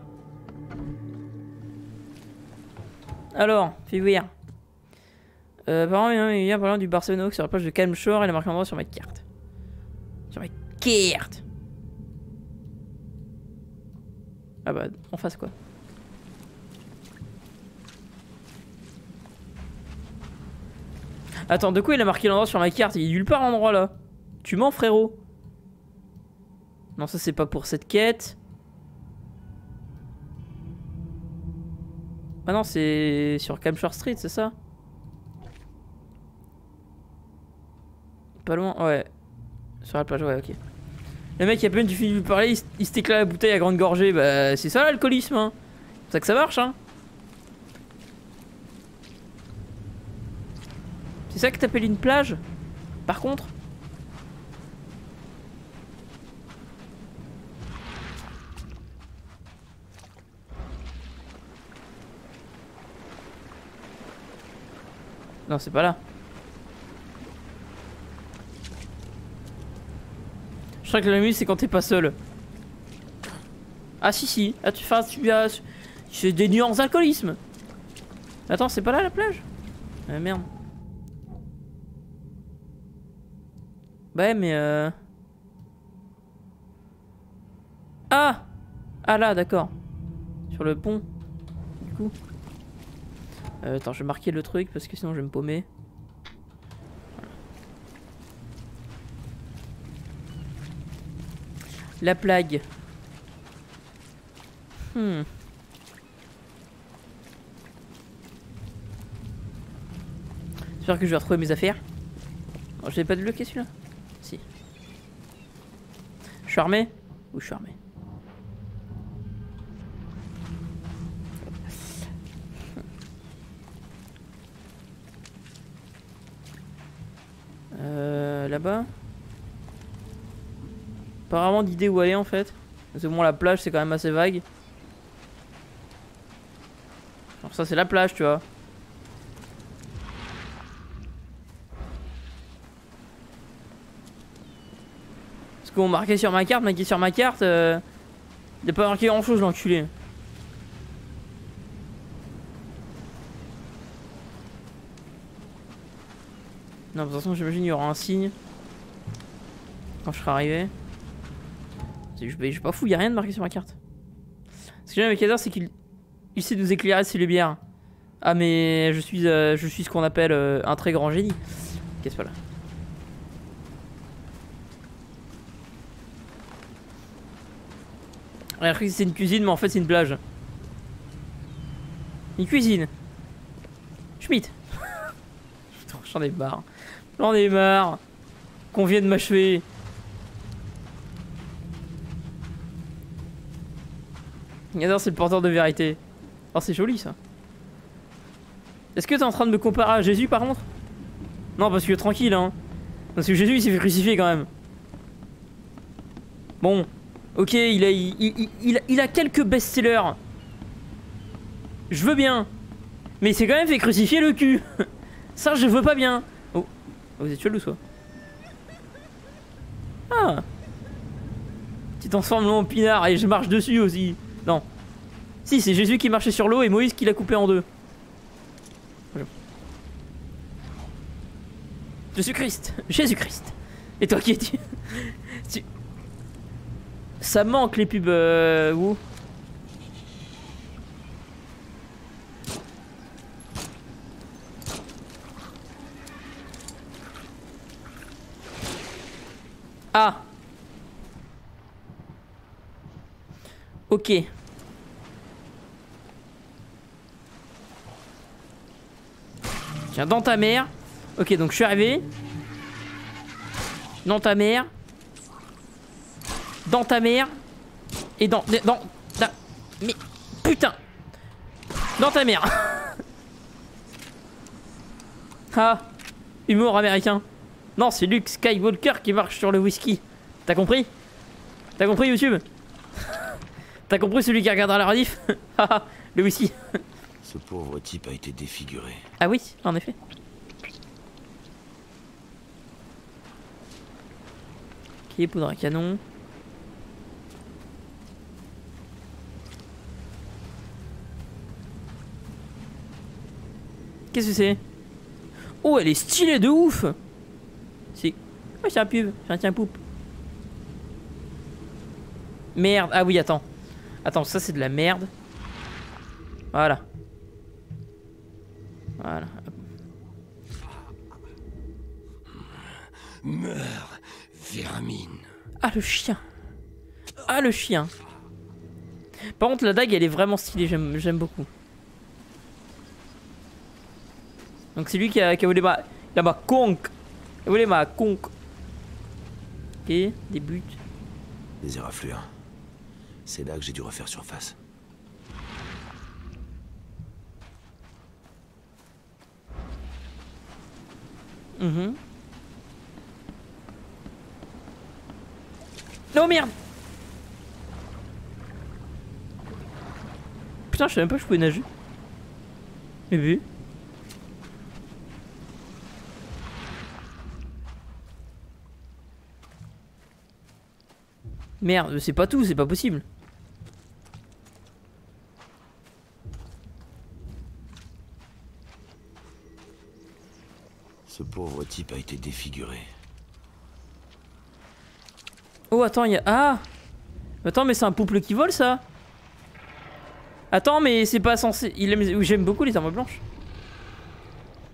Alors, voir. Euh, apparemment, il vient parlant du Barcelone sur la plage de Calm Shore et la marque endroit sur ma carte. Sur ma carte. Ah bah, en face quoi. Attends, de quoi il a marqué l'endroit sur ma carte? Il est nulle part l'endroit là. Tu mens frérot Non, ça c'est pas pour cette quête. Ah non, c'est sur Camshore Street, c'est ça? Pas loin, ouais. Sur la plage, ouais, ok. Le mec, il a peine tu finis de lui parler, il, se la bouteille à grande gorgée. Bah, c'est ça l'alcoolisme, hein. C'est ça que ça marche, hein. C'est ça que t'appelles une plage? Par contre Non, c'est pas là. Je crois que la nuit, c'est quand t'es pas seul. Ah si si, ah, tu fais tu as c'est des nuances d'alcoolisme. Attends, c'est pas là la plage? Ah merde. Bah ouais, mais euh... Ah Ah là, d'accord. Sur le pont. Du coup. Euh, attends, je vais marquer le truc parce que sinon je vais me paumer. La plague. Hmm. J'espère que je vais retrouver mes affaires. Oh, je l'ai pas débloqué celui-là Si. Je suis armé Où je suis armé? Là-bas Pas vraiment d'idée où aller en fait. Que bon, la plage c'est quand même assez vague. Alors ça c'est la plage, tu vois. Parce qu'on marquait sur ma carte, marqué sur ma carte, euh, il a pas marqué grand chose l'enculé. De toute façon, j'imagine qu'il y aura un signe quand je serai arrivé. Je suis pas fou, il a rien de marqué sur ma carte. Ce que j'aime avec Hazard, c'est qu'il il sait nous éclairer ses lumières. Ah, mais je suis, euh, je suis ce qu'on appelle euh, un très grand génie. Qu'est-ce pas là? On a cru que c'est une cuisine, mais en fait, c'est une plage. Une cuisine. Schmidt. Putain, J'en ai marre. J'en ai marre. Qu'on vienne m'achever. Regarde, c'est le porteur de vérité. Oh, c'est joli ça. Est-ce que t'es en train de me comparer à Jésus par contre? Non, parce que tranquille, hein. Parce que Jésus il s'est fait crucifier quand même. Bon, ok, il a, il a quelques best-sellers. Je veux bien. Mais il s'est quand même fait crucifier le cul. Ça, je veux pas bien. Oh, vous êtes chelou, soit. Ah. Tu transformes l'eau en pinard et je marche dessus aussi. Non. Si, c'est Jésus qui marchait sur l'eau et Moïse qui l'a coupé en deux. Je suis Christ. Jésus-Christ. Et toi qui es-tu? Tu- Ça manque les pubs euh, où Ah Ok. Tiens, dans ta mère. Ok, donc je suis arrivé. Dans ta mère. Dans ta mère. Et dans... Dans... mais... Putain Dans ta mère Ah Humour américain. Non, c'est Luke Skywalker qui marche sur le whisky. T'as compris? T'as compris YouTube? T'as compris celui qui regardera la rediff? Haha, Le whisky. Ce pauvre type a été défiguré. Ah oui, en effet. Ok, poudre à canon? Qu'est-ce que c'est? Oh, elle est stylée de ouf Oh, c'est un pub, c'est un tien poupe. Merde, ah oui, attends. Attends, ça c'est de la merde. Voilà. Voilà. Meurs, Véramine. Ah le chien Ah le chien Par contre la dague elle est vraiment stylée, j'aime beaucoup. Donc c'est lui qui a, qui a volé ma... Il a ma conque Il a volé ma conque Ok, des buts. Des éraflures. C'est là que j'ai dû refaire surface. Mhm. Non merde Putain je savais même pas que je pouvais nager. Mais vu. Merde, c'est pas tout, c'est pas possible. Ce pauvre type a été défiguré. Oh attends, il y a... Ah Attends, mais c'est un pouple qui vole ça Attends, mais c'est pas censé... Aime... J'aime beaucoup les armes blanches.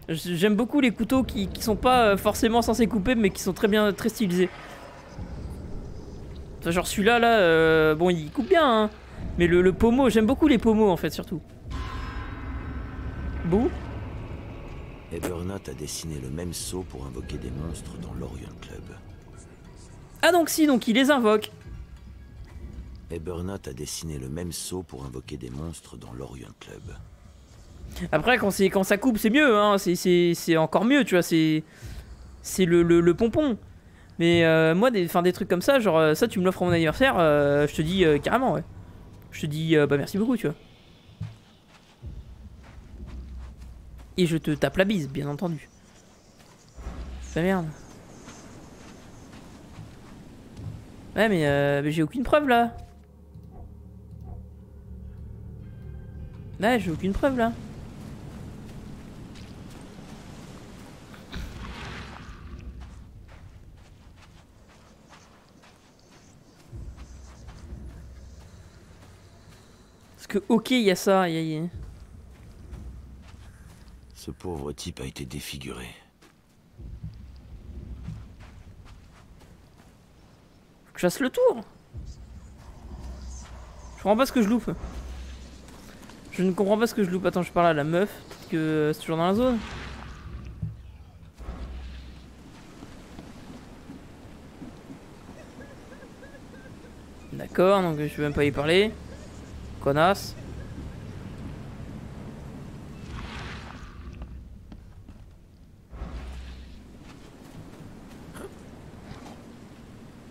J'aime beaucoup les couteaux qui, qui sont pas euh, forcément censés couper, mais qui sont très bien, très stylisés. Enfin, Genre celui-là, là, euh, bon, il coupe bien, hein. Mais le, le pommeau, j'aime beaucoup les pommeaux, en fait, surtout. Bouh Evernote a dessiné le même sceau pour invoquer des monstres dans l'Orion Club. Ah donc si, donc il les invoque. Ebernot a dessiné le même sceau pour invoquer des monstres dans l'Orient Club. Après, quand, c'est- quand ça coupe, c'est mieux, hein. c'est- c'est c'est encore mieux, tu vois, c'est c'est le, le, le pompon. Mais euh, moi, des, des trucs comme ça, genre euh, ça, tu me l'offres à mon anniversaire, euh, je te dis carrément, ouais. Je te dis, bah merci beaucoup, tu vois. Et je te tape la bise, bien entendu. Ah merde. Ouais, mais, mais j'ai aucune preuve là. Ouais, j'ai aucune preuve là. Que, ok, il y a ça, y a- Ce pauvre type a été défiguré. Faut que je fasse le tour. Je comprends pas ce que je loupe. Je ne comprends pas ce que je loupe. Attends, je parle à la meuf. Peut-être que c'est toujours dans la zone. D'accord, donc je vais même pas y parler. Connasse.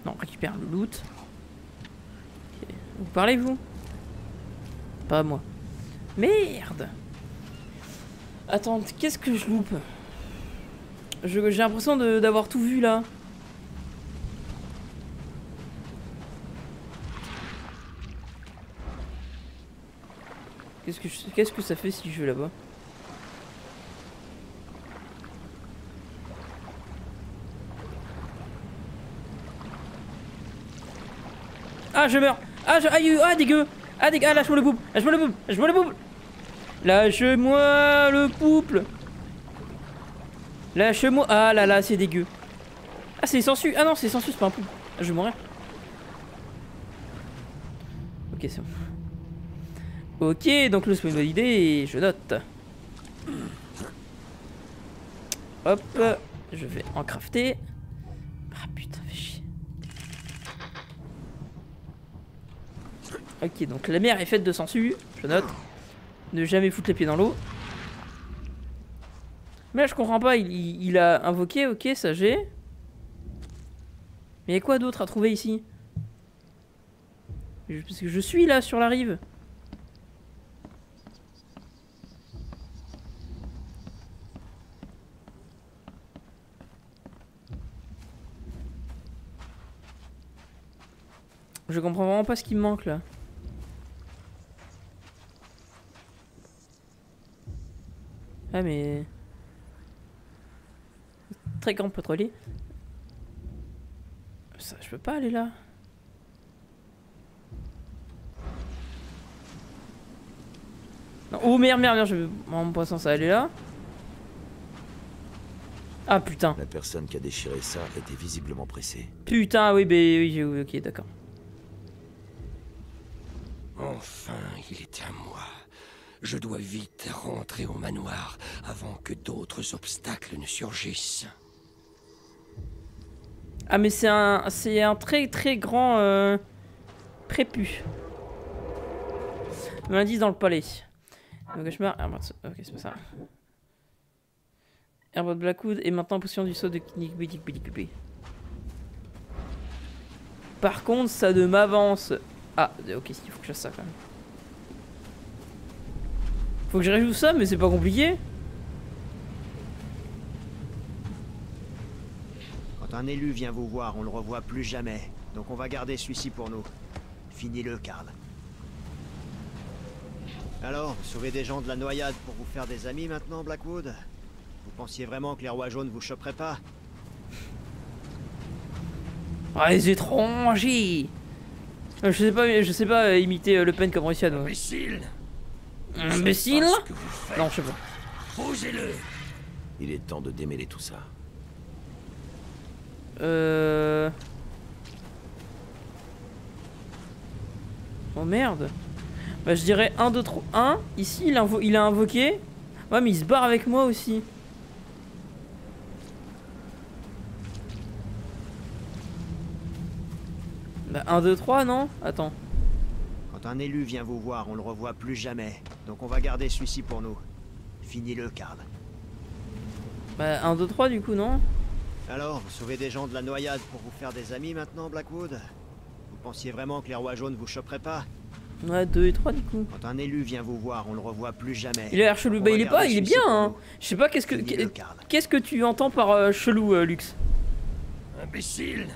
Non, on récupère le loot. Vous parlez, vous Pas moi. Merde Attends, qu'est-ce que je loupe? J'ai l'impression d'avoir tout vu là. Qu'est-ce que, qu'est-ce que ça fait si je vais là-bas? Ah, je meurs. Ah, je... Aïe, ah, dégueu Ah, dégueu Ah, lâche-moi le pouple Lâche-moi le pouple Lâche-moi le pouple Lâche-moi le pouple Lâche-moi Ah là là, c'est dégueu. Ah, c'est sensu. Ah non, c'est sensu, c'est pas un pouple Ah, je vais mourir. Ok, c'est bon. Ok, donc le spawn validé, je note. Hop, je vais en crafter. Ah putain, fais chier. Ok, donc la mer est faite de sangsues, je note. Ne jamais foutre les pieds dans l'eau. Mais là, je comprends pas, il, il- il a invoqué, ok, ça j'ai. Mais y a quoi d'autre à trouver ici? Parce que je suis là sur la rive. Je comprends vraiment pas ce qui me manque là. Ah mais... Très grand pétrolier. Ça, je peux pas aller là. Non, oh merde, merde, merde, je... Mon poisson, ça allait là. Ah putain. La personne qui a déchiré ça était visiblement pressée. Putain, oui, bah oui, oui, ok, d'accord. Enfin, il est à moi. Je dois vite rentrer au manoir avant que d'autres obstacles ne surgissent. Ah mais c'est un, c'est très très grand euh, prépu. L'indice dans le palais. Le cauchemar. Ah, ok, c'est ça. Herbe de Blackwood et maintenant potion du saut de Kinikbidikbidikbi. Par contre, ça ne m'avance. Ah, ok, il faut que je fasse ça quand même. Faut que je réjoue ça, mais c'est pas compliqué. Quand un élu vient vous voir, on le revoit plus jamais. Donc on va garder celui-ci pour nous. Finis-le, Karl. Alors, sauvez des gens de la noyade pour vous faire des amis maintenant, Blackwood? Vous pensiez vraiment que les rois jaunes vous choperaient pas? Ah, les étrangers Je sais pas, je sais pas euh, imiter euh, Le Pen comme Russian. ouais. Imbécile Imbécile. Non, je sais pas. Posez-le Il est temps de démêler tout ça. Euh... Oh merde. Bah je dirais 1, 2, 3, 1. Ici il a, invo- il a invoqué. Ouais mais il se barre avec moi aussi. Bah 1, 2, 3 non Attends. Quand un élu vient vous voir, on le revoit plus jamais. Donc on va garder celui-ci pour nous. Finis-le, Karl. Bah, 1, 2, 3 du coup, non Alors, vous sauvez des gens de la noyade pour vous faire des amis maintenant, Blackwood? Vous pensiez vraiment que les rois jaunes vous choqueraient pas? Ouais, 2 et 3 du coup. Quand un élu vient vous voir, on le revoit plus jamais. Il a l'air chelou. Bah, il est pas, il est bien, hein. Je sais pas, qu'est-ce que. Qu'est-ce que tu entends par euh, chelou, euh, Lux? Imbécile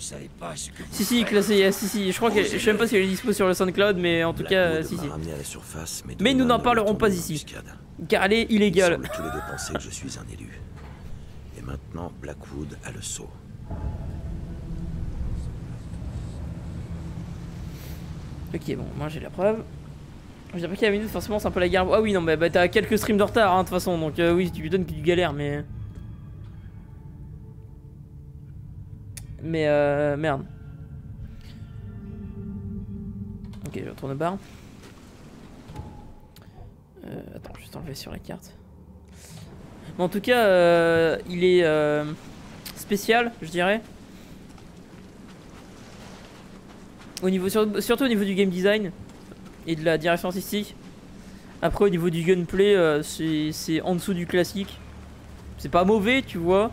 Vous savez pas ce que vous Si, si, classé, si, si. Je crois que. Je sais même pas si elle est dispo sur le SoundCloud, mais en tout cas, si, si. à la surface, mais, Mais nous n'en ne parlerons pas ici. Car elle est illégale. semblent tous les deux penser que je suis un élu. Et maintenant, Blackwood a le sceau. Ok, bon, moi j'ai la preuve. J'ai appris qu'à la minute, forcément, c'est un peu la guerre. Ah oui, non, mais bah, t'as quelques streams de retard, hein, de toute façon, donc euh, oui, tu lui donnes que tu galères, mais. Mais euh. Merde. Ok, je retourne au bar. Euh, attends, juste enlever sur la carte. En tout cas, euh, il est euh, spécial, je dirais. Surtout au niveau du game design et de la direction artistique. Après, au niveau du gunplay, euh, c'est en dessous du classique. C'est pas mauvais, tu vois.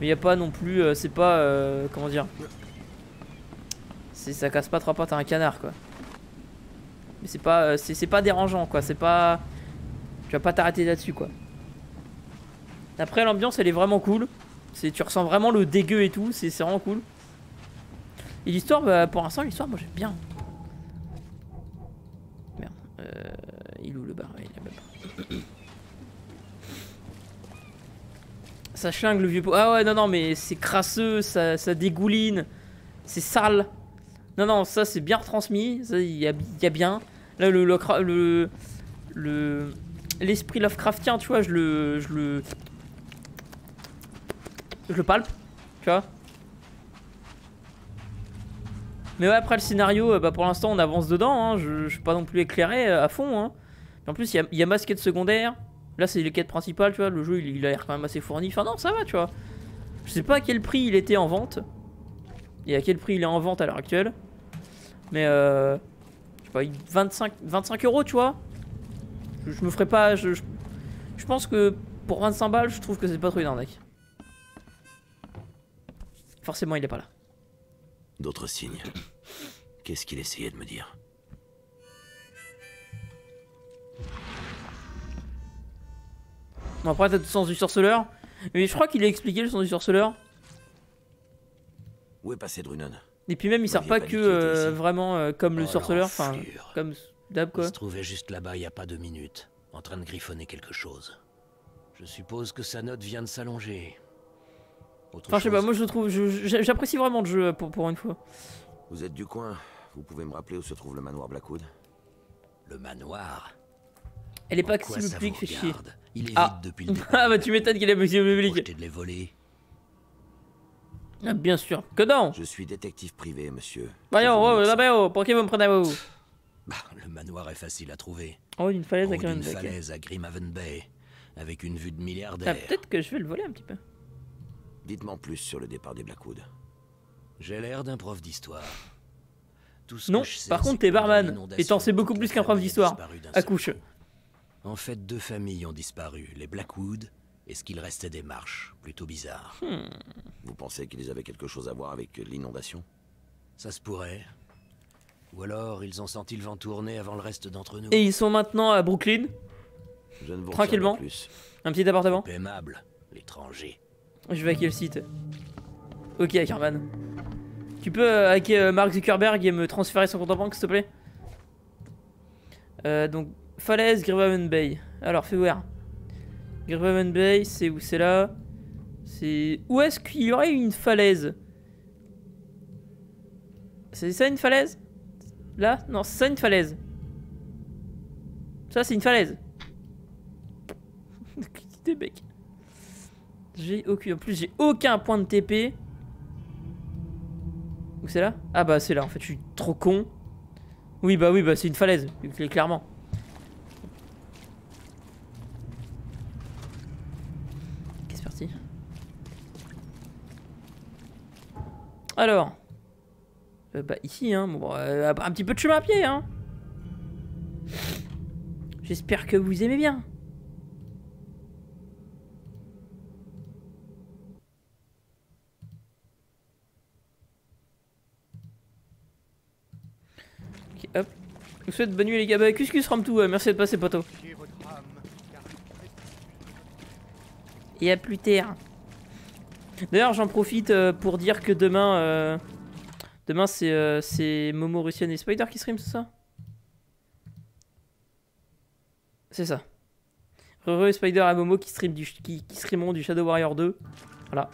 Mais y a pas non plus. euh, c'est pas. euh, comment dire Ça casse pas trois pattes à un canard, quoi. Mais c'est pas, euh, c'est pas dérangeant, quoi. C'est pas. Tu vas pas t'arrêter là-dessus, quoi. Après, l'ambiance, elle est vraiment cool. C'est Tu ressens vraiment le dégueu et tout. C'est c'est vraiment cool. Et l'histoire, bah, pour l'instant, l'histoire, moi j'aime bien. Merde. Euh, il est où le bar Ouais, il est là-bas. Ça chlingue le vieux pot. Ah ouais, non, non, mais c'est crasseux, ça, ça dégouline, c'est sale. Non, non, ça c'est bien retransmis, ça, il y y a bien. Là, le, le, cra- le, l'esprit Lovecraftien, tu vois, je le, je le, je le palpe, tu vois. Mais ouais, après le scénario, euh, bah, pour l'instant on avance dedans, hein. je, je suis pas non plus éclairé euh, à fond. Hein. En plus, il y y a masse quêtes secondaires. Là, c'est les quêtes principales, tu vois. Le jeu, il, a l'air quand même assez fourni. Enfin, non, ça va, tu vois. Je sais pas à quel prix il était en vente. Et à quel prix il est en vente à l'heure actuelle. Mais euh. Je sais pas, il- 25, 25 euros, tu vois. Je, me ferai pas. Je, pense que pour 25 balles, je trouve que c'est pas trop une. Forcément, il est pas là. D'autres signes. Qu'est-ce qu'il essayait de me dire? Bon, après, t'as le sens du sorceleur. Mais je crois qu'il a expliqué le sens du sorceleur. Où est passé Drunon? Et puis même, il sert pas que pas euh, vraiment euh, comme le Oh, sorceleur. Enfin, comme d'hab Il quoi. se trouvait juste là-bas il y a pas deux minutes, en train de griffonner quelque chose. Je suppose que sa note vient de s'allonger. Enfin, je sais pas, moi je trouve. J'apprécie vraiment le jeu pour, pour une fois. Vous êtes du coin Vous pouvez me rappeler où se trouve le manoir Blackwood? Le manoir? Elle est pas Quoi, accessible public, fait chier. Regarde Il est Ah. vide depuis le départ. ah bah tu m'étonnes qu'il est accessible au public. Projeté de les voler. Ah, bien sûr. Que non Je suis détective privé, monsieur. Voyons, Je oh, ça. d'abord, pour qui vous me prenez à vous? Bah, le manoir est facile à trouver. Oh, falaise En haut avec un d'une deck. falaise à Grimhaven Bay, avec une vue de Ah, milliardaire. peut-être que je vais le voler un petit peu. Dites-moi plus sur le départ des Blackwood. J'ai l'air d'un prof d'histoire. Non, je sais, par contre, t'es barman. Et t'en sais beaucoup plus qu'un prof d'histoire. disparu d'un À seul couche. coup. En fait, deux familles ont disparu, les Blackwood et ce qu'il restait des marches, plutôt bizarre. Hmm. Vous pensez qu'ils avaient quelque chose à voir avec l'inondation? Ça se pourrait. Ou alors ils ont senti le vent tourner avant le reste d'entre nous. Et ils sont maintenant à Brooklyn, Je ne vous Tranquillement? plus. un petit appartement? Aimable, l'étranger. Je vais hacker le site. Ok, Ackerman. Tu peux euh, hacker euh, Mark Zuckerberg et me transférer son compte en banque, s'il te plaît? Euh, Donc, falaise, Gribhaven Bay. Alors, fais voir. Gribhaven Bay, c'est où? C'est là. C'est. Où est-ce qu'il y aurait une falaise? C'est ça une falaise? Là? Non, c'est ça une falaise. Ça, c'est une falaise. Des. J'ai aucun. En plus, j'ai aucun point de TP. Où c'est là? Ah bah c'est là en fait, je suis trop con. Oui bah oui bah c'est une falaise, cl- clairement. Ok, c'est parti. Alors. Euh, bah ici, hein. Bon, euh, un petit peu de chemin à pied, hein. J'espère que vous aimez bien. Ok, hop. Je vous souhaite bonne nuit les gars. Bah, Cuscus tout. merci de passer, poteau. Et à plus tard. D'ailleurs, j'en profite euh, pour dire que demain, euh, demain c'est euh, c'est Momo, Russian et Spider qui stream, c'est ça? C'est ça. Heureux Spider et Momo qui, stream du, qui, du Shadow Warrior 2. Voilà.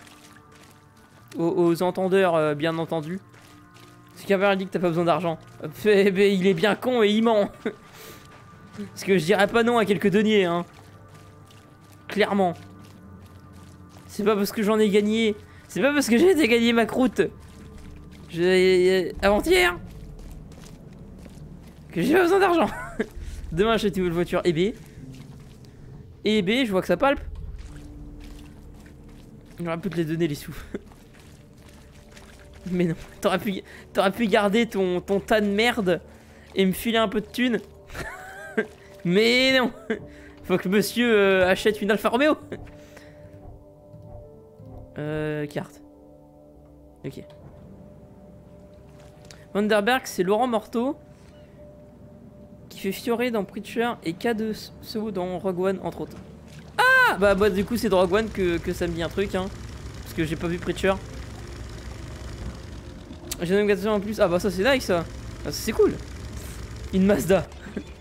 Aux, entendeurs, bien entendu. Ce qui a dit que t'as pas besoin d'argent. Il est bien con et il ment. Parce que je dirais pas non à quelques deniers, hein. Clairement. C'est pas parce que j'en ai gagné. C'est pas parce que j'ai gagner ma croûte. Avant-hier. Que j'ai pas besoin d'argent. Demain j'achète une nouvelle voiture EB. EB, je vois que ça palpe. J'aurais pu te les donner les sous. Mais non, t'aurais pu, pu garder ton, ton tas de merde et me filer un peu de thunes. Mais non Faut que monsieur euh, achète une Alfa Romeo Euh, carte. Ok. Vanderberg, c'est Laurent Morteau qui fait Fioré dans Preacher et K2SO dans Rogue One, entre autres. Ah Bah, bah du coup, c'est de Rogue One que, ça me dit un truc, hein. Parce que j'ai pas vu Preacher. J'ai une notification en plus. Ah bah ça c'est nice ça. Ah, c'est cool. Une Mazda.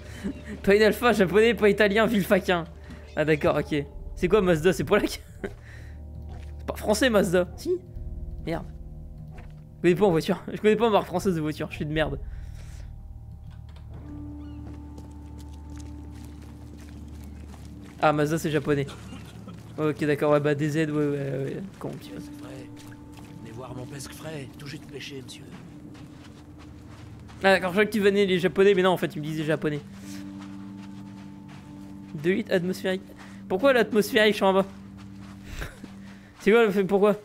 pas une alpha japonais, pas italien, vilfaquin. Ah d'accord, ok. C'est quoi Mazda? C'est C'est pas français Mazda. Si Merde. Je connais pas en voiture. Je connais pas en marque française de voiture. Je suis de merde. Ah Mazda c'est japonais. Ok d'accord, ouais bah DZ, ouais ouais ouais. Con, petit peu mon pesque frais, tout juste pêché, monsieur. Ah d'accord, je crois que tu venais les japonais, mais non, en fait, tu me disais japonais. 2 litres atmosphérique. Pourquoi l'atmosphérique, je suis en bas? Quoi le Pourquoi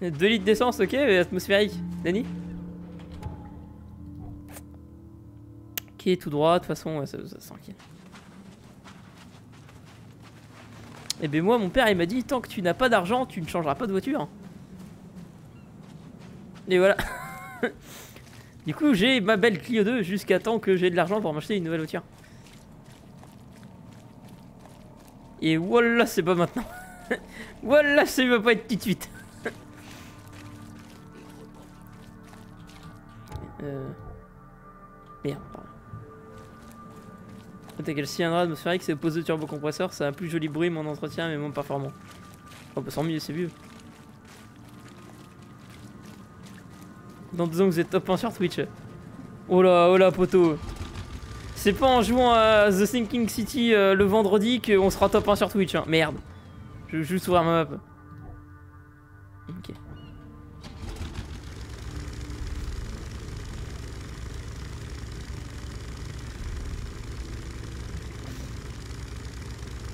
2 litres d'essence, ok, mais atmosphérique. Danny Ok, tout droit, de toute façon, ça, ça, tranquille. Et eh ben moi, mon père, il m'a dit, tant que tu n'as pas d'argent, tu ne changeras pas de voiture. Et voilà. du coup, j'ai ma belle Clio 2 jusqu'à temps que j'ai de l'argent pour m'acheter une nouvelle voiture. Et voilà, c'est pas maintenant. voilà, ça va pas être tout de suite. euh... Merde, pardon. T'as quel cylindre atmosphérique, c'est opposé au turbocompresseur, ça a un plus joli bruit, mon entretien, mais moins performant. Oh bah sans mieux, c'est mieux. Dans deux ans, vous êtes top 1 sur Twitch. Oh là, oh là, poteau. C'est pas en jouant à The Thinking City euh, le vendredi qu'on sera top 1 sur Twitch. Hein. Merde. Je veux juste ouvrir ma map. Ok.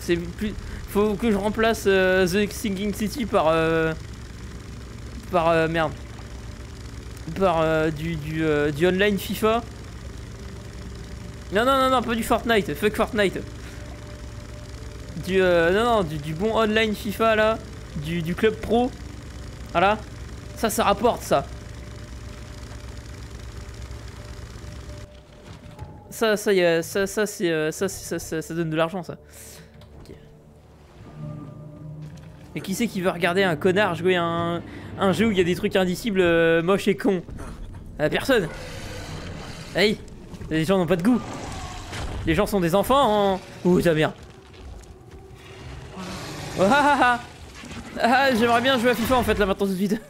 C'est plus... Faut que je remplace euh, The Thinking City par... Euh... Par... Euh, merde par euh, du, du, euh, du, online FIFA. Non, non, non, non, pas du Fortnite. Fuck Fortnite. Du, euh, non, non, du, bon online FIFA là. Du, du club pro. Voilà. Ça, ça rapporte ça. Ça, ça, y a, ça, ça, c'est, ça, ça, ça, ça, donne de l'argent ça. Et qui c'est qui veut regarder un connard jouer un, un jeu où il y a des trucs indicibles euh, moches et cons? Euh, Personne Hey Les gens n'ont pas de goût Les gens sont des enfants hein Ouh ta oh, ah, ah, J'aimerais bien jouer à FIFA en fait là maintenant tout de suite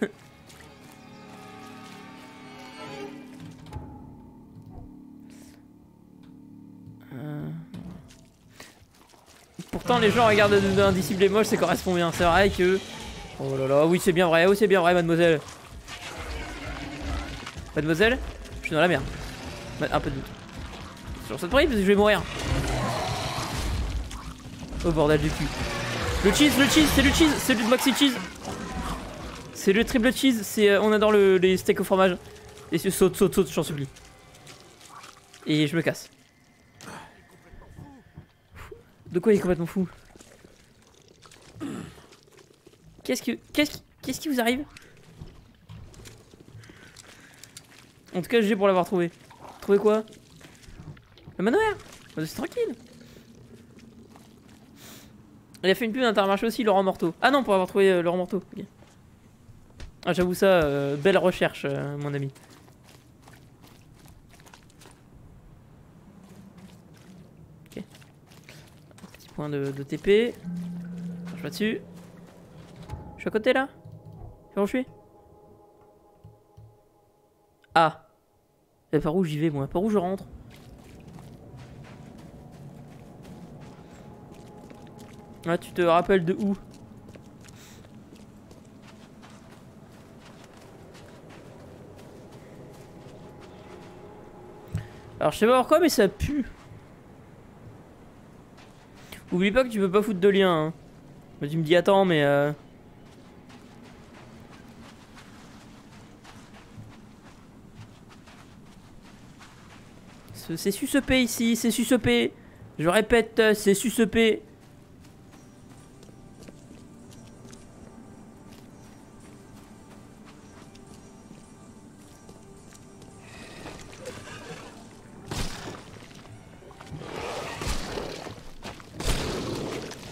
euh. Pourtant les gens regardent indicible et moche, ça correspond bien. C'est vrai que Oh là là, oui c'est bien vrai, oui c'est bien vrai mademoiselle. Mademoiselle Je suis dans la merde. Un peu de. Sur cette prise parce que je vais mourir. Oh bordel du cul. Le cheese, le cheese, c'est le cheese, c'est le maxi cheese. C'est le triple cheese, c'est euh, on adore le, les steaks au fromage. Et saute, saute, saute, j'en supplie. Et je me casse. De quoi il est complètement fou? Qu'est-ce que... Qu'est-ce qui... Qu'est-ce qui vous arrive? En tout cas, j'ai pour l'avoir trouvé. Trouvé quoi? Le manoir bah, C'est tranquille. Il a fait une pub d'Intermarché aussi, Laurent Morteau. Ah non, pour avoir trouvé euh, Laurent Morteau. Ah, j'avoue ça, euh, belle recherche, euh, mon ami. Ok. Petit point de, TP. Je vais dessus. Je suis à côté là C'est où je suis? Ah. Et par où j'y vais moi? Par où je rentre? Ah, tu te rappelles de où Alors je sais pas pourquoi mais ça pue. Oublie pas que tu peux pas foutre de lien. Hein. Mais tu me dis attends mais euh... Ce- C'est sucepé ici, c'est sucepé. Je répète, euh, c'est sucepé.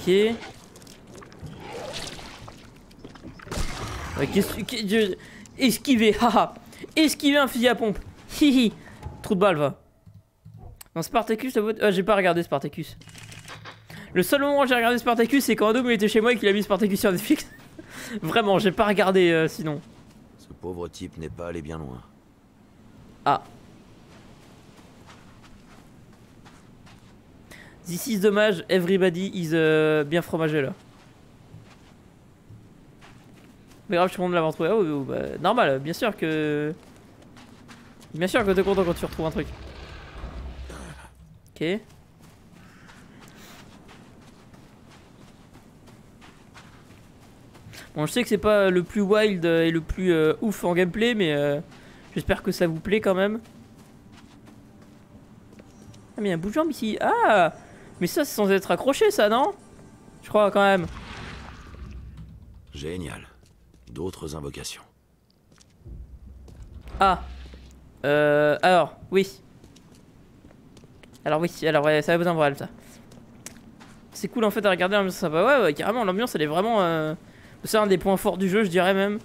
Ouais, qu'est-ce Esquiver, haha. Esquiver un fusil à pompe. Hihi. Trou de balle, va. Non, Spartacus. Ah, j'ai pas regardé Spartacus. Le seul moment où j'ai regardé Spartacus, c'est quand Adoum était chez moi et qu'il a mis Spartacus sur Netflix. Vraiment, j'ai pas regardé euh, sinon. Ce pauvre type n'est pas allé bien loin. Ah. This is dommage, everybody is euh, bien fromagé là. Mais grave, je suis content de l'avoir trouvé. Ah oui, bah, normal, bien sûr que. Bien sûr que t'es content quand tu retrouves un truc. Ok. Bon, je sais que c'est pas le plus wild et le plus euh, ouf en gameplay, mais euh, j'espère que ça vous plaît quand même. Ah, mais il y a un bout de jambe ici. Ah Mais ça, c'est censé être accroché, ça, non? Je crois quand même. Génial. D'autres invocations. Ah. Euh, alors, oui. Alors oui, alors ouais, ça va besoin de ça. C'est cool en fait à regarder l'ambiance sympa. Ouais, ouais, carrément, l'ambiance elle est vraiment... Euh... C'est un des points forts du jeu, je dirais même.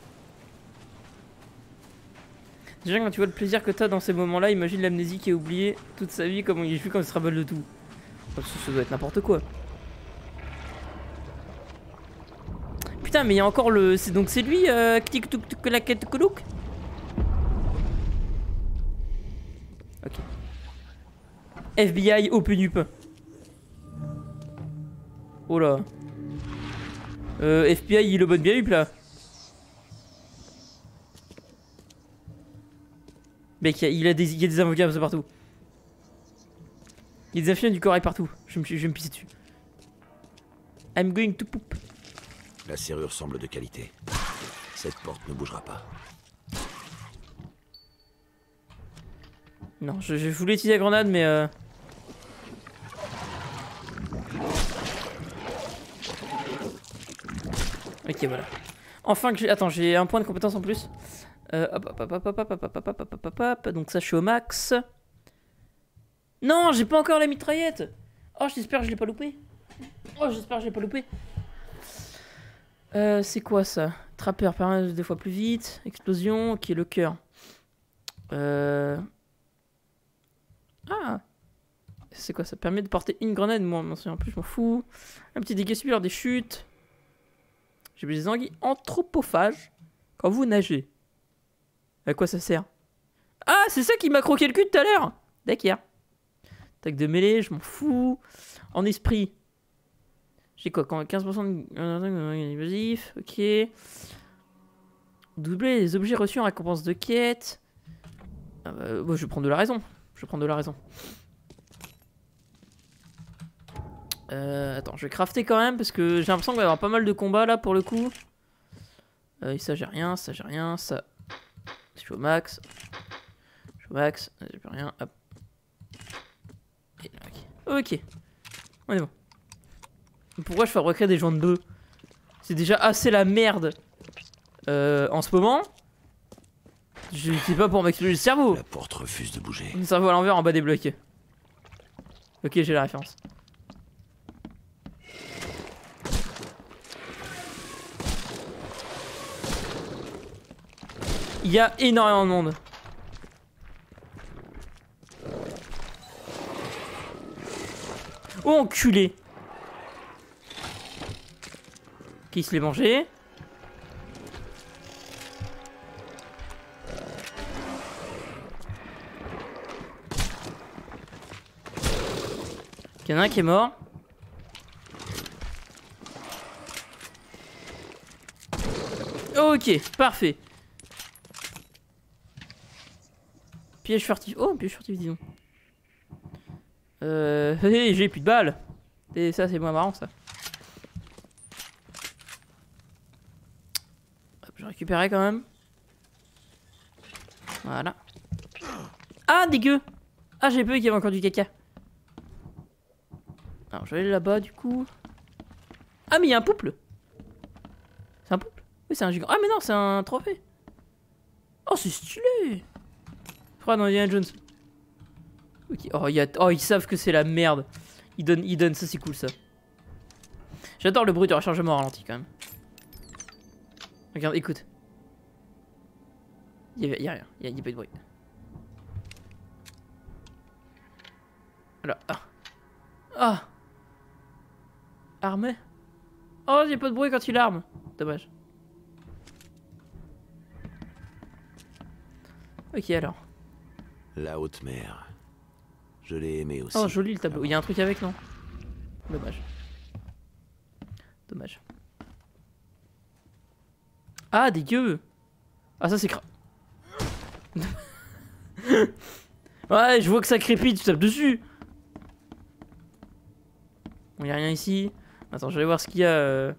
Déjà quand tu vois le plaisir que t'as dans ces moments-là, imagine l'amnésie qui a oublié toute sa vie comment il joue comme il se rappelle de tout. Parce que ça doit être n'importe quoi. Putain, mais il y a encore le... C'est donc c'est lui, euh... Ok. FBI Open Up. Oh là. Euh, FBI il open bien up là. Mec, il y a- il a des, il y a des avocats partout. Il y a des infirmiers du corail partout. Je vais me, je vais me pisser dessus. I'm going to poop. La serrure semble de qualité. Cette porte ne bougera pas. Non, je, je voulais utiliser la grenade, mais euh... Ok, voilà. Enfin que j'ai... Attends, j'ai un point de compétence en plus. Euh, hop, hop, hop, hop, hop, hop, hop, hop, hop, hop, hop, hop. Donc ça, je suis au max. Non, j'ai pas encore la mitraillette. Oh, j'espère que je l'ai pas loupé. Oh, j'espère que je l'ai pas loupé. Euh, c'est quoi ça? Trappeur permet deux fois plus vite. Explosion, qui est le cœur. Euh... Ah C'est quoi? Ça permet de porter une grenade, moi, souviens plus, je m'en fous. Un petit dégât lors des chutes. J'ai des anguilles anthropophages quand vous nagez. À quoi ça sert? Ah, c'est ça qui m'a croqué le cul tout à l'heure D'accord. Attaque de mêlée, je m'en fous. En esprit. J'ai quoi quand 15% de ok. Doubler les objets reçus en récompense de quête. Ah bah, bah, je vais prendre de la raison. Je prendre de la raison. Euh, attends, je vais crafter quand même parce que j'ai l'impression qu'il va y avoir pas mal de combats là pour le coup. Euh, et ça j'ai rien, ça j'ai rien, ça. Je suis au max. max, j'ai plus rien. Hop. Là, ok. On est bon. Pourquoi je fais recréer des joints de bœufs C'est déjà assez la merde euh, en ce moment. Je sais pas pour m'exploser le cerveau. La porte refuse de bouger. Le cerveau à l'envers en bas des blocs. Ok, j'ai la référence. Il y a énormément de monde. Oh enculé Qui se l'est mangé? Il y en a un qui est mort. Ok, parfait. Piège furtif. Oh, piège furtif, disons. Euh, j'ai plus de balles. Et ça, c'est moins marrant, ça. Hop, je récupérais quand même. Voilà. Ah, dégueu Ah, j'ai peu qu'il y avait encore du caca. Alors, je vais aller là-bas, du coup. Ah, mais il y a un pouple C'est un pouple? Oui, c'est un gigant. Ah, mais non, c'est un trophée. Oh, c'est stylé Je crois dans Indiana Jones. Ok. Oh, y a... oh, ils savent que c'est la merde. Ils donnent, ils donnent, ça c'est cool ça. J'adore le bruit de rechargement ralenti quand même. Regarde, écoute. Il y, a rien, il y, a pas de bruit. Alors, ah. Ah Armé Oh, il a pas de bruit quand il arme. Dommage. Ok, alors. La haute mer. Je l'ai aimé aussi. Oh, joli le tableau. Il y a un truc avec, non? Dommage. Dommage. Ah, dégueu Ah, ça c'est cra... ouais, je vois que ça crépite, tu tapes dessus Il y a rien ici. Attends, je vais voir ce qu'il y a euh,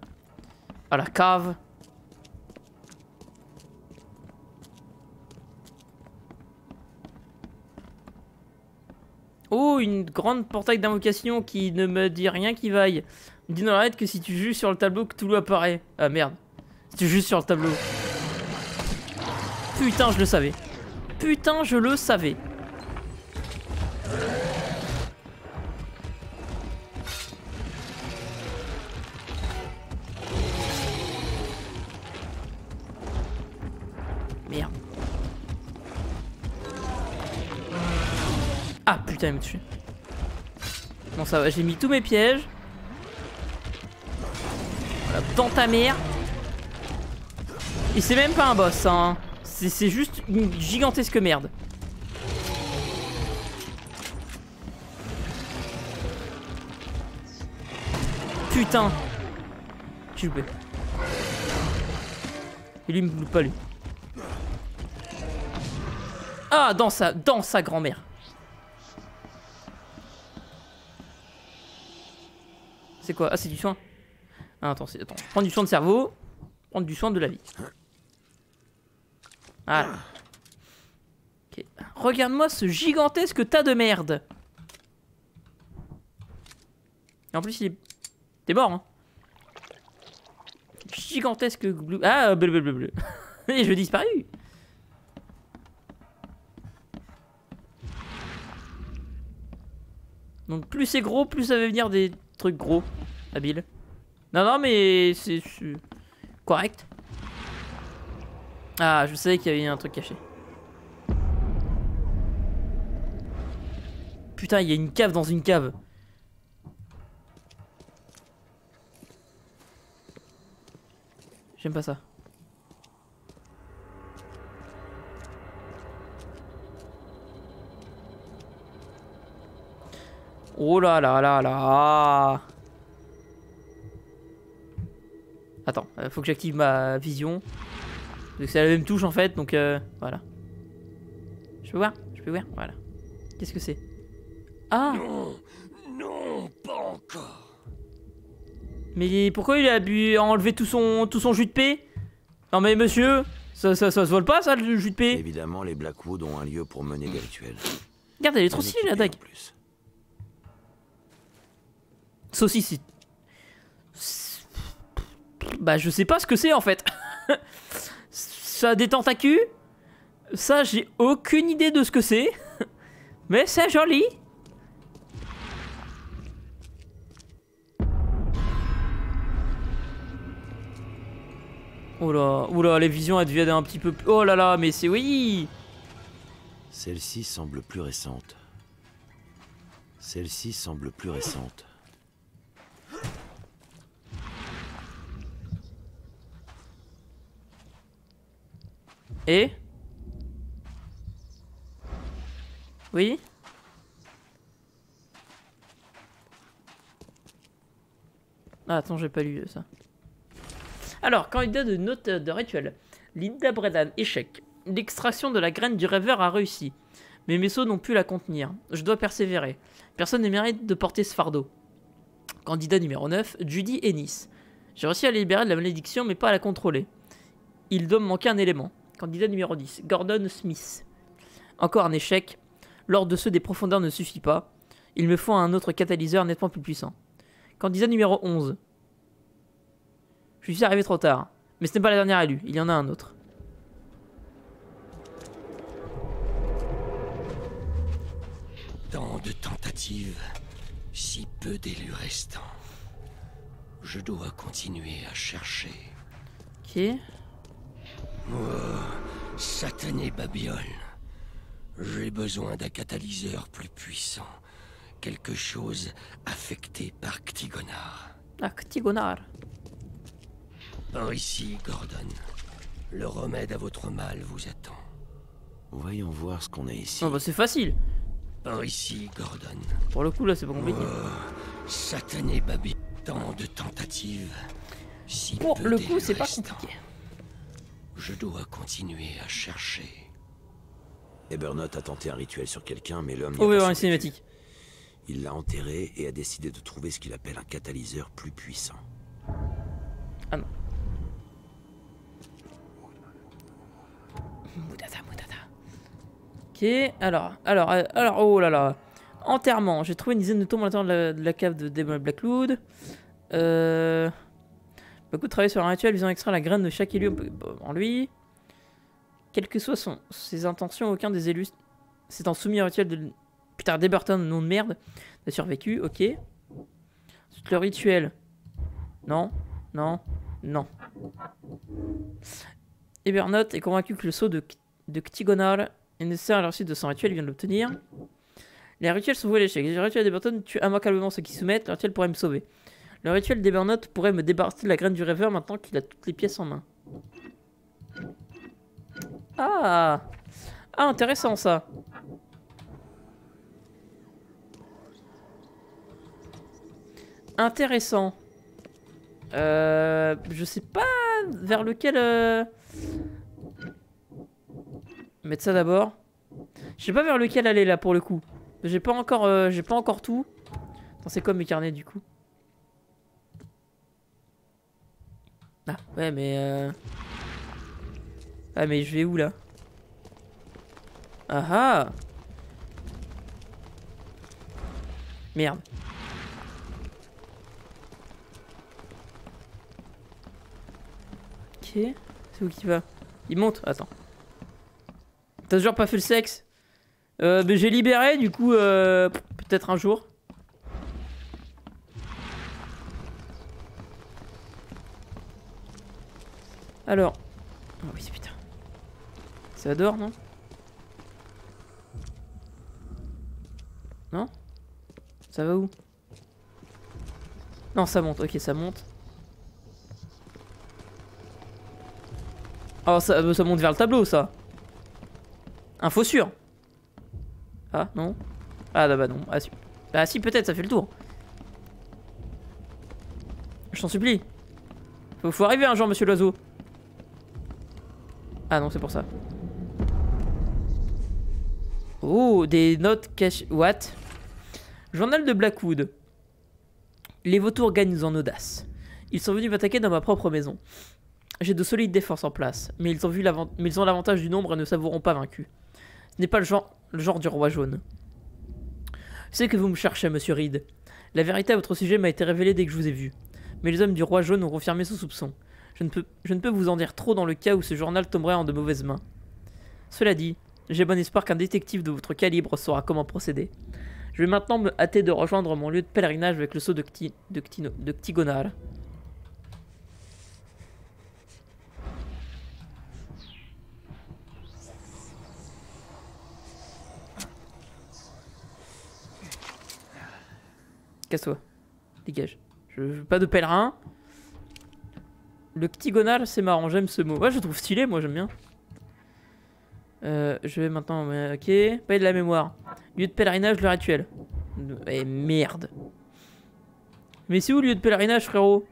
à la cave. Oh, une grande portail d'invocation qui ne me dit rien qui vaille. Dis dans que si tu joues sur le tableau que tout apparaît. Ah merde. Si tu joues sur le tableau. Putain, je le savais. Putain, je le savais. Putain, il me. Bon, ça va, j'ai mis tous mes pièges. Voilà, dans ta mère. Et c'est même pas un boss, hein. C'est juste une gigantesque merde. Putain. J'ai loupé. Et lui, me loupe pas lui. Ah, dans sa, dans sa grand-mère. C'est quoi? Ah, c'est du soin. Ah, attends, attends. Prendre du soin de cerveau, prendre du soin de la vie. Voilà. Ok. Regarde-moi ce gigantesque tas de merde. Et en plus, il est... T'es mort, hein Gigantesque bleu... Ah, bleu, bleu, bleu, bleu. Et je disparu. Donc plus c'est gros, plus ça va venir des truc gros, habile. Non, non, mais c'est correct. Ah, je savais qu'il y avait un truc caché. Putain, il y a une cave dans une cave. J'aime pas ça. Oh là là là là Attends, euh, faut que j'active ma vision. C'est la même touche en fait, donc euh, voilà. Je peux voir Je peux voir Voilà. Qu'est-ce que c'est? Ah Non Non, pas encore Mais pourquoi il a bu, enlevé tout son, tout son jus de paix? Non mais monsieur Ça, ça, ça se vole pas, ça, le jus de paix? Évidemment, les Blackwood ont un lieu pour mener des rituels. Regarde, elle est trop stylée, la dague. en plus. Saucisse, c'est- c'est- Bah, je sais pas ce que c'est en fait. ça a des tentacules. Ça, j'ai aucune idée de ce que c'est. Mais c'est joli. Oh là, oh là, les visions elles deviennent un petit peu plus. Oh là là, mais c'est oui. Celle-ci semble plus récente. Celle-ci semble plus récente. Et Oui Ah, attends, j'ai pas lu ça. Alors, candidat de note de rituel. Linda Bredan, échec. L'extraction de la graine du rêveur a réussi. Mais mes sauts n'ont pu la contenir. Je dois persévérer. Personne ne mérite de porter ce fardeau. Candidat numéro 9, Judy Ennis. J'ai réussi à la libérer de la malédiction, mais pas à la contrôler. Il doit me manquer un élément. Candidat numéro 10, Gordon Smith. Encore un échec. L'ordre de ceux des profondeurs ne suffit pas. Il me faut un autre catalyseur nettement plus puissant. Candidat numéro 11. Je suis arrivé trop tard. Mais ce n'est pas la dernière élue, il y en a un autre. Tant de tentatives, si peu d'élus restants. Je dois continuer à chercher. Ok. Oh, satané babiole. J'ai besoin d'un catalyseur plus puissant. Quelque chose affecté par Ctigonar. Ah, Ctigonar. Par ici, Gordon. Le remède à votre mal vous attend. Voyons voir ce qu'on a ici. Oh bah c'est facile. Par ici, Gordon. Pour le coup là c'est pas compliqué. Oh, satané. Tant de tentatives. Si Pour peu le coup c'est pas compliqué. Je dois continuer à chercher. Ebernoth a tenté un rituel sur quelqu'un, mais l'homme. n'y Oh a oui, une cinématique. Il l'a enterré et a décidé de trouver ce qu'il appelle un catalyseur plus puissant. Ah non. Moudada, moudada. Ok, alors, alors, alors, oh là là. Enterrement. J'ai trouvé une dizaine de tombes à l'intérieur de la, de la cave de Demon Blackwood. Euh... Beaucoup de travail sur un rituel visant à extraire la graine de chaque élu en lui. Quelles que soient ses intentions, aucun des élus s'étant soumis au rituel de... Putain, Deberton, nom de merde, n'a survécu, ok. Ensuite, Le rituel. Non, non, non. Ebernoth est convaincu que le sceau de, de est nécessaire à la réussite de son rituel, il vient de l'obtenir. Les rituels sont voués à l'échec. Si le rituel d'Eberton tue immanquablement ceux qui soumettent, le rituel pourrait me sauver. Le rituel d'Ebernoth pourrait me débarrasser de la graine du rêveur maintenant qu'il a toutes les pièces en main. Ah Ah, intéressant ça Intéressant. Euh, je sais pas vers lequel euh, mettre ça d'abord. Je sais pas vers lequel aller là pour le coup. J'ai pas encore, euh, j'ai pas encore tout. C'est quoi mes carnets du coup? Ah ouais mais euh... ah mais je vais où là? Ah ah Merde. Ok. C'est où qui va? Il monte Attends. T'as toujours pas fait le sexe? Euh, mais j'ai libéré, du coup, euh, peut-être un jour. Alors. Oh oui, putain. Ça dort, non? Non? Ça va où? Non, ça monte, ok, ça monte. Oh, ça, monte vers le tableau, ça. Info sûr. Ah, non? Ah, bah non. Ah, si, ah, si peut-être, ça fait le tour. Je t'en supplie. Faut, faut arriver un jour, monsieur l'oiseau. Ah non, c'est pour ça. Oh, des notes cachées. What? Journal de Blackwood. Les vautours gagnent en audace. Ils sont venus m'attaquer dans ma propre maison. J'ai de solides défenses en place, mais ils ont l'avantage du nombre et ne s'avoueront pas vaincus. Ce n'est pas le genre, du roi jaune. Sais que vous me cherchez, monsieur Reed. La vérité à votre sujet m'a été révélée dès que je vous ai vu. Mais les hommes du roi jaune ont confirmé sous soupçon. Je ne, peux, je ne peux vous en dire trop dans le cas où ce journal tomberait en de mauvaises mains. Cela dit, j'ai bon espoir qu'un détective de votre calibre saura comment procéder. Je vais maintenant me hâter de rejoindre mon lieu de pèlerinage avec le sceau de, Cti, Ctino- de. Casse-toi. Dégage. Je, je- pas de pèlerin. Le Ctigonal, c'est marrant, j'aime ce mot. Ouais, je trouve stylé, moi j'aime bien. Euh, je vais maintenant. ouais, Ok. Pas de la mémoire. Lieu de pèlerinage, le rituel. Eh merde. Mais c'est où le lieu de pèlerinage, frérot?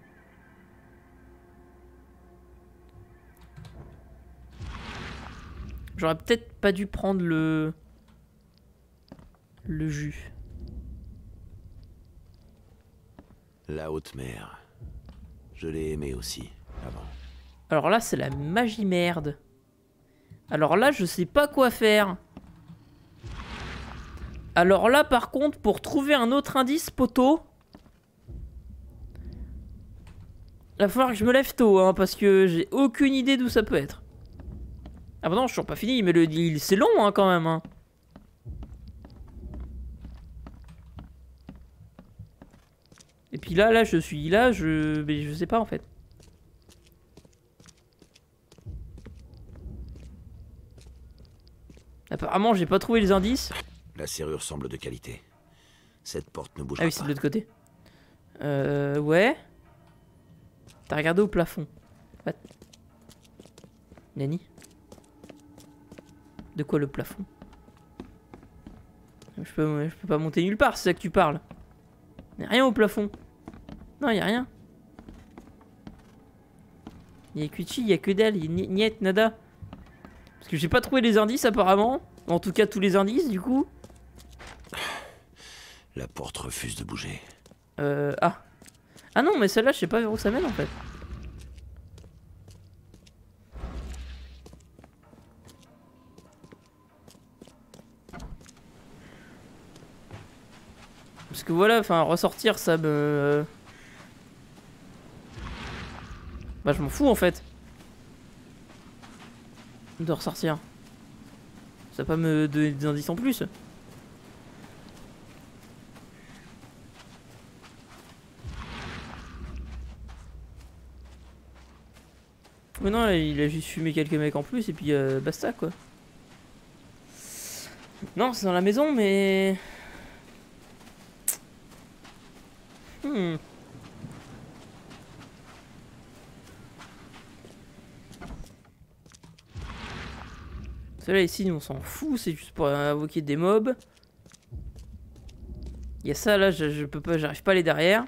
J'aurais peut-être pas dû prendre le. Le jus. La haute mer. Je l'ai aimé aussi, Alors là, c'est la magie merde. Alors là, je sais pas quoi faire. Alors là, par contre, pour trouver un autre indice, poteau... Il va falloir que je me lève tôt, hein, parce que j'ai aucune idée d'où ça peut être. Ah bah non, je suis pas fini, mais le c'est long, hein, quand même. hein. Et puis là, là, je suis là, je... Mais je sais pas, en fait. Apparemment, j'ai pas trouvé les indices. La serrure semble de qualité. Cette porte ne Ah bougera oui, c'est pas. de l'autre côté. Euh, ouais. T'as regardé au plafond. What? Nani? De quoi le plafond? Je peux, je peux pas monter nulle part, c'est ça que tu parles. Y'a rien au plafond. Non, y a rien. Y'a que chi, y a que dalle, y a ni- niet, nada. Parce que j'ai pas trouvé les indices apparemment. En tout cas, tous les indices du coup. La porte refuse de bouger. Euh. Ah. Ah non, mais celle-là, je sais pas vers où ça mène en fait. Parce que voilà, enfin, ressortir ça me. Bah, je m'en fous en fait. De ressortir. Ça va pas me donner des indices en plus. Mais non, il a juste fumé quelques mecs en plus et puis euh, basta quoi. Non, c'est dans la maison, mais. Hmm. Celle-là ici, on s'en fout, c'est juste pour invoquer des mobs. Il y a ça là, je, je peux pas, j'arrive pas à aller derrière.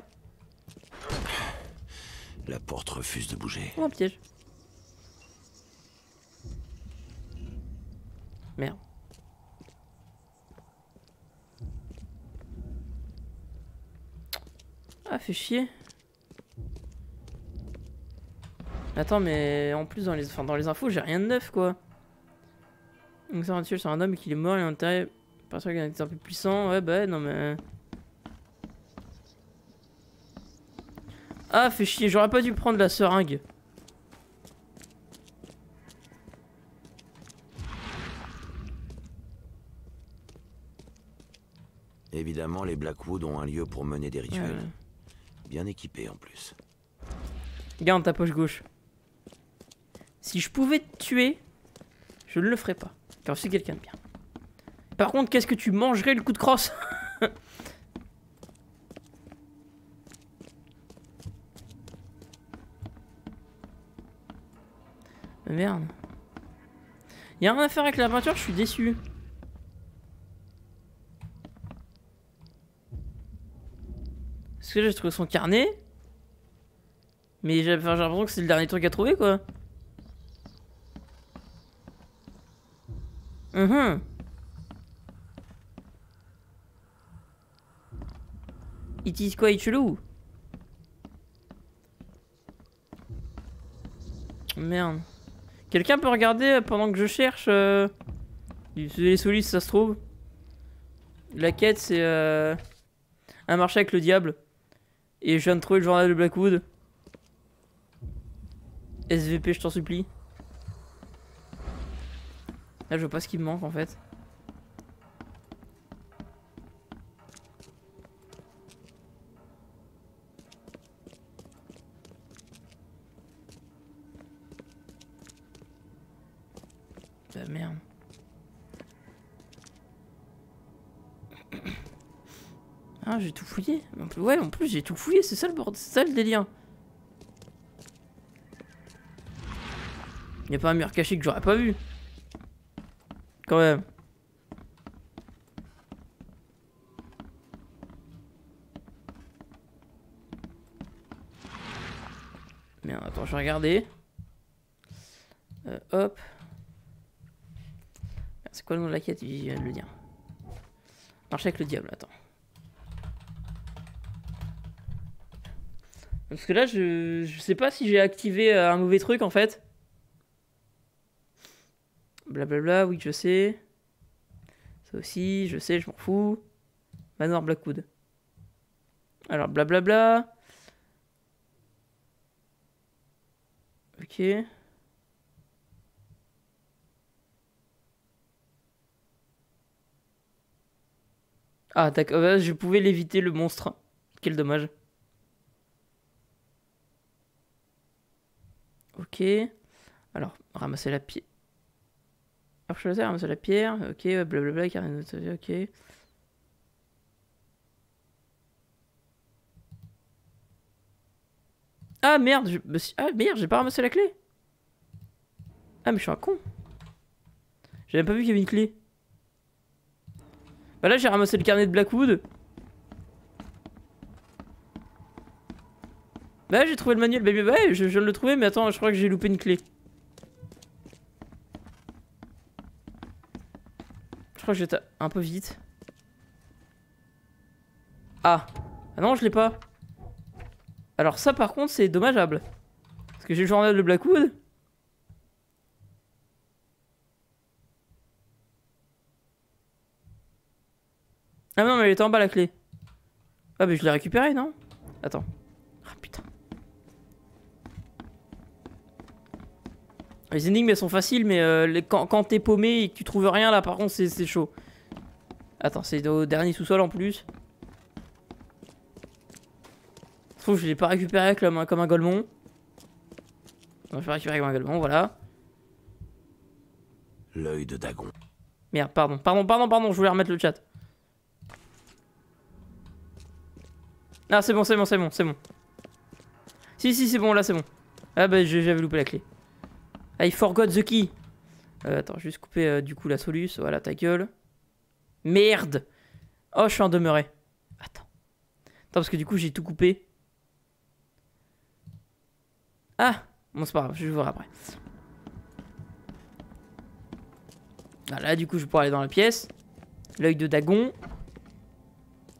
La porte refuse de bouger. Oh, un piège. Merde. Ah, fait chier. Attends, mais en plus, dans les, enfin, dans les infos, j'ai rien de neuf, quoi. Donc, c'est un tueur sur un homme qu'il est mort et enterré par qu'il est un peu puissant. Ouais, bah, non, mais. Ah, fait chier, j'aurais pas dû prendre la seringue. Évidemment, les Blackwood ont un lieu pour mener des rituels. Ouais. Bien équipés en plus. Garde ta poche gauche. Si je pouvais te tuer, je ne le ferais pas. Suis quelqu'un de bien. Par contre, qu'est-ce que tu mangerais le coup de crosse? Merde. Y'a rien à faire avec la peinture, je suis déçu. Parce que j'ai trouvé son carnet. Mais j'ai l'impression que c'est le dernier truc à trouver, quoi. Mhm. It is quite chelou. merde. Quelqu'un peut regarder pendant que je cherche euh, les solides, ça se trouve. La quête, c'est euh, un marché avec le diable. Et je viens de trouver le journal de Blackwood. SVP, je t'en supplie. Là, je vois pas ce qui me manque en fait. Ah merde. Ah, j'ai tout fouillé. Ouais, en plus, j'ai tout fouillé, c'est ça le bordel, c'est ça le délire. Y a pas un mur caché que j'aurais pas vu. Quand même. Merde, attends, je vais regarder. Euh, hop. C'est quoi le nom de la quête Il vient de le dire. Marcher avec le diable, attends. Parce que là, je, je sais pas si j'ai activé euh, un mauvais truc en fait. Blablabla, oui, je sais. Ça aussi, je sais, je m'en fous. Manoir Blackwood. Alors, blablabla. Ok. Ah, d'accord. ouais, Je pouvais l'éviter le monstre. Quel dommage. Ok. Alors, ramasser la pierre. Ramasser la pierre. Ok, blablabla, carré ok. Ah merde, je... ah merde, j'ai pas ramassé la clé. Ah mais je suis un con. J'avais pas vu qu'il y avait une clé. Bah là j'ai ramassé le carnet de Blackwood. Bah j'ai trouvé le manuel. Bah ouais, je, je viens de le trouver, mais attends, je crois que j'ai loupé une clé. Je crois que j'étais un peu vite. Ah. Ah non, je l'ai pas. Alors ça par contre c'est dommageable. Parce que j'ai le journal de Blackwood. Ah non mais elle était en bas la clé. Ah mais je l'ai récupérée non? Attends. Les énigmes elles sont faciles mais euh, les- quand, quand t'es paumé et que tu trouves rien là par contre c'est chaud. Attends c'est au dernier sous-sol en plus. Je trouve que je l'ai pas récupéré comme un, comme un golemon. On va faire récupérer comme un golemon, voilà. L'œil de Dagon. Merde, pardon, pardon, pardon, pardon, je voulais remettre le chat. Ah, c'est bon, c'est bon, c'est bon, c'est bon. Si, si, c'est bon, là, c'est bon. Ah, bah, j'avais loupé la clé. I forgot the key. Euh, attends, juste couper euh, du coup la soluce. Voilà, ta gueule. Merde Oh, je suis en demeuré. Attends. Attends, parce que du coup, j'ai tout coupé. Ah Bon, c'est pas grave, je vais voir après. Ah, Là, du coup, je pourrais aller dans la pièce. L'œil de Dagon.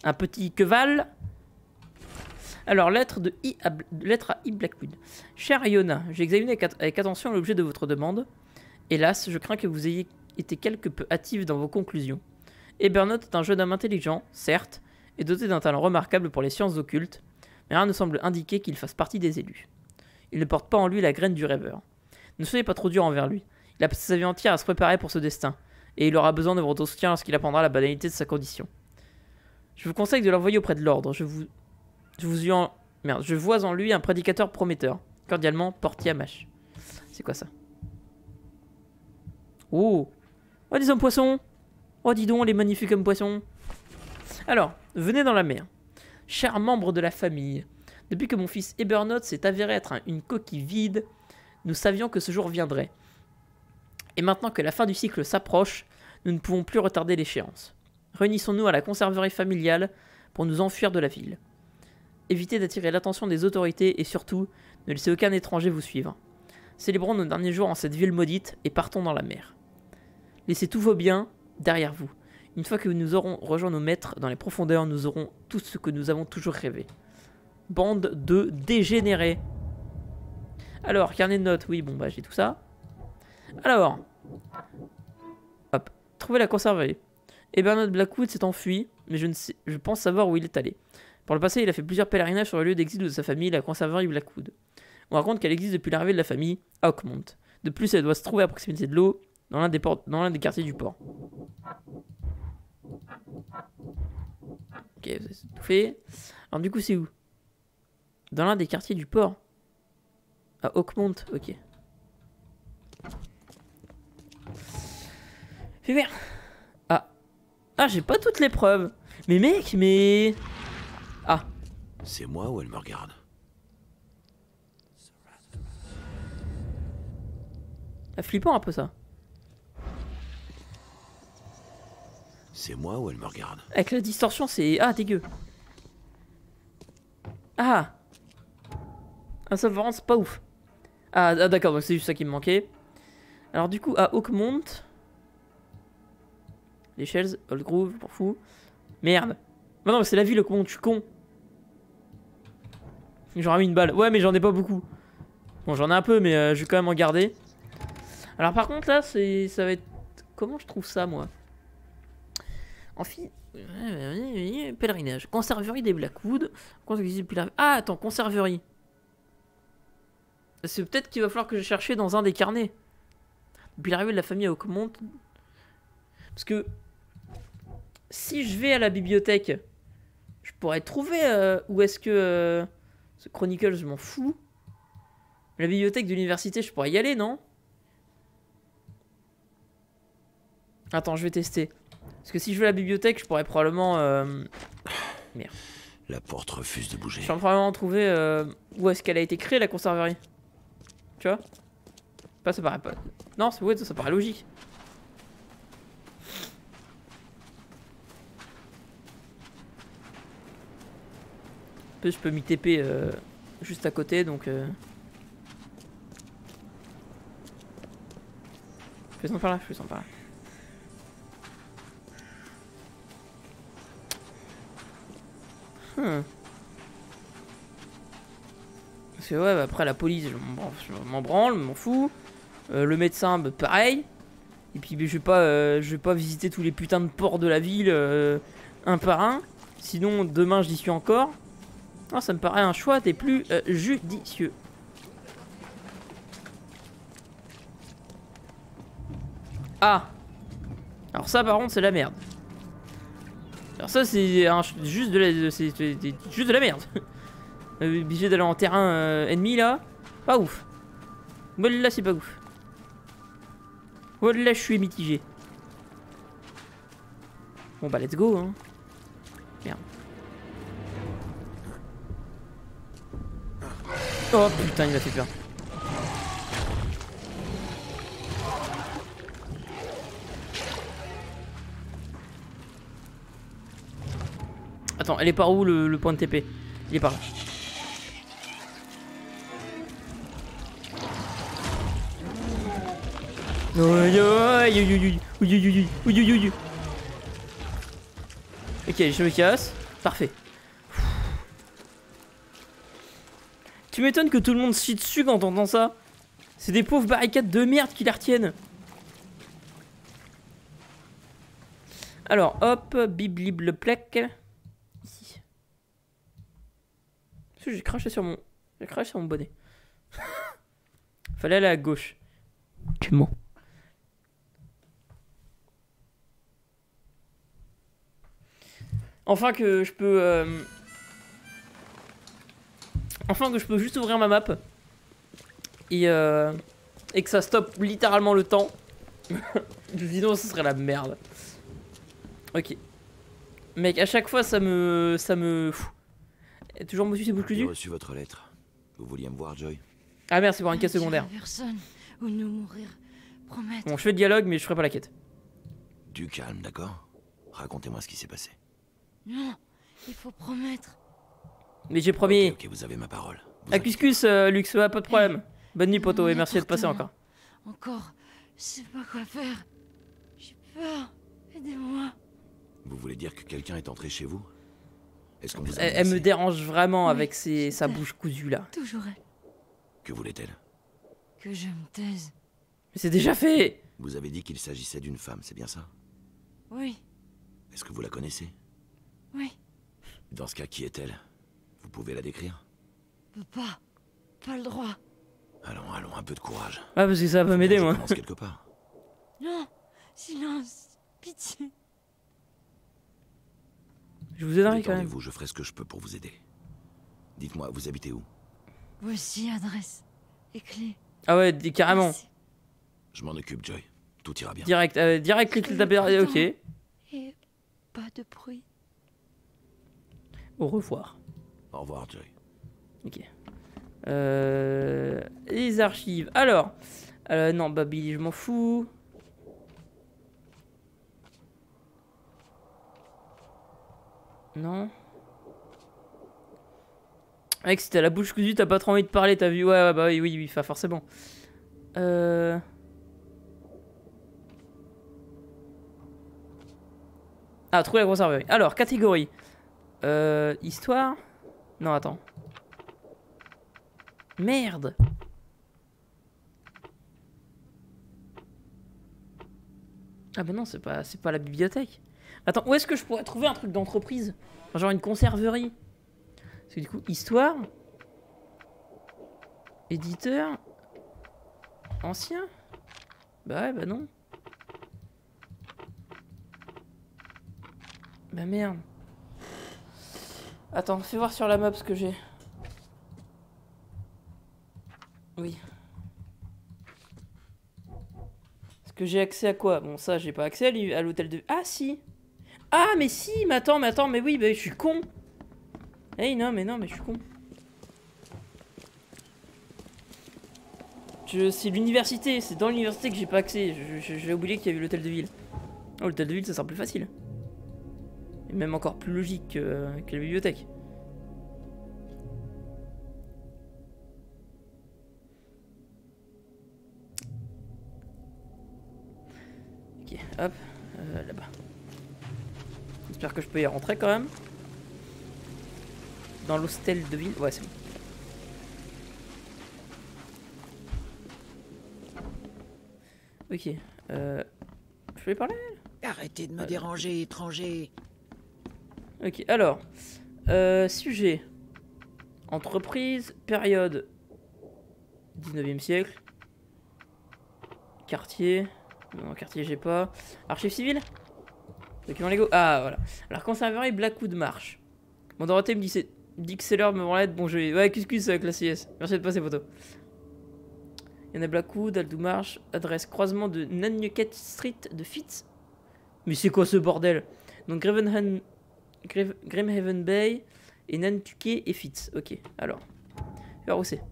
Un petit queval. Alors, lettre, de I à, lettre à I Blackwood. Cher Iona, j'ai examiné avec, at- avec attention l'objet de votre demande. Hélas, je crains que vous ayez été quelque peu hâtive dans vos conclusions. Ebernoth est un jeune homme intelligent, certes, et doté d'un talent remarquable pour les sciences occultes, mais rien ne semble indiquer qu'il fasse partie des élus. Il ne porte pas en lui la graine du rêveur. Ne soyez pas trop dur envers lui. Il a passé sa vie entière à se préparer pour ce destin, et il aura besoin de votre soutien lorsqu'il apprendra la banalité de sa condition. Je vous conseille de l'envoyer auprès de l'ordre. Je vous, je vois en lui un prédicateur prometteur. Cordialement, Portier Amash. C'est quoi ça? Oh, oh des hommes poissons. Oh dis donc, les magnifiques hommes poissons. Alors, venez dans la mer. Chers membres de la famille, depuis que mon fils Ebernoth s'est avéré être un- une coquille vide, nous savions que ce jour viendrait. Et maintenant que la fin du cycle s'approche, nous ne pouvons plus retarder l'échéance. Réunissons-nous à la conserverie familiale pour nous enfuir de la ville. Évitez d'attirer l'attention des autorités et surtout, ne laissez aucun étranger vous suivre. Célébrons nos derniers jours en cette ville maudite et partons dans la mer. Laissez tous vos biens derrière vous. Une fois que nous aurons rejoint nos maîtres dans les profondeurs, nous aurons tout ce que nous avons toujours rêvé. Bande de dégénérés. Alors, carnet de notes, oui, bon, bah j'ai tout ça. Alors, hop, trouver la conserverie. Et Bernard Blackwood s'est enfui, mais je, ne sais, je pense savoir où il est allé. Par le passé, il a fait plusieurs pèlerinages sur le lieu d'exil de sa famille, la conserverie Blackwood. On raconte qu'elle existe depuis l'arrivée de la famille à Oakmont. De plus, elle doit se trouver à proximité de l'eau, dans l'un des, dans quartiers du port. Ok, avez tout fait. Alors du coup, c'est où? Dans l'un des quartiers du port? À Oakmont, ok. Voir. Ah. Ah, j'ai pas toutes les preuves. Mais mec, mais... C'est moi ou elle me regarde flippant un peu ça. C'est moi ou elle me regarde Avec la distorsion, c'est... Ah, dégueu. Ah Ah, ça vraiment, c'est pas ouf. Ah, ah, d'accord, c'est juste ça qui me manquait. Alors du coup, à Oakmont... Les Shells, Old Grove, pour fou. Merde. Bah non, c'est la ville, Oakmont, je suis con. J'aurais mis une balle. Ouais, mais j'en ai pas beaucoup. Bon, j'en ai un peu, mais euh, je vais quand même en garder. Alors par contre, là, ça va être... Comment je trouve ça, moi? Amphi... Pèlerinage. Conserverie des Blackwood. Ah, attends, conserverie. C'est peut-être qu'il va falloir que je cherche dans un des carnets. Depuis l'arrivée de la famille à Oakmont. Parce que si je vais à la bibliothèque, je pourrais trouver euh, où est-ce que euh, ce Chronicle, je m'en fous. La bibliothèque de l'université, je pourrais y aller, non? Attends, je vais tester. Parce que si je à la bibliothèque, je pourrais probablement... euh, Merde. La porte refuse de bouger. Je vais probablement trouver euh, où est-ce qu'elle a été créée, la conserverie? Tu vois? Pas, ça paraît pas... Non, c'est ouais, ça, ça paraît logique. Je peux m'y TP euh, juste à côté, donc... Euh... Faisons par là, faisons par là. Hmm. Parce que ouais, bah, après la police, je m'en branle- je m'en fous. Euh, le médecin, bah, pareil. Et puis bah, je vais pas, euh, je vais pas visiter tous les putains de ports de la ville euh, un par un. Sinon demain j'y suis encore. Ah, ça me paraît un choix des plus euh, judicieux. Ah. Alors ça par contre c'est la merde. Alors ça c'est juste de la juste de la merde. Euh, Obligé d'aller en terrain euh, ennemi là, pas ouf. Voilà c'est pas ouf. Voilà je suis mitigé. Bon bah let's go hein. Oh putain, il m'a fait peur. Attends, elle est par où le, le point de TP Il est par là. Ok, je me casse. Parfait. Tu m'étonnes que tout le monde se chie dessus quand on entend ça. C'est des pauvres barricades de merde qui la retiennent. Alors, hop, biblible plec. Ici. J'ai craché sur mon. J'ai craché sur mon bonnet. Fallait aller à gauche. Tu mens. Enfin que je peux. euh, Enfin que je peux juste ouvrir ma map. Et, euh, et que ça stoppe littéralement le temps. Sinon ce serait la merde. Ok. Mec, à chaque fois ça me. ça me. Et Toujours monsieur c'est J'ai reçu votre lettre. Vous vouliez me voir, Joy Ah merci pour une quête secondaire. Personne ou nous mourir. Promettre. Bon, je fais le dialogue, mais je ferai pas la quête. Du calme, d'accord? Racontez-moi ce qui s'est passé. Non, il faut promettre. Mais j'ai promis. Ok, vous avez ma parole. Vous Ah, cuscus, euh, Lux, ouais, pas de problème. Bonne nuit, poto, et merci d'être passé encore. Encore, je sais pas quoi faire. J'ai peur. Aidez-moi. Vous voulez dire que quelqu'un est entré chez vous? Est-ce qu'on vous a Elle, elle me dérange vraiment Oui, avec ses, sa bouche cousue là. Toujours elle. Que voulait-elle? Que je me taise. Mais c'est déjà fait Vous avez dit qu'il s'agissait d'une femme, c'est bien ça? Oui, Est-ce que vous la connaissez? Oui. Dans ce cas, qui est-elle? Pouvez la décrire Peux pas. Pas le droit. Allons, allons, un peu de courage. Ah, parce que ça va pas m'aider, Je moi. commence quelque part. Non. Silence. Pitié. Je vous aiderai quand même. Détendez-vous, je ferai ce que je peux pour vous aider. Dites-moi, vous habitez où? Voici adresse. Et clé. Ah ouais, carrément. Merci. Je m'en occupe, Joy. Tout ira bien. Direct, euh, direct clic. Ok. Et pas de bruit. Au revoir. Au revoir, Joy. Ok. Euh, les archives. Alors. euh, non, bah je m'en fous. Non. Mec, si t'as la bouche cousue, t'as pas trop envie de parler, t'as vu Ouais, ouais, bah oui, oui, oui, enfin, forcément. Euh... Ah, trouver la grosse armurerie. Alors, catégorie. Euh, histoire Non, attends. Merde Ah bah non, c'est pas, c'est pas la bibliothèque. Attends, où est-ce que je pourrais trouver un truc d'entreprise? Genre une conserverie Parce que du coup, histoire Éditeur Ancien Bah ouais, bah non. Bah merde. Attends, fais voir sur la map ce que j'ai. Oui. Est-ce que j'ai accès à quoi? Bon, ça, j'ai pas accès à l'hôtel de... Ah, si Ah, mais si Mais attends, mais attends, mais oui, bah, je suis con Hey, non, mais non, mais je suis con. Je... C'est l'université, c'est dans l'université que j'ai pas accès. J'ai oublié qu'il y avait l'hôtel de ville. Oh, l'hôtel de ville, ça sera plus facile. Même encore plus logique que, que la bibliothèque. Ok, hop, euh, là-bas. J'espère que je peux y rentrer quand même. Dans l'hostel de ville. Ouais, c'est bon. Ok, euh. Je vais parler? Arrêtez de me déranger, étranger. Ok, alors. Euh, sujet. Entreprise, période 19e siècle. Quartier. Non, quartier, j'ai pas. Archive civile Document Lego. Ah, voilà. Alors, conserverie Blackwood Marsh. Mon Dorothée me dit, dit que c'est l'heure me branler. Bon, je. Ouais, excuse avec la CS. Merci de passer, photo. Il y en a Blackwood, Aldou Marsh, adresse croisement de Nanyuket Street de Fitz. Mais c'est quoi ce bordel? Donc, Gravenhan. Grimhaven Bay et Nantucket et Fitz. Ok, alors. Vers où c'est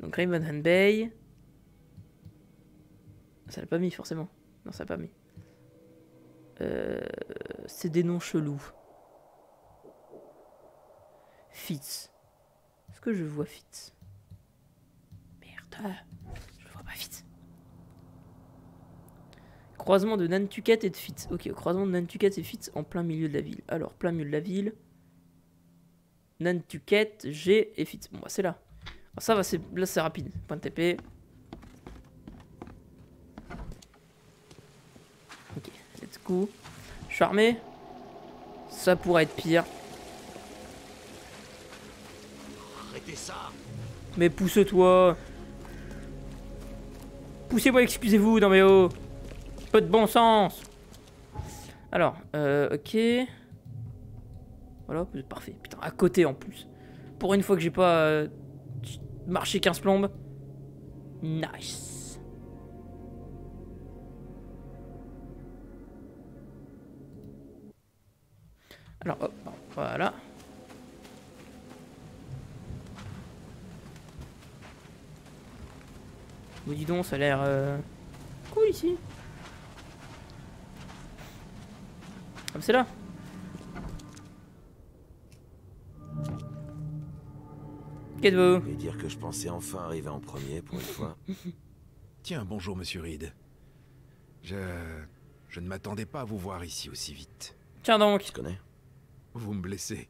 Donc Grimhaven Bay. Ça l'a pas mis forcément. Non, ça l'a pas mis. Euh, c'est des noms chelous. Fitz. Est-ce que je vois Fitz? Merde. Je le vois pas Fitz. Croisement de Nantucket et de Fitz. Ok, croisement de Nantucket et Fitz en plein milieu de la ville. Alors, plein milieu de la ville. Nantucket, G et Fitz. Bon, bah, c'est là. Alors, ça va, c'est là, c'est rapide. Point de TP. Ok, let's go. Je suis armé. Ça pourrait être pire. Arrêtez ça Mais pousse-toi. Poussez-moi, excusez-vous, non mais oh. Peu de bon sens. Alors, euh, ok. Voilà, parfait. Putain, à côté en plus. Pour une fois que j'ai pas euh, marché 15 plombes. Nice. Alors, hop, voilà. Bon, dis donc, ça a l'air euh, cool ici. Ah, bah, c'est là. Qu'êtes-vous? Je vais dire que je pensais enfin arriver en premier pour une fois. Tiens, bonjour, monsieur Reed. Je. Je ne m'attendais pas à vous voir ici aussi vite. Tiens donc. Tu connais Vous me blessez.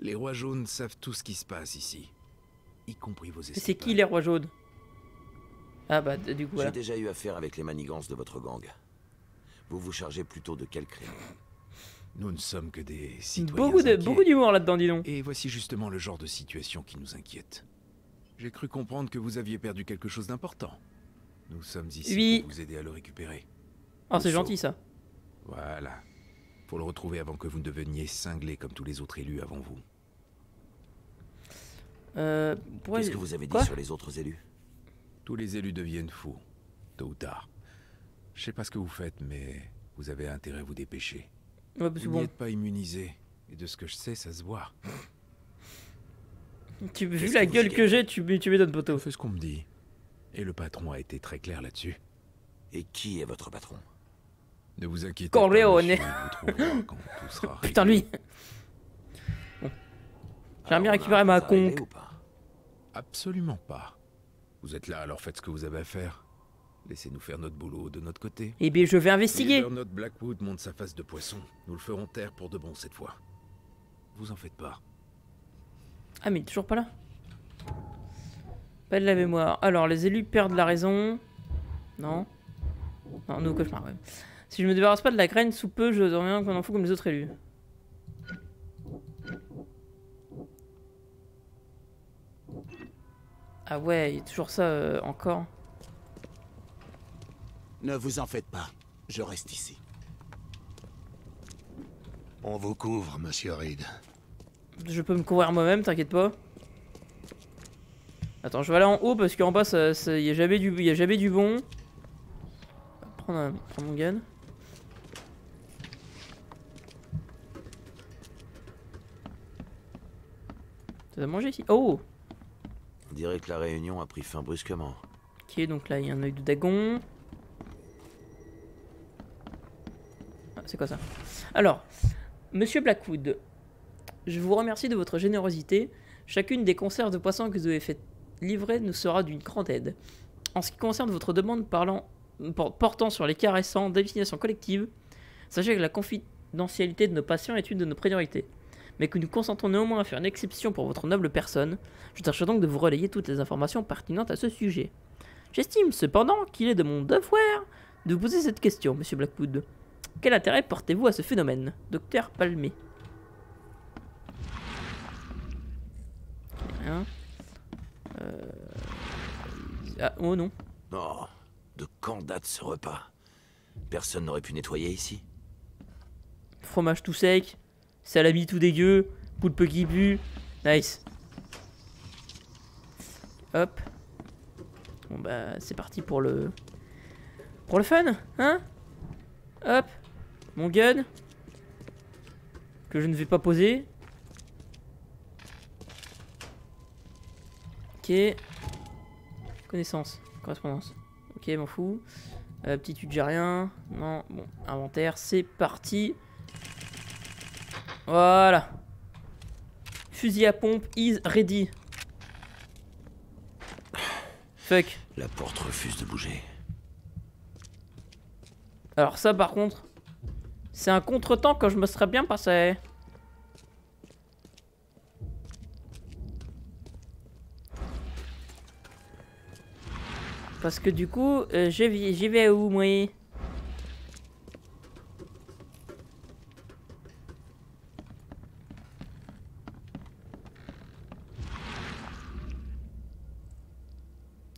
Les rois jaunes savent tout ce qui se passe ici. Y compris vos C'est escapades. qui les rois jaunes? Ah bah du coup voilà. J'ai déjà eu affaire avec les manigances de votre gang. Vous vous chargez plutôt de quel crime? Nous ne sommes que des citoyens Beaucoup de beaucoup d'humour là-dedans, dis donc. Et voici justement le genre de situation qui nous inquiète. J'ai cru comprendre que vous aviez perdu quelque chose d'important. Nous sommes ici Oui. pour vous aider à le récupérer. Oh, c'est gentil ça. Voilà. Faut le retrouver avant que vous ne deveniez cinglés comme tous les autres élus avant vous. Euh, Qu'est-ce que vous avez dit sur les autres élus? Tous les élus deviennent fous, tôt ou tard. Je sais pas ce que vous faites, mais vous avez intérêt à vous dépêcher. Ouais, parce vous bon. pas immunisé. Et de ce que je sais, ça se voit. Tu, vu la gueule que j'ai, tu, tu m'étonnes, poteau. Fais ce qu'on me dit. Et le patron a été très clair là-dessus. Et qui est votre patron? Ne vous inquiétez Corleone. pas, sera Putain, lui. Bon. J'aimerais bien récupérer ma conque. Absolument pas. Vous êtes là, alors faites ce que vous avez à faire. Laissez-nous faire notre boulot de notre côté. Eh bien, je vais investiguer. Notre Blackwood monte sa face de poisson, nous le ferons taire pour de bon cette fois. Vous en faites pas. Ah, mais il est toujours pas là. Pas de la mémoire. Alors, les élus perdent la raison. Non. Non, nous, cauchemar, ouais. Si je me débarrasse pas de la graine sous peu, je reviens qu'on en fout comme les autres élus. Ah ouais, il y a toujours ça euh, encore. Ne vous en faites pas. Je reste ici. On vous couvre, monsieur Reed. Je peux me couvrir moi-même, t'inquiète pas. Attends, je vais aller en haut parce qu'en bas, ça, ça- y a jamais du, y a jamais du bon. Prendre, un- prendre mon gun. Ça a mangé ici? Oh On dirait que la réunion a pris fin brusquement. Ok, donc là, il y a un œil de dagon. C'est quoi ça Alors, monsieur Blackwood, je vous remercie de votre générosité. Chacune des conserves de poissons que vous avez fait livrer nous sera d'une grande aide. En ce qui concerne votre demande parlant, por- portant sur les caressants d'hallucinations collectives, sachez que la confidentialité de nos patients est une de nos priorités, mais que nous consentons néanmoins à faire une exception pour votre noble personne. Je tâcherai donc de vous relayer toutes les informations pertinentes à ce sujet. J'estime cependant qu'il est de mon devoir de vous poser cette question, monsieur Blackwood. Quel intérêt portez-vous à ce phénomène, docteur Palmé? Rien. Euh... Ah, oh non. Oh, de quand date ce repas? Personne n'aurait pu nettoyer ici? Fromage tout sec, salami tout dégueu, poulpe qui pue. Nice. Hop. Bon bah c'est parti pour le pour le fun, hein? Hop. Mon gun que je ne vais pas poser. Ok. Connaissance, correspondance. Ok, m'en fous. Euh, Aptitude, j'ai rien. Non, bon, inventaire, c'est parti. Voilà. Fusil à pompe is ready. Fuck. La porte refuse de bouger. Alors ça par contre, c'est un contretemps que je me serais bien passé. Parce que du coup, euh, j'y vais où moi?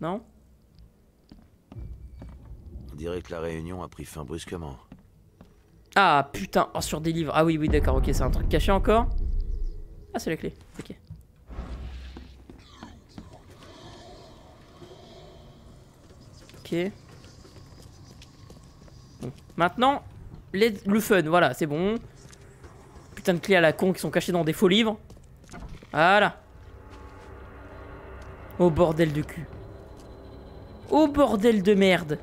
Non? On dirait que la réunion a pris fin brusquement. Ah putain, oh, sur des livres. Ah oui, oui, d'accord, ok, c'est un truc caché encore. Ah, c'est la clé, ok. Ok. Bon. Maintenant, le fun, voilà, c'est bon. Putain de clés à la con qui sont cachées dans des faux livres. Voilà. Oh bordel de cul. Oh bordel de merde.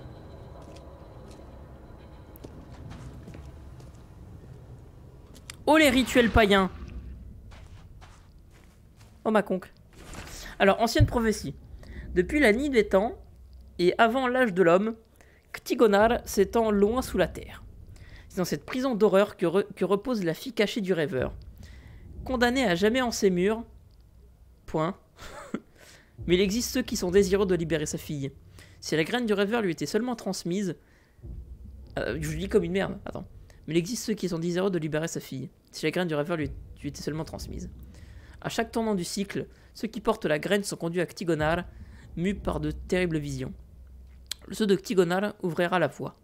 Oh les rituels païens Oh ma conque. Alors, ancienne prophétie. Depuis la nuit des temps, et avant l'âge de l'homme, Ctigonar s'étend loin sous la terre. C'est dans cette prison d'horreur que, re- que repose la fille cachée du rêveur. Condamnée à jamais en ses murs. Point. Mais il existe ceux qui sont désireux de libérer sa fille. Si la graine du rêveur lui était seulement transmise. Euh, je lis comme une merde, attends. Mais il existe ceux qui sont désireux de libérer sa fille. Si la graine du rêveur lui, était seulement transmise. À chaque tournant du cycle, ceux qui portent la graine sont conduits à Ctigonar, mus par de terribles visions. Le saut de Ctigonar ouvrira la voie.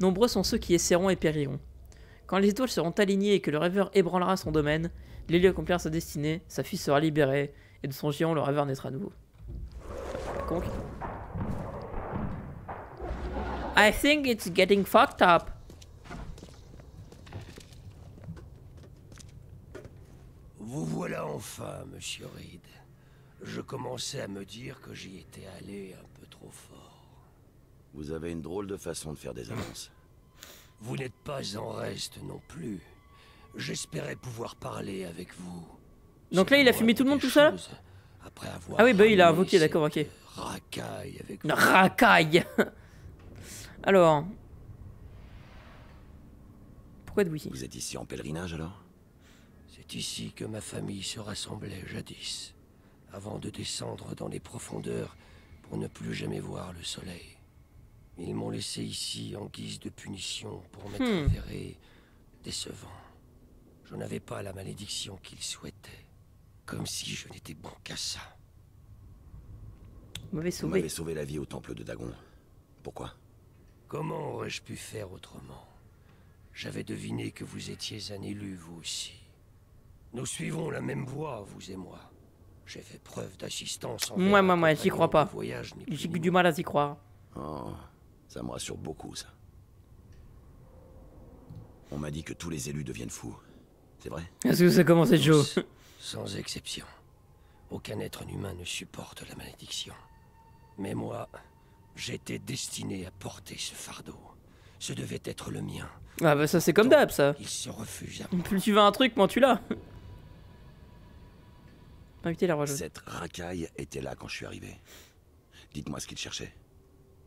Nombreux sont ceux qui essaieront et périront. Quand les étoiles seront alignées et que le rêveur ébranlera son domaine, l'élu accomplira sa destinée, sa fille sera libérée, et de son géant le rêveur naîtra à nouveau. I think it's getting fucked up. Vous voilà enfin, monsieur Reed. Je commençais à me dire que j'y étais allé un peu trop fort. Vous avez une drôle de façon de faire des avances. Vous n'êtes pas en reste non plus. J'espérais pouvoir parler avec vous. Donc là, il a fumé tout le monde tout seul Après avoir Ah oui, bah il a invoqué, d'accord, ok. Racaille avec vous. Racaille Alors. Pourquoi de Vous êtes ici en pèlerinage alors? C'est ici que ma famille se rassemblait jadis, avant de descendre dans les profondeurs pour ne plus jamais voir le soleil. Ils m'ont laissé ici en guise de punition pour m'être Hmm. avéré décevant. Je n'avais pas la malédiction qu'ils souhaitaient, comme si je n'étais bon qu'à ça. Vous sauvé. m'avez sauvé la vie au temple de Dagon. Pourquoi? Comment aurais-je pu faire autrement? J'avais deviné que vous étiez un élu, vous aussi. Nous suivons la même voie, vous et moi. J'ai fait preuve d'assistance envers Moi, moi, moi, j'y crois pas. J'ai du mal à y croire. Oh, ça me rassure beaucoup, ça. On m'a dit que tous les élus deviennent fous. C'est vrai? Est-ce que ça commence à être chaud? Sans exception. Aucun être humain ne supporte la malédiction. Mais moi, j'étais destiné à porter ce fardeau. Ce devait être le mien. Ah bah ça c'est comme d'hab ça. Il se refuse à Plus tu veux un truc, moins tu l'as. Inviter la roi jaune. Cette racaille était là quand je suis arrivé. Dites-moi ce qu'il cherchait.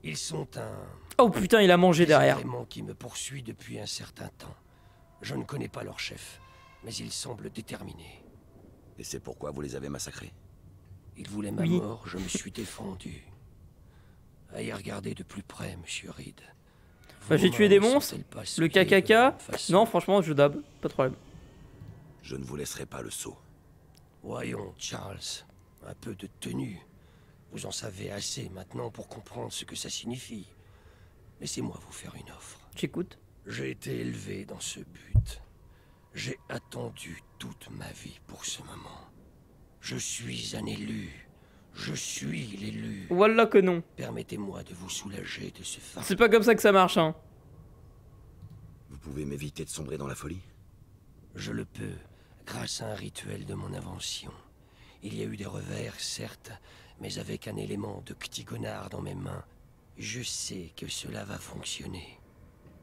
Ils sont un... Oh putain, il a mangé derrière. désagrément qui me poursuit depuis un certain temps. Je ne connais pas leur chef, mais ils semblent déterminés. Et c'est pourquoi vous les avez massacrés? Ils voulaient ma Oui. mort, je me suis défendu. À y regarder de plus près, monsieur Reed. Bah, j'ai tué des monstres. Le de KKK. façon Non, franchement, je dab. Pas de problème. Je ne vous laisserai pas le saut. Voyons, Charles, un peu de tenue. Vous en savez assez maintenant pour comprendre ce que ça signifie. Laissez-moi vous faire une offre. J'écoute. J'ai été élevé dans ce but. J'ai attendu toute ma vie pour ce moment. Je suis un élu. Je suis l'élu. Voilà que non. Permettez-moi de vous soulager de ce fardeau. C'est pas comme ça que ça marche, hein. Vous pouvez m'éviter de sombrer dans la folie? Je le peux, grâce à un rituel de mon invention. Il y a eu des revers, certes, mais avec un élément de Ctigonar dans mes mains, je sais que cela va fonctionner.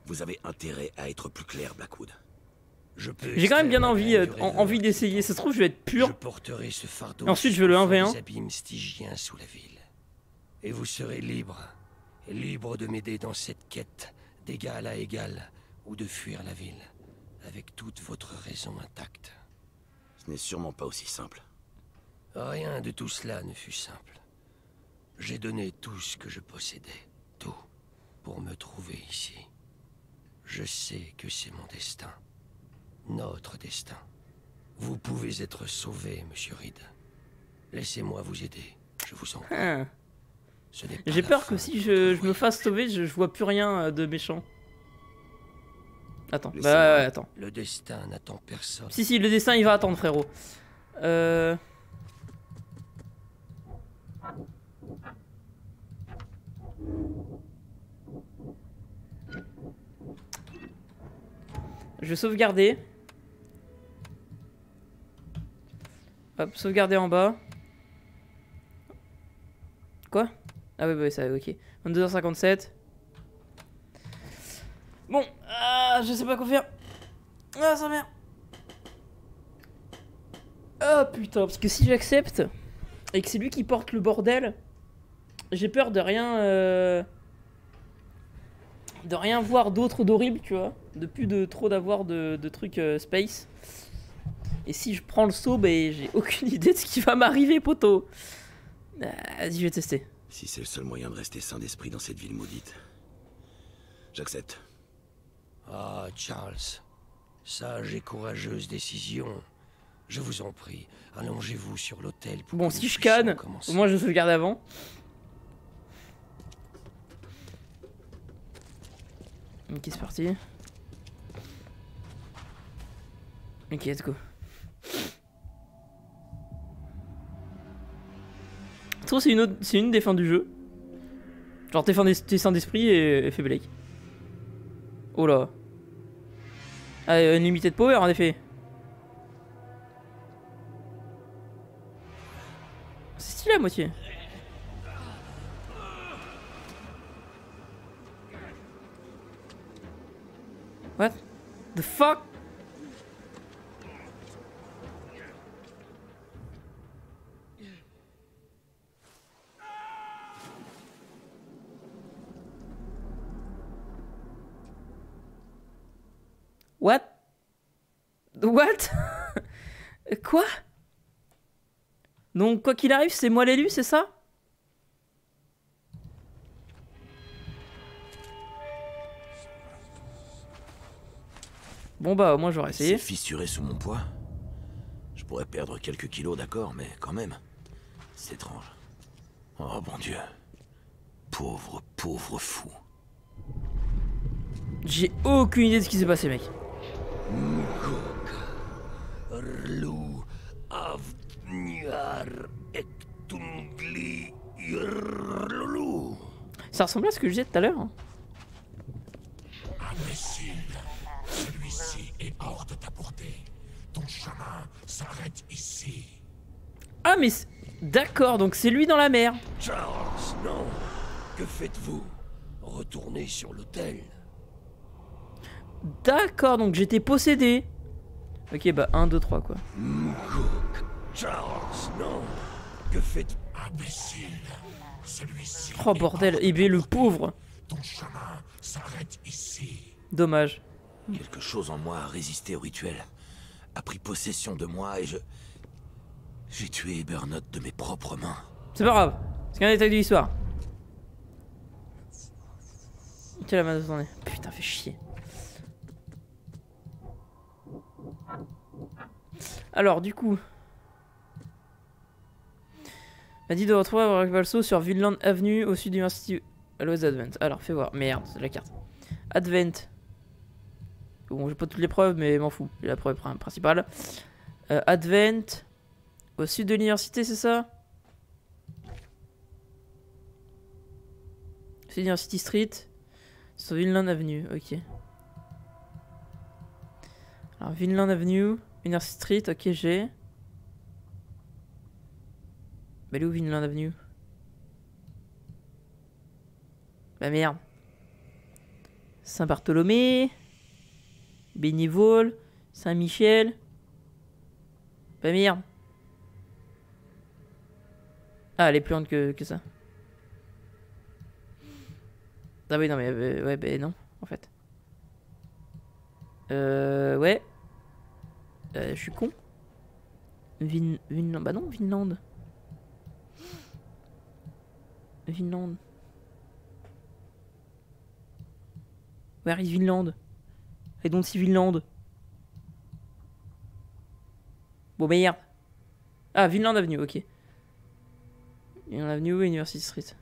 Vous avez intérêt à être plus clair, Blackwood. Je peux J'ai quand même bien envie, euh, en- envie d'essayer. Ça se trouve, je vais être pur. Je porterai ce fardeau. Ensuite, je veux le jusqu'au fond 1v1. des abîmes stygiens sous la ville. Et vous serez libre. Libre de m'aider dans cette quête, d'égal à égal, ou de fuir la ville, avec toute votre raison intacte. N'est sûrement pas aussi simple. Rien de tout cela ne fut simple. J'ai donné tout ce que je possédais, tout, pour me trouver ici. Je sais que c'est mon destin. Notre destin. Vous pouvez être sauvé, monsieur Reed. Laissez-moi vous aider. Je vous en prie. Ah. J'ai peur que si je, je me fasse sauver, je, je vois plus rien euh, de méchant. Attends, bah ouais, attends. Le destin n'attend personne. Si, si, le dessin il va attendre, frérot. Euh. Je vais sauvegarder. Hop, sauvegarder en bas. Quoi? Ah ouais, ouais, ça, ok. 22h57. Bon, ah, je sais pas quoi faire. Ah, ça merde. Ah putain, parce que si j'accepte et que c'est lui qui porte le bordel, j'ai peur de rien. euh, de rien voir d'autre d'horrible, tu vois. De plus de trop d'avoir de, trucs euh, space. Et si je prends le saut, ben j'ai aucune idée de ce qui va m'arriver, poteau. Ah, Vas-y, je vais tester. Si c'est le seul moyen de rester sain d'esprit dans cette ville maudite. J'accepte. Ah, Charles. Sage et courageuse décision. Je vous en prie, allongez-vous sur pour Bon, si je canne, au moins je sauvegarde avant. Ok, c'est parti. Ok, let's go. Je trouve c'est une, autre- c'est une des fins du jeu. Genre t'es sain d'esprit et, et fais Blake. Oh là. Ah, Unlimited Power en effet. C'est stylé à moitié. What the fuck What What? Quoi? Donc quoi qu'il arrive, c'est moi l'élu, c'est ça? Bon bah au moins j'aurais essayé. C'est fissuré sous mon poids. Je pourrais perdre quelques kilos, d'accord, mais quand même. C'est étrange. Oh bon Dieu. Pauvre, pauvre fou. J'ai aucune idée de ce qui s'est passé mec. Avniar ektungli. Ça ressemble à ce que je disais tout à l'heure. hein. Imbécile, celui-ci est hors de ta portée. Ton chemin s'arrête ici. Ah mais... D'accord, donc c'est lui dans la mer. Charles, non. Que faites-vous? Retournez sur l'autel. D'accord, donc j'étais possédé. Ok, bah 1, 2, 3 quoi. Charles, non. Que faites Imbécile, celui-ci? Oh bordel, et bien le pauvre. Ton chemin s'arrête ici. Dommage. Quelque chose en moi a résisté au rituel. A pris possession de moi et je. J'ai tué Ebernoth de mes propres mains. C'est pas grave, c'est qu'un détail de l'histoire. Quelle la main de tourner Putain, fait chier. Alors, du coup. M'a dit de retrouver Rock Balso sur Vinland Avenue au sud d'University à l'ouest d'Advent. Alors, fais voir. Merde, c'est la carte. Advent. Bon, j'ai pas toutes les preuves, mais m'en fous. La preuve prin- principale. Euh, Advent. Au sud de l'université, c'est ça? C'est University Street. Sur Vinland Avenue, ok. Alors, Vinland Avenue, University Street, ok, j'ai. Bah, elle est où Vinland Avenue? Bah merde. Saint-Bartholomé. Bénévole. Saint-Michel. Bah merde. Ah, elle est plus lente que, que ça. Ah oui, non, mais euh, ouais, ben non, en fait. Euh, ouais. Euh, je suis con. Vin, Vinland, bah non, Vinland. Vinland. Where is Vinland? I don't see Vinland. Bon, bah merde. Ah, Vinland Avenue, ok. Vinland Avenue, University Street.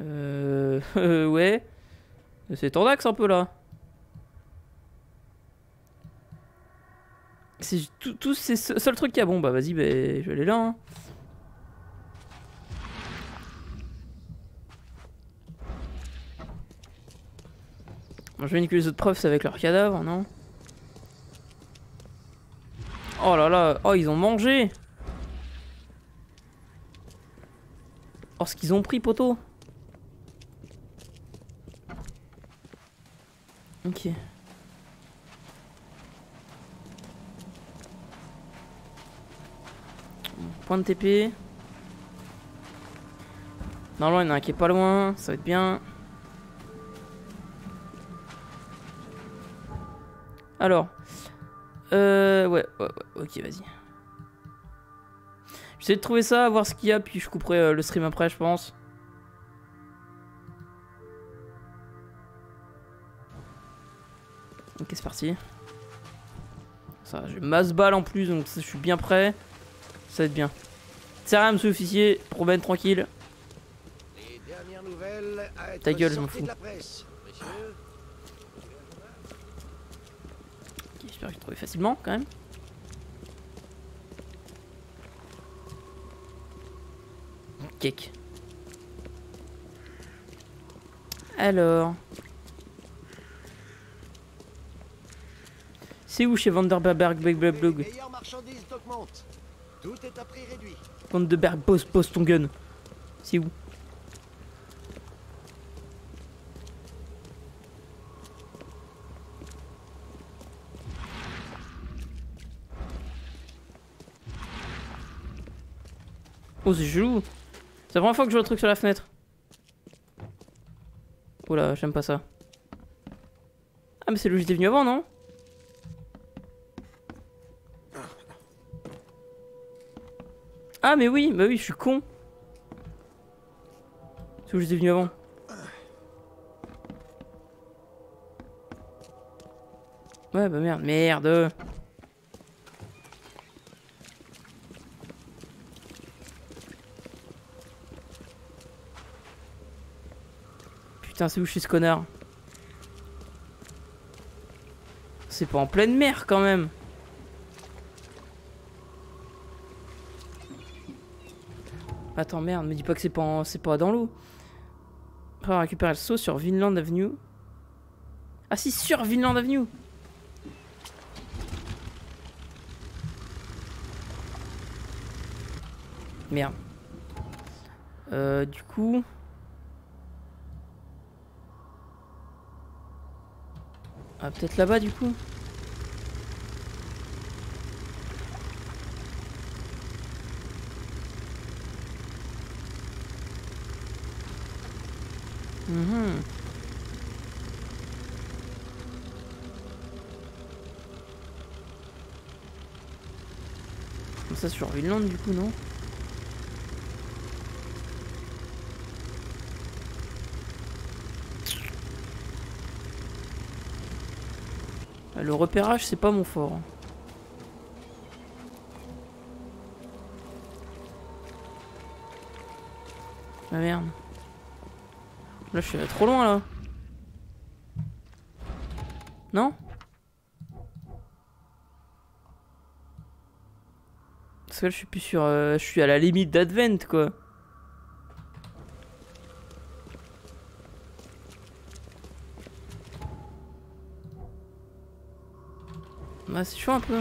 Euh, ouais. C'est ton axe un peu là. C'est tout, tout c'est ce seul truc qu'il y a. Bon bah vas-y, bah, je vais aller là. hein. Bon, je vais niquer les autres preuves, c'est avec leurs cadavres, non? Oh là là, oh ils ont mangé Oh ce qu'ils ont pris, poteau Ok. Point de TP. Normalement, il y en a un qui est pas loin, ça va être bien. Alors. Euh. Ouais, ouais, ouais, ok, vas-y. J'essaie de trouver ça, voir ce qu'il y a, puis je couperai euh, le stream après, je pense. Ok, c'est parti. Ça, j'ai masse balle en plus, donc je suis bien prêt. Ça va être bien. Serra, monsieur officier, promène tranquille. À être Ta gueule, je m'en fous. de la presse, messieurs. Ok, J'espère que j'ai trouvé facilement quand même. Cake. Alors. C'est où chez Vanderberg Blog Tout est à prix réduit. Vanderberg pose, pose ton gun. C'est où Oh c'est chelou C'est la première fois que je vois le truc sur la fenêtre. Oula, j'aime pas ça. Ah mais c'est le j'étais venu avant non? Ah mais oui, bah oui, je suis con. C'est où j'étais venu avant. Ouais bah merde, merde. Putain, c'est où je suis ce connard? C'est pas en pleine mer quand même. Attends, merde, me dis pas que c'est pas, en- pas dans l'eau. On va récupérer le saut sur Vinland Avenue. Ah si, sur Vinland Avenue Merde. Euh, du coup... Ah, peut-être là-bas, du coup Mhm. Comme ça sur Vinland du coup non Ah, Le repérage c'est pas mon fort. hein. Ah merde. Là, je suis trop loin là. Non Parce que je suis plus sur. euh, je suis à la limite d'Advent quoi. Ah, c'est chaud un peu.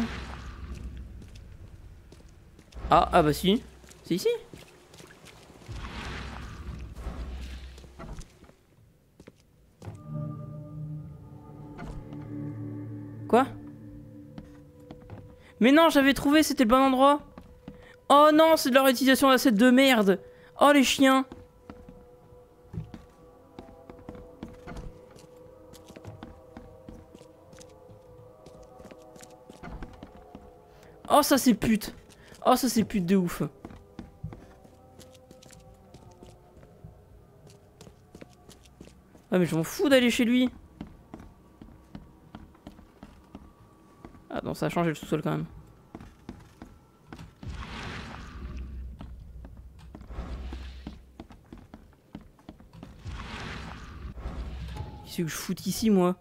Ah, ah bah si. C'est ici. Quoi? Mais non, j'avais trouvé, c'était le bon endroit. Oh non, c'est de leur utilisation d'assets de merde. Oh les chiens. Oh ça c'est pute. Oh ça c'est pute de ouf. Ah mais je m'en fous d'aller chez lui. Ah non, ça a changé le sous-sol quand même. Que je foute ici, moi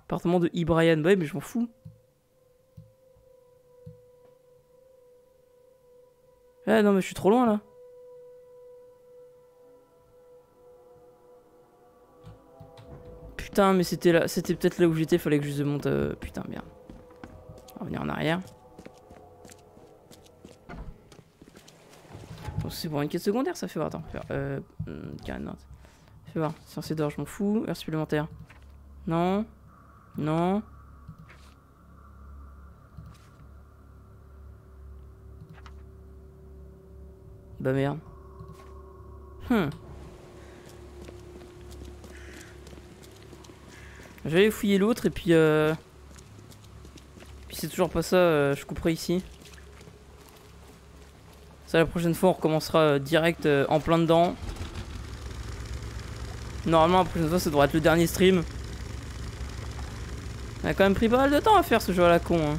Appartement de. Bah ouais, mais je m'en fous. Ah non, mais je suis trop loin là. Putain, mais c'était là, c'était peut-être là où j'étais, fallait que je monte. euh, Putain, merde. On va revenir en arrière. C'est pour une quête secondaire, ça fait. Attends, faire. Euh. carré notes. Fais voir. Censé d'or, je m'en fous. Heure supplémentaire. Non. Non. Bah merde. Hmm. J'allais fouiller l'autre et puis euh... Puis c'est toujours pas ça, euh, je couperai ici. Ça, la prochaine fois, on recommencera euh, direct euh, en plein dedans. Normalement, la prochaine fois, ça devrait être le dernier stream. On a quand même pris pas mal de temps à faire ce jeu à la con. Hein.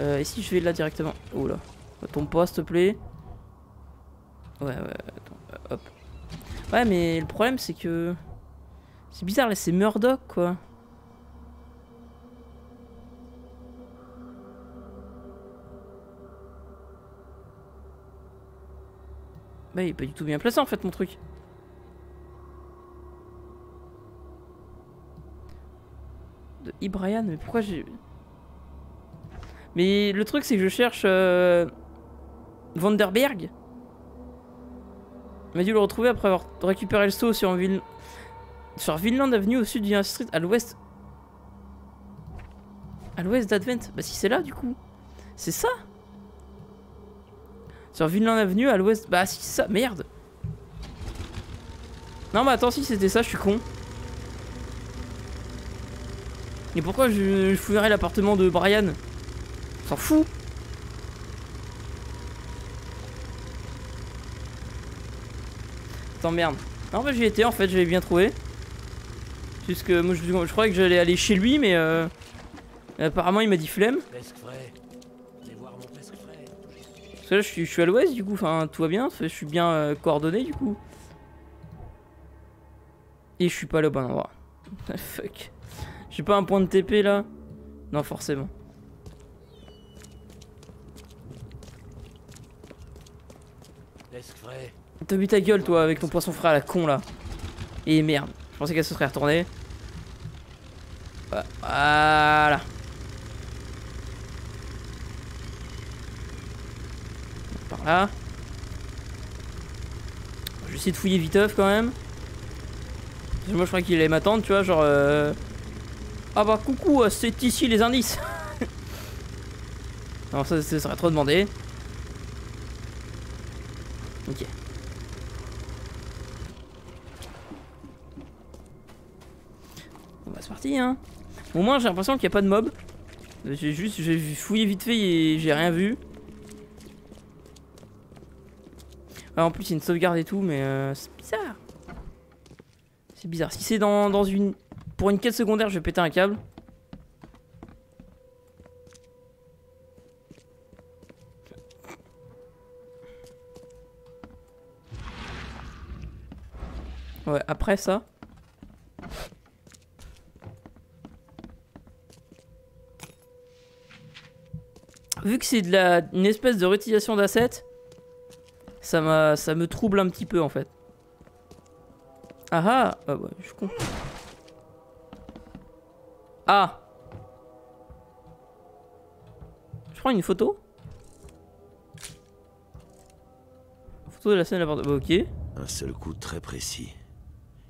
Euh, et si je vais là directement Oh là. Tombe pas, s'il te plaît. Ouais, ouais, attends, euh, hop. Ouais, mais le problème, c'est que... C'est bizarre, là, c'est Murdoch, quoi. Bah, il est pas du tout bien placé, en fait, mon truc. Ibrian, mais pourquoi j'ai... Mais le truc, c'est que je cherche... Euh... Vanderberg. Il m'a dû le retrouver après avoir récupéré le saut sur, sur Vinland Avenue au sud du Street, à l'ouest. À l'ouest d'Advent. Bah si c'est là du coup. C'est ça Sur Vinland Avenue à l'ouest. Bah si c'est ça. Merde. Non mais attends si c'était ça, je suis con. Et pourquoi je, je fouillerais l'appartement de Brian? S'en fout Attends, merde. Non, bah j'y étais en fait, j'avais bien trouvé. Puisque moi je, je croyais que j'allais aller chez lui, mais euh, apparemment il m'a dit flemme. Parce que là je suis, je suis à l'ouest du coup, enfin tout va bien, je suis bien euh, coordonné du coup. Et je suis pas allé au bon endroit. Fuck. J'ai pas un point de TP là Non, forcément. T'as vu ta gueule toi avec ton poisson frais à la con là. Et merde, je pensais qu'elle se serait retournée. Voilà. Par là. Je vais essayer de fouiller viteuf quand même. Moi je crois qu'il allait m'attendre, tu vois, genre... Euh... Ah bah coucou, c'est ici les indices Non, ça, ça serait trop demandé. Ok. Bon bah c'est parti hein. Au moins j'ai l'impression qu'il n'y a pas de mob. J'ai juste fouillé vite fait et j'ai rien vu. En plus il y a une sauvegarde et tout mais euh, c'est bizarre. C'est bizarre. Si c'est dans, dans une... Pour une quête secondaire je vais péter un câble. Ouais, après ça. Vu que c'est de la une espèce de réutilisation d'assets, ça ça me trouble un petit peu en fait. Ah ah, ah ouais, je comprends. Ah. Je prends une photo. Photo de la scène à bah, ok. Un seul coup très précis.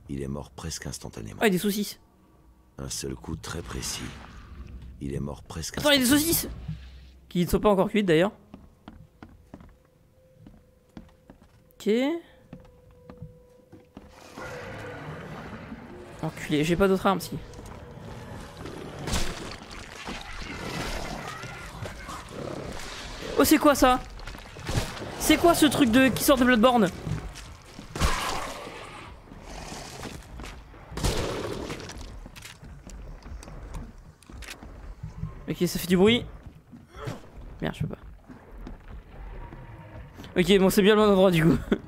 Il est mort presque instantanément. Ah, il y a des saucisses. Un seul coup très précis. Il est mort presque Attends, il y a des saucisses Qui ne sont pas encore cuites d'ailleurs. Ok. Enculé, j'ai pas d'autres armes si. Oh c'est quoi ça? C'est quoi ce truc de qui sort de Bloodborne? Ok, ça fait du bruit. Merde, je peux pas. Ok, bon, c'est bien le bon endroit du coup.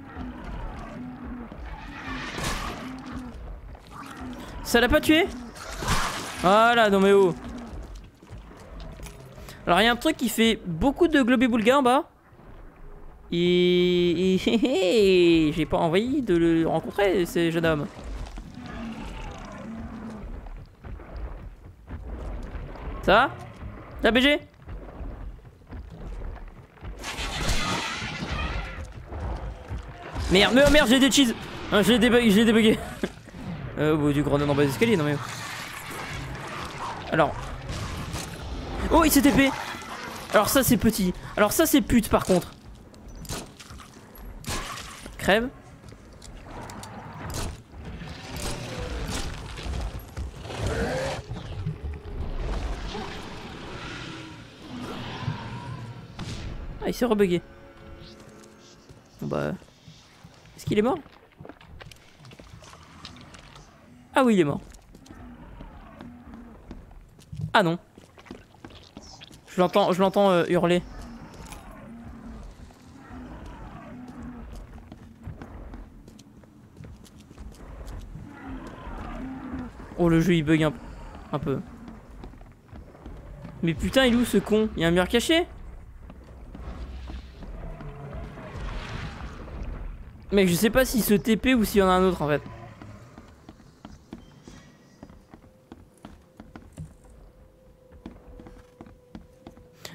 Ça l'a pas tué? Voilà, non mais oh. Alors, il y a un truc qui fait beaucoup de globi-boulga en bas. Et... J'ai pas envie de le rencontrer, ces jeunes hommes. Ça va? La BG Merde, merde, merde, j'ai des cheese. Ah, J'ai débugué, j'ai débugué Euh, oh, du grenade en bas d'escalier, non mais... Alors... Oh, il s'est TP Alors ça, c'est petit. Alors ça, c'est pute, par contre. Crève. Ah, il s'est rebugué. Bon bah... Est-ce qu'il est mort? Ah oui, il est mort. Ah non. Je l'entends, euh, hurler. Oh le jeu il bug un, peu. Mais putain il est où ce con? Il y a un mur caché? Mec je sais pas s'il se TP ou s'il y en a un autre en fait.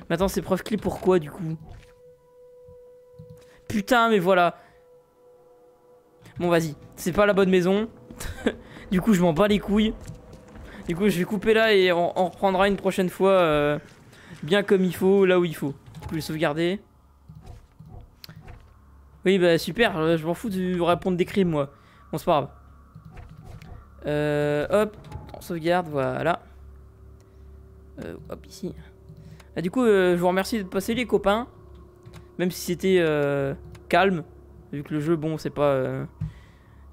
Mais attends c'est preuve clé pourquoi du coup Putain mais voilà Bon vas-y c'est pas la bonne maison du coup, je m'en bats les couilles. Du coup, je vais couper là et on, reprendra une prochaine fois euh, bien comme il faut, là où il faut. Du je vais sauvegarder. Oui, bah super, euh, je m'en fous de répondre des crimes, moi. Bon, c'est pas. Euh, hop, on sauvegarde, voilà. Euh, hop, ici. Ah, du coup, je vous remercie de passer, les copains. Même si c'était calme. Vu que le jeu, bon, c'est pas...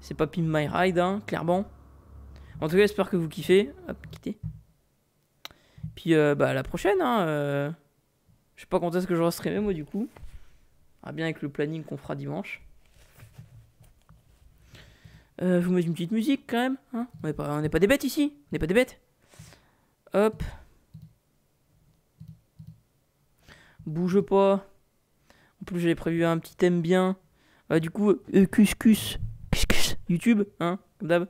c'est pas Pin My Ride, hein, clairement. En tout cas, j'espère que vous kiffez. Hop, quittez. Puis euh, bah, à la prochaine. Hein, euh. Je sais pas quand est-ce que je streamer moi du coup. Ah, bien avec le planning qu'on fera dimanche. Euh, je vous mets une petite musique quand même. Hein on n'est pas des bêtes ici. On n'est pas des bêtes. Hop. Bouge pas. En plus, j'avais prévu un petit thème bien. du coup, cuscus. Cuscus. YouTube, hein, comme.